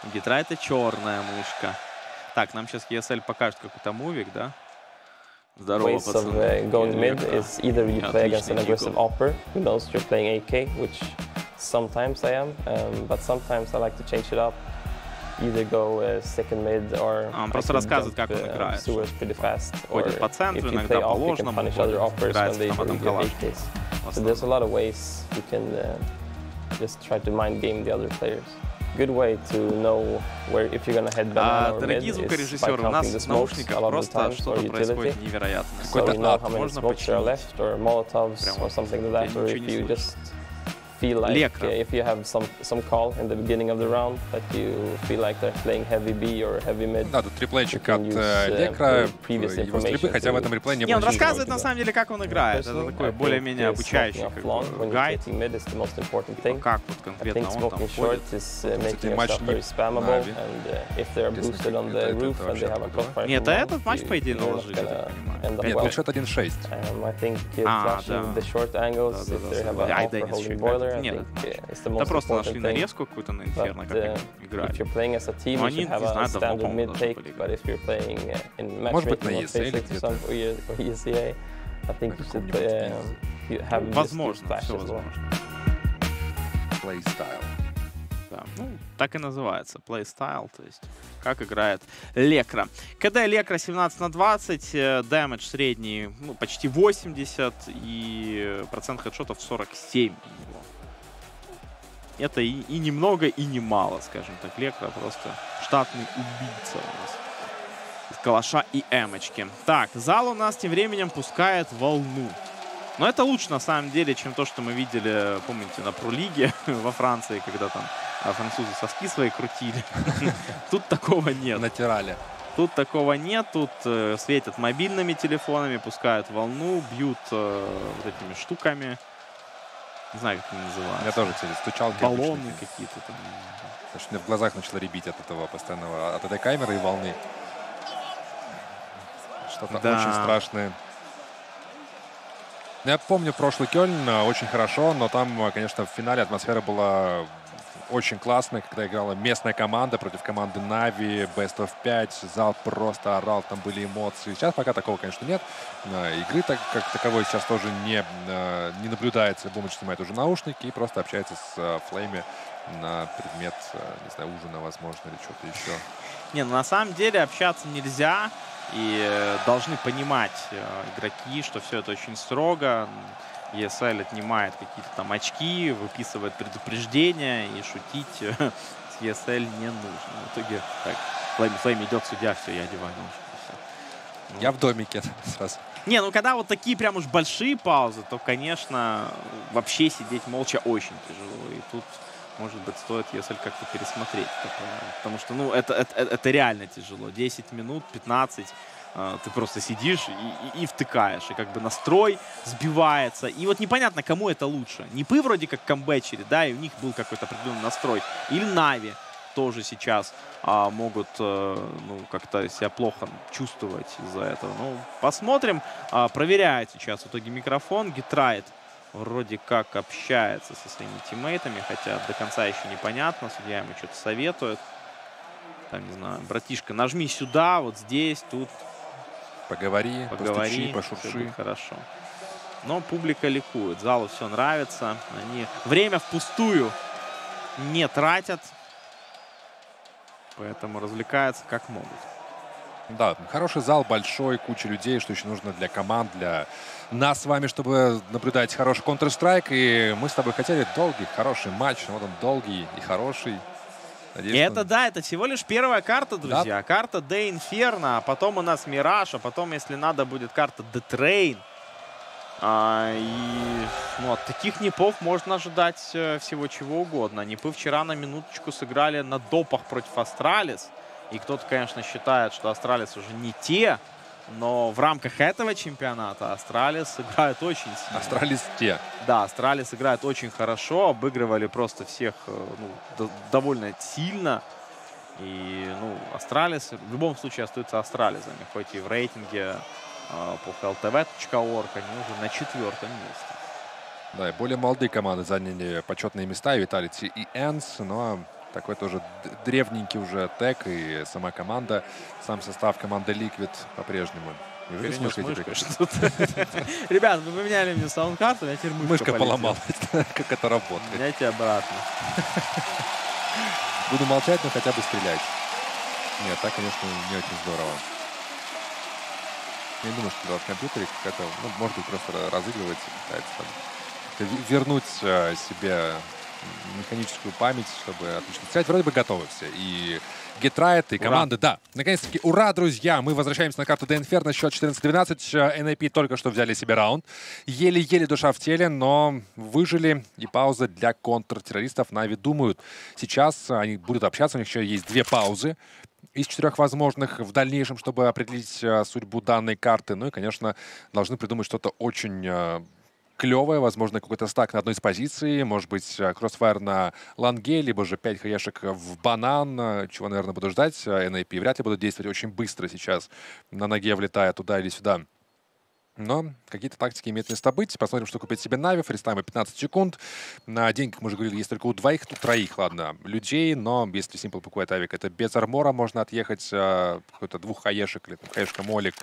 S5: У Гитрайта черная мышка. Так, нам сейчас ESL покажет какой-то мувик, да? Здорово,
S7: ways of
S5: пацаны.
S7: uh, going mid
S5: Легко.
S7: is either you play against an
S5: Отличный
S7: aggressive
S5: киков.
S7: upper who knows you're playing AK, which sometimes I am, um, but sometimes I like to change it up. Either go uh, second mid or
S5: А, он
S7: I
S5: просто
S7: could
S5: рассказывает,
S7: jump,
S5: как он
S7: uh,
S5: играет,
S7: sewers pretty fast. Or
S5: Ходит по центру,
S7: if you
S5: иногда
S7: play
S5: по
S7: off, you can
S5: ложному
S7: punish other
S5: ходит,
S7: uppers
S5: играет
S7: when they
S5: с автоматом
S7: believe you're
S5: Калашникова.
S7: AKs.
S5: В
S7: So there's a
S5: основном.
S7: lot of ways you can uh, just try to mind game the other players. Good way to know where if you're gonna head banana
S5: А,
S7: or mid
S5: дорогие
S7: is by
S5: звукорежиссеры, у нас
S7: counting the
S5: в
S7: smokes
S5: наушниках
S7: a lot of the
S5: просто
S7: times for
S5: что-то
S7: utility.
S5: происходит невероятное.
S7: So
S6: Какой-то
S7: you know
S5: ад
S7: how many
S5: можно
S7: smokes there are
S5: починить.
S7: left, or Molotovs,
S5: Прям
S7: or
S5: вот
S7: something like
S5: я
S7: that, or
S5: ничего
S7: if
S5: не
S7: you
S5: слышу.
S7: just feel like
S5: Лекра.
S7: uh, if you have some some call in the beginning of the round that you feel like they're playing heavy B or heavy mid.
S6: Да, тут реплейчик
S7: You
S6: от
S7: can use,
S6: э,
S7: uh,
S6: Лекра,
S7: the previous
S6: его стрельбы,
S7: information
S6: хотя в
S7: to-
S6: этом реплее не
S5: Не,
S6: было
S5: он
S6: ничего.
S5: рассказывает на самом деле, как он играет. Это
S7: Personally, I
S5: такой
S7: think,
S5: более-менее
S7: uh,
S5: обучающий
S7: smoking
S5: как
S7: off long
S5: бы,
S7: when you're
S5: гайд.
S7: taking mid is the most important
S5: Типа,
S7: thing.
S5: Как вот
S7: I
S5: конкретно
S7: think
S5: он там
S7: smoking
S5: ходит.
S7: short is uh,
S6: Кстати,
S7: making
S6: матч
S7: yourself
S6: не
S7: very spammable,
S6: Нави.
S7: and uh, if they're
S6: Интересно,
S7: boosted on
S6: как
S7: the
S6: это- это
S7: roof and
S6: вообще
S7: they have a
S6: такое?
S7: crossfire
S5: Нет,
S7: from
S5: а
S7: long,
S5: этот матч,
S7: you-
S5: по идее,
S7: you're not
S5: наложили, я
S7: gonna
S5: так понимаю.
S7: end up
S6: Нет,
S7: well.
S6: был счет 1-6.
S7: Um, I think uh,
S5: А,
S7: flashing
S5: да.
S7: the short angles,
S5: Да, Нет, это Да просто нашли нарезку какую-то на
S7: But,
S5: как
S7: uh,
S5: они играли.
S7: team,
S5: Ну, они, не знаю, давно, по-моему, должны были
S7: uh,
S6: Может быть, на ESL где-то.
S7: E- or ESEA, I think
S6: На
S7: you should
S6: каком-нибудь
S7: uh, you have just
S5: Возможно, все возможно.
S6: Playstyle.
S5: Да, ну, так и называется, playstyle, то есть как играет Лекра. КД Лекра 17 на 20, э, дэмэдж средний ну, почти 80 и процент хедшотов 47 у него. Это и, и немного, и немало, скажем так. Лекра просто штатный убийца у нас. Из калаша и эмочки. Так, зал у нас тем временем пускает волну. Но это лучше, на самом деле, чем то, что мы видели, помните, на пролиге *laughs* во Франции, когда там а, французы соски свои крутили. *laughs* Тут такого нет.
S6: Натирали.
S5: Тут такого нет. Тут э, светят мобильными телефонами, пускают волну, бьют э, вот этими штуками. Не знаю, как они называются.
S6: меня тоже, кстати, стучалки
S5: Баллоны какие-то там.
S6: Значит, мне в глазах начало ребить от этого постоянного, от этой камеры и волны. Что-то
S5: Да.
S6: очень страшное. Я помню прошлый Кёльн э, очень хорошо, но там, э, конечно, в финале атмосфера была очень классная, когда играла местная команда против команды Нави, Best of 5, зал просто орал, там были эмоции. Сейчас пока такого, конечно, нет. Э, Игры так, как таковой сейчас тоже не, э, не наблюдается. Бумыч снимает уже наушники и просто общается с э, Флейми на предмет, не знаю, ужина, возможно, или что-то еще.
S5: Не, ну на самом деле общаться нельзя. И должны понимать игроки, что все это очень строго. ESL отнимает какие-то там очки, выписывает предупреждения, и шутить э, с ESL не нужно. В итоге так, Флейм, Флейм идет судья, все, я одеваю всё. Ну,
S6: Я в домике *laughs* сразу.
S5: Не, ну когда вот такие прям уж большие паузы, то, конечно, вообще сидеть молча очень тяжело. И тут, может быть, стоит, если как-то пересмотреть. Потому что, ну, это, это, это- реально тяжело. 10 минут, 15, э, ты просто сидишь и, и- и втыкаешь. И как бы настрой сбивается. И вот непонятно, кому это лучше. Нипы вроде как камбэчери, да, и у них был какой-то определенный настрой. Или Нави тоже сейчас а, могут э, ну, как-то себя плохо чувствовать из-за этого. Ну, посмотрим. А, проверяет сейчас в итоге микрофон. Гитрайт вроде как общается со своими тиммейтами, хотя до конца еще непонятно. Судья ему что-то советует. Там, не знаю, братишка, нажми сюда, вот здесь, тут
S6: Поговори,
S5: поговори,
S6: постучи, пошурши.
S5: хорошо. Но публика ликует, залу все нравится. Они время впустую не тратят, поэтому развлекаются как могут.
S6: Да, хороший зал, большой, куча людей, что еще нужно для команд, для нас с вами, чтобы наблюдать хороший Counter-Strike. И мы с тобой хотели долгий, хороший матч. Вот он долгий и хороший. Надеюсь,
S5: это,
S6: он-
S5: да, это всего лишь первая карта, друзья. Карта de_inferno, а потом у нас Мираж, а потом, если надо, будет карта de_train. А, и ну, от таких NIP ов можно ожидать э, всего чего угодно. NIP ы вчера на минуточку сыграли на допах против Astralis. И кто-то, конечно, считает, что Astralis уже не те, но в рамках этого чемпионата Astralis играет очень сильно.
S6: Astralis те.
S5: Да, Astralis играет очень хорошо, обыгрывали просто всех э, ну, до- довольно сильно. И, ну, Astralis в любом случае остаются Astralis ами, хоть и в рейтинге э, по hltv.org они уже на четвертом месте.
S6: Да, и более молодые команды заняли почетные места, и Vitality и ENCE, но такой тоже древненький уже тег и сама команда, сам состав команды Liquid по-прежнему. Не вы
S5: Перенес
S6: смотрите,
S5: мышку
S6: как
S5: что-то. *laughs* Ребят, вы поменяли мне саундкарту, меня теперь мышка
S6: мышка поломалась, *laughs* как это работает.
S5: Меняйте обратно. *laughs*
S6: Буду молчать, но хотя бы стрелять. Нет, так, конечно, не очень здорово. Я не думаю, что да, в компьютере какая-то, ну, может быть, просто ра- разыгрывается, пытается там вернуть э, себе механическую память, чтобы отлично стрелять. Вроде бы готовы все. И Getright, и
S5: Ура.
S6: команды, да. Наконец-таки, ура, друзья! Мы возвращаемся на карту The Inferno, счет 14-12. Э, NAP только что взяли себе раунд. Еле-еле душа в теле, но выжили. И пауза для контртеррористов. Нави думают, сейчас они будут общаться, у них еще есть две паузы из четырех возможных в дальнейшем, чтобы определить э, судьбу данной карты. Ну и, конечно, должны придумать что-то очень клевое, возможно, какой-то стак на одной из позиций, может быть, э, кроссфайр на ланге, либо же 5 хаешек в банан, чего, наверное, буду ждать. NAP вряд ли будут действовать очень быстро сейчас, на ноге влетая туда или сюда. Но какие-то тактики имеют место быть. Посмотрим, что купить себе Нави. Фристайма 15 секунд. На деньгах, мы же говорили, есть только у двоих, тут троих, ладно, людей. Но если Simple покупает авик, это без армора можно отъехать. э, Какой-то двух хаешек или хаешка молик.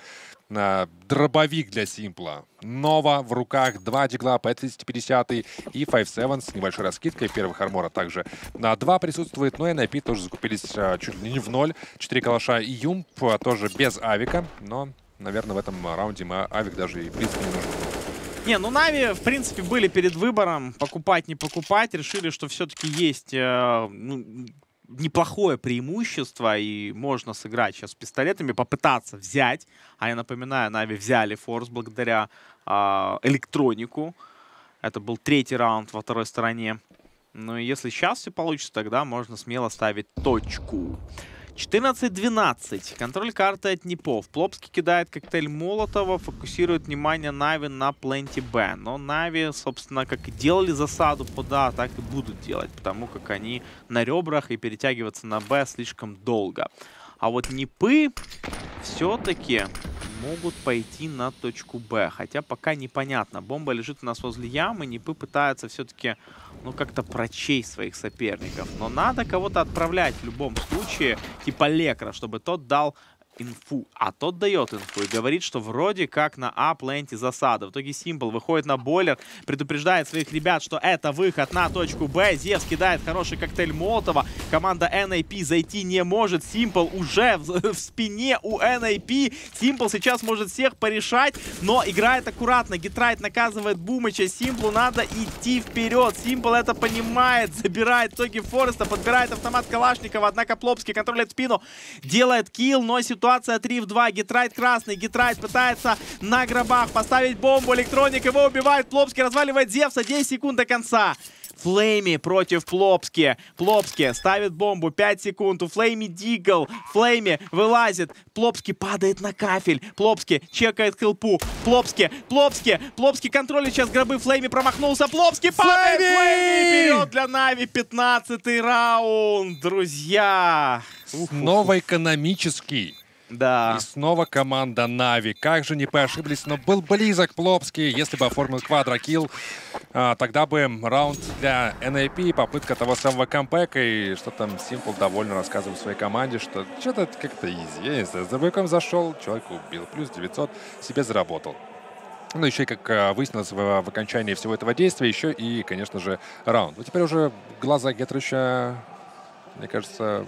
S6: На дробовик для Симпла. Нова в руках. Два дигла, P250 и 5-7 с небольшой раскидкой. Первых армора также на два присутствует. Но и NIP тоже закупились э, чуть ли не в ноль. Четыре калаша и Юмп э, тоже без авика. Но Наверное, в этом раунде мы авик даже и принципе не нужен.
S5: Не, ну Нави, в принципе, были перед выбором, покупать, не покупать. Решили, что все-таки есть э, ну, неплохое преимущество, и можно сыграть сейчас с пистолетами, попытаться взять. А я напоминаю, Нави взяли форс благодаря а, электронику. Это был третий раунд во второй стороне. Ну и если сейчас все получится, тогда можно смело ставить точку. 14-12. Контроль карты от Непов. Плопский кидает коктейль Молотова, фокусирует внимание Нави на пленте Б. Но Нави, собственно, как и делали засаду под А, так и будут делать, потому как они на ребрах и перетягиваться на Б слишком долго. А вот Непы все-таки могут пойти на точку Б. Хотя пока непонятно. Бомба лежит у нас возле ямы. Непы пытаются все-таки, ну, как-то прочесть своих соперников. Но надо кого-то отправлять в любом случае, типа Лекра, чтобы тот дал инфу. А тот дает инфу и говорит, что вроде как на А пленте засада. В итоге Симпл выходит на бойлер, предупреждает своих ребят, что это выход на точку Б. Зевс кидает хороший коктейль Молотова. Команда NIP зайти не может. Симпл уже в, *laughs* в спине у NIP. Симпл сейчас может всех порешать, но играет аккуратно. Гитрайт наказывает Бумыча. Симплу надо идти вперед. Симпл это понимает. Забирает в итоге Фореста, подбирает автомат Калашникова. Однако Плопский контролирует спину. Делает kill, но ситуация 3 в 2. Гитрайт красный. Гитрайт пытается на гробах поставить бомбу. Электроник его убивает. Плопский разваливает Зевса. 10 секунд до конца. Флейми против Плопски. Плопски ставит бомбу. 5 секунд. У Флейми Deagle. Флейми вылазит. Плопски падает на кафель. Плопски чекает хелпу. Плопски. Плопски. Плопски контролит сейчас гробы. Флейми промахнулся. Плопски падает. Флейми вперед для Нави. 15 раунд. Друзья.
S6: Снова экономический.
S5: Да.
S6: И снова команда Нави. Как же не ошиблись, но был близок Плопский. Если бы оформил квадрокилл, а, тогда бы раунд для NIP, попытка того самого comeback а, и что там Симпл довольно рассказывал своей команде, что что-то как-то easy. Я не знаю, за быком зашел, человека убил. Плюс 900 себе заработал. Ну, еще и, как а, выяснилось в, в окончании всего этого действия, еще и, конечно же, раунд. Ну, теперь уже глаза Гетрича, мне кажется,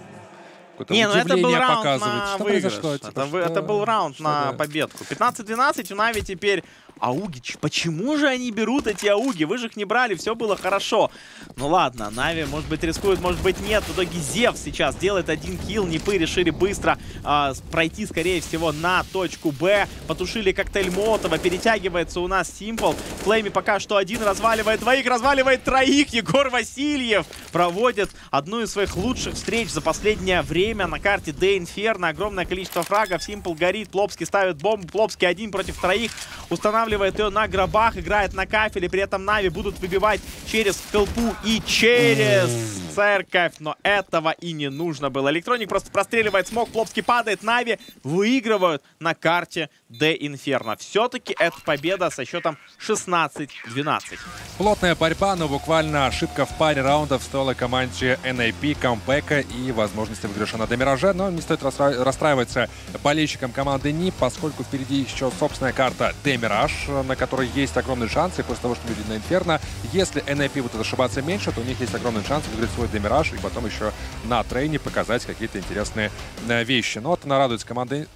S6: какое-то
S5: Не, ну это был раунд
S6: показывать.
S5: на
S6: Что
S5: выигрыш.
S6: Типа,
S5: это, это был раунд
S6: что
S5: на
S6: да?
S5: победку. 15-12 у Нави теперь Ауги. Почему же они берут эти Ауги? Вы же их не брали, все было хорошо. Ну ладно, Нави, может быть, рискует, может быть, нет. В итоге Зев сейчас делает один килл. Непы решили быстро с- пройти, скорее всего, на точку Б. Потушили коктейль Молотова. Перетягивается у нас Симпл. Флейми пока что один разваливает двоих, разваливает троих. Егор Васильев проводит одну из своих лучших встреч за последнее время на карте de_inferno. Огромное количество фрагов. Симпл горит. Плопский ставит бомбу. Плопский один против троих. Устанавливает ее на гробах. Играет на кафеле. При этом Нави будут выбивать через толпу и через церковь. Но этого и не нужно было. Электроник просто простреливает smoke. Плопский падает. Нави выигрывают на карте de_inferno. Все-таки это победа со счетом 16-12.
S6: Плотная борьба, но буквально ошибка в паре раундов стоила команде NAP камбэка и возможности выигрыша на Демираже. Но не стоит расстра- расстраиваться болельщикам команды НИП, поскольку впереди еще собственная карта Демираж, на которой есть огромные шансы. После того, что мы видели на Инферно, если NAP будут ошибаться меньше, то у них есть огромный шанс выиграть свой Демираж и потом еще на трейне показать какие-то интересные э, вещи. Но вот нарадуется команда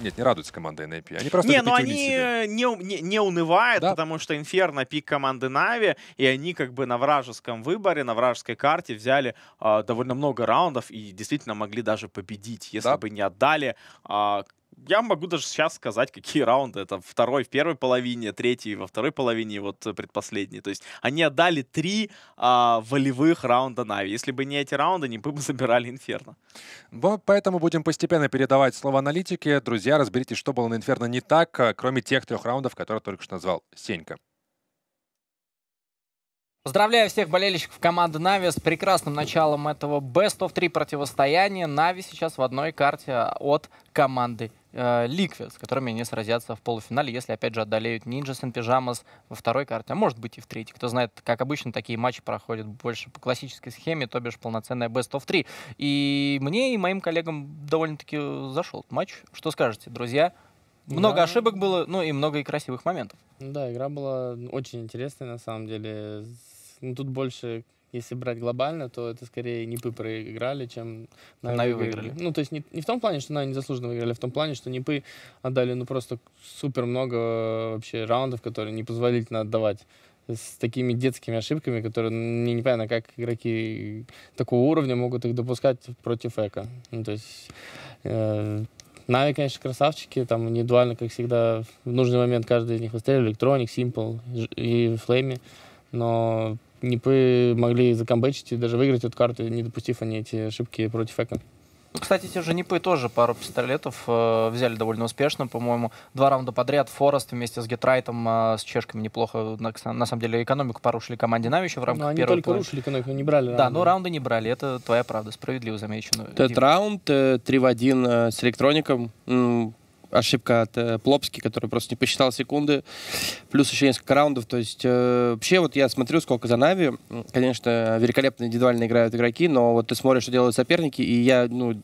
S6: нет, не радуется команда NAP. Они просто
S5: Не,
S6: это
S5: ну они
S6: себе.
S5: э, не, не, не унывают,
S6: Да.
S5: потому что Инферно пик команды Нави, и они как бы на вражеском выборе, на вражеской карте взяли а, довольно много раундов и действительно могли даже победить, если
S6: Да.
S5: бы не отдали. а, я могу даже сейчас сказать, какие раунды. Это второй в первой половине, третий во второй половине, и вот э, предпоследний. То есть они отдали три а, волевых раунда Нави. Если бы не эти раунды, не бы *laughs* забирали Инферно.
S6: Вот поэтому будем постепенно передавать слово аналитике. Друзья, разберитесь, что было на Инферно не так, а, кроме тех трех раундов, которые только что назвал Сенька.
S1: Поздравляю всех болельщиков команды Нави с прекрасным началом этого Best of 3 противостояния. Нави сейчас в одной карте от команды э, Liquid, с которыми они сразятся в полуфинале, если опять же одолеют Ninjas and Pyjamas во второй карте, а может быть и в третьей. Кто знает, как обычно такие матчи проходят больше по классической схеме, то бишь полноценная Best of 3. И мне и моим коллегам довольно-таки зашел этот матч. Что скажете, друзья? Много
S8: Да.
S1: ошибок было, ну и много и красивых моментов.
S8: Да, игра была очень интересная на самом деле. Ну, тут больше, если брать глобально, то это скорее Нипы проиграли, чем Нави
S1: Нави
S8: выиграли.
S1: выиграли.
S8: Ну, то есть не, не в том плане, что Нави незаслуженно выиграли, а в том плане, что Нипы отдали ну просто супер много вообще раундов, которые непозволительно отдавать с такими детскими ошибками, которые ну, мне непонятно, как игроки такого уровня могут их допускать против eco. Ну, то есть э, Нави, конечно, красавчики, там индивидуально, как всегда, в нужный момент каждый из них выстреливал, Электроник, Simple и Флейми, но Нипы могли закомбечить и даже выиграть эту карту, не допустив они эти ошибки против.
S1: Ну, Кстати, те же Нипы тоже пару пистолетов э, взяли довольно успешно, по-моему. Два раунда подряд Форест вместе с Гетрайтом, э, с чешками неплохо. На, на самом деле экономику порушили команде Нави еще в
S8: Но
S1: рамках
S8: они
S1: первой
S8: только
S1: половины.
S8: рушили экономику, не брали
S1: Да,
S8: раунды.
S1: но раунды не брали, это твоя правда, справедливо замечено.
S2: Этот раунд э, 3 в 1 э, с электроником. М, Ошибка от э, Плопски, который просто не посчитал секунды. Плюс еще несколько раундов. То есть э, вообще вот я смотрю, сколько за Нави. Конечно, великолепно индивидуально играют игроки, но вот ты смотришь, что делают соперники, и я, ну,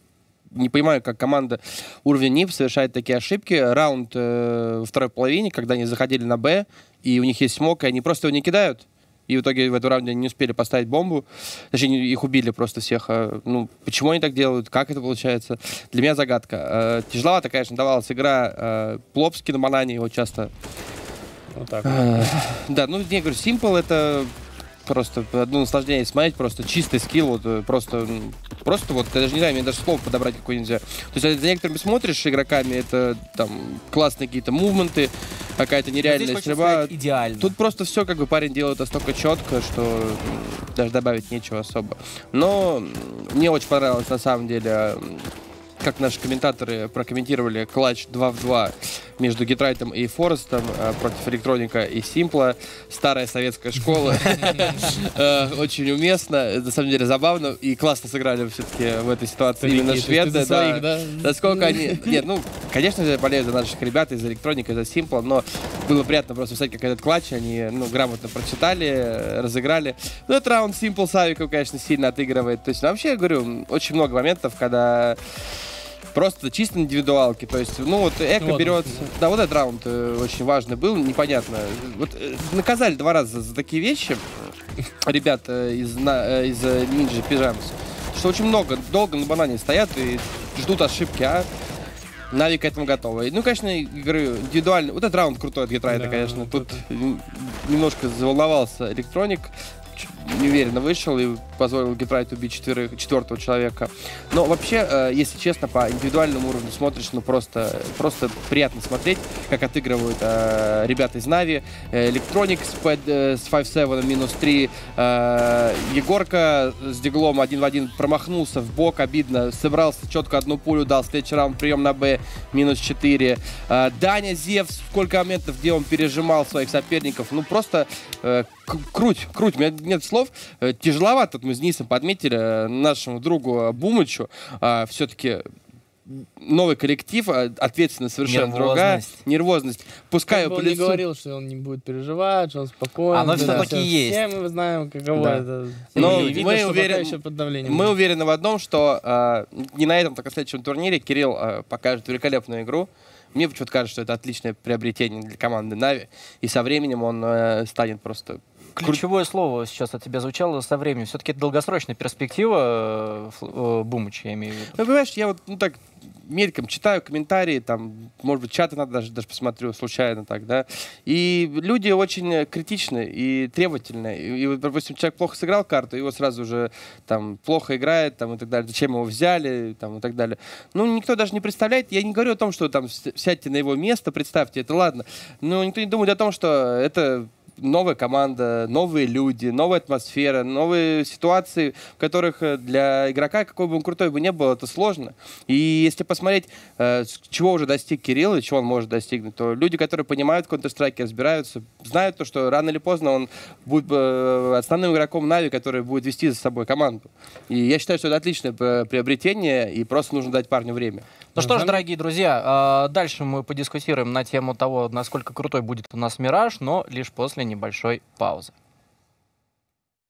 S2: не понимаю, как команда уровня НИП совершает такие ошибки. Раунд э, второй половине, когда они заходили на Б, и у них есть смог, и они просто его не кидают. И в итоге в этом раунде они не успели поставить бомбу. Точнее, не- их убили просто всех. А, Ну, почему они так делают? Как это получается? Для меня загадка. Э, Тяжеловато, конечно, давалась игра. Э, Плопский на банане его часто...
S8: Вот так.
S2: Да, ну, я говорю, Simple это просто одно наслаждение смотреть, просто чистый скилл, вот, э, просто, просто вот, я даже не знаю, мне даже слов подобрать какое нельзя. То есть за некоторыми смотришь игроками, это там классные какие-то мувменты, какая-то
S1: здесь
S2: нереальная
S1: хочется
S2: стрельба.
S1: идеально.
S2: Тут просто все, как бы парень делает настолько четко, что даже добавить нечего особо. Но мне очень понравилось на самом деле, как наши комментаторы прокомментировали клатч 2 в 2 между Гитрайтом и Форестом э, против Электроника и Симпла. Старая советская школа. *laughs* Э, Очень уместно, на самом деле забавно. И классно сыграли все-таки в этой ситуации именно шведы.
S8: за?
S2: Насколько они... *laughs* Нет, ну, конечно, я болею за наших ребят, из электроника, из Simple, но было приятно просто посмотреть, как этот клатч они, ну, грамотно прочитали, разыграли. Ну, этот раунд Simple Савиков, конечно, сильно отыгрывает. То есть, ну, вообще, я говорю, очень много моментов, когда просто чисто индивидуалки. То есть, ну, вот Эко
S8: Вот,
S2: берет... Да, вот этот раунд э, очень важный был, непонятно. Вот э, наказали два раза за, за такие вещи э, из, на- из Ninja Pyjamas. То что очень много, долго на банане стоят и ждут ошибки, а Нави к этому готовы. Ну, конечно, игры индивидуально. Вот этот раунд крутой от Гетрайта,
S8: Да,
S2: конечно. Тут немножко заволновался электроник. Неуверенно вышел и позволил Гетрайту убить четверых, четвертого человека. Но вообще, э, если честно, по индивидуальному уровню смотришь, ну просто, просто приятно смотреть, как отыгрывают э, ребята из Нави. Э, Электроник с, э, с 5-7 минус 3. э, Егорка с Диглом один в один промахнулся в бок, обидно. Собрался четко одну пулю, дал следующий раунд, прием на Б, минус 4. Э, Даня Зевс, сколько моментов, где он пережимал своих соперников. Ну просто э, круть, круть. У меня нет слов. Э, Тяжеловато, вот мы с Денисом подметили э, нашему другу Бумычу. Все-таки новый коллектив, а, ответственность совершенно другая.
S1: Нервозность.
S2: Нервозность. Пускай
S8: Как бы
S2: по
S8: он не
S2: лицу-
S8: говорил, что он не будет переживать, что он спокоен.
S1: Оно
S8: Да,
S1: всё-таки
S8: все-
S1: есть.
S8: Все мы знаем, каково
S2: Да.
S8: это.
S2: Но
S8: И видно,
S2: мы
S8: что
S2: уверен-
S8: еще под давлением.
S2: Мы уверены в одном, что э, не на этом, так и на следующем турнире Кирилл э, покажет великолепную игру. Мне почему-то кажется, что это отличное приобретение для команды Нави. И со временем он э, станет просто...
S1: Ключевое слово сейчас от тебя звучало со временем. Все-таки это долгосрочная перспектива э, э, Бумыча, я имею в виду.
S2: Ну, понимаешь, я вот ну, так мельком читаю комментарии, там, может быть, чаты надо даже, даже посмотрю случайно так, да. И люди очень критичны и требовательны. И, и допустим, человек плохо сыграл карту, его сразу же там плохо играет, там, и так далее. Зачем его взяли, там, и так далее. Ну, никто даже не представляет. Я не говорю о том, что там сядьте на его место, представьте, это ладно. Но никто не думает о том, что это новая команда, новые люди, новая атмосфера, новые ситуации, в которых э, для игрока, какой бы он крутой бы не был, это сложно. И если посмотреть, э, чего уже достиг Кирилл и чего он может достигнуть, то люди, которые понимают Counter-Strike, разбираются, знают то, что рано или поздно он будет э, основным игроком Нави, который будет вести за собой команду. И я считаю, что это отличное приобретение, и просто нужно дать парню время.
S1: Ну что ж, дорогие друзья, а, дальше мы подискутируем на тему того, насколько крутой будет у нас Мираж, но лишь после небольшой паузы.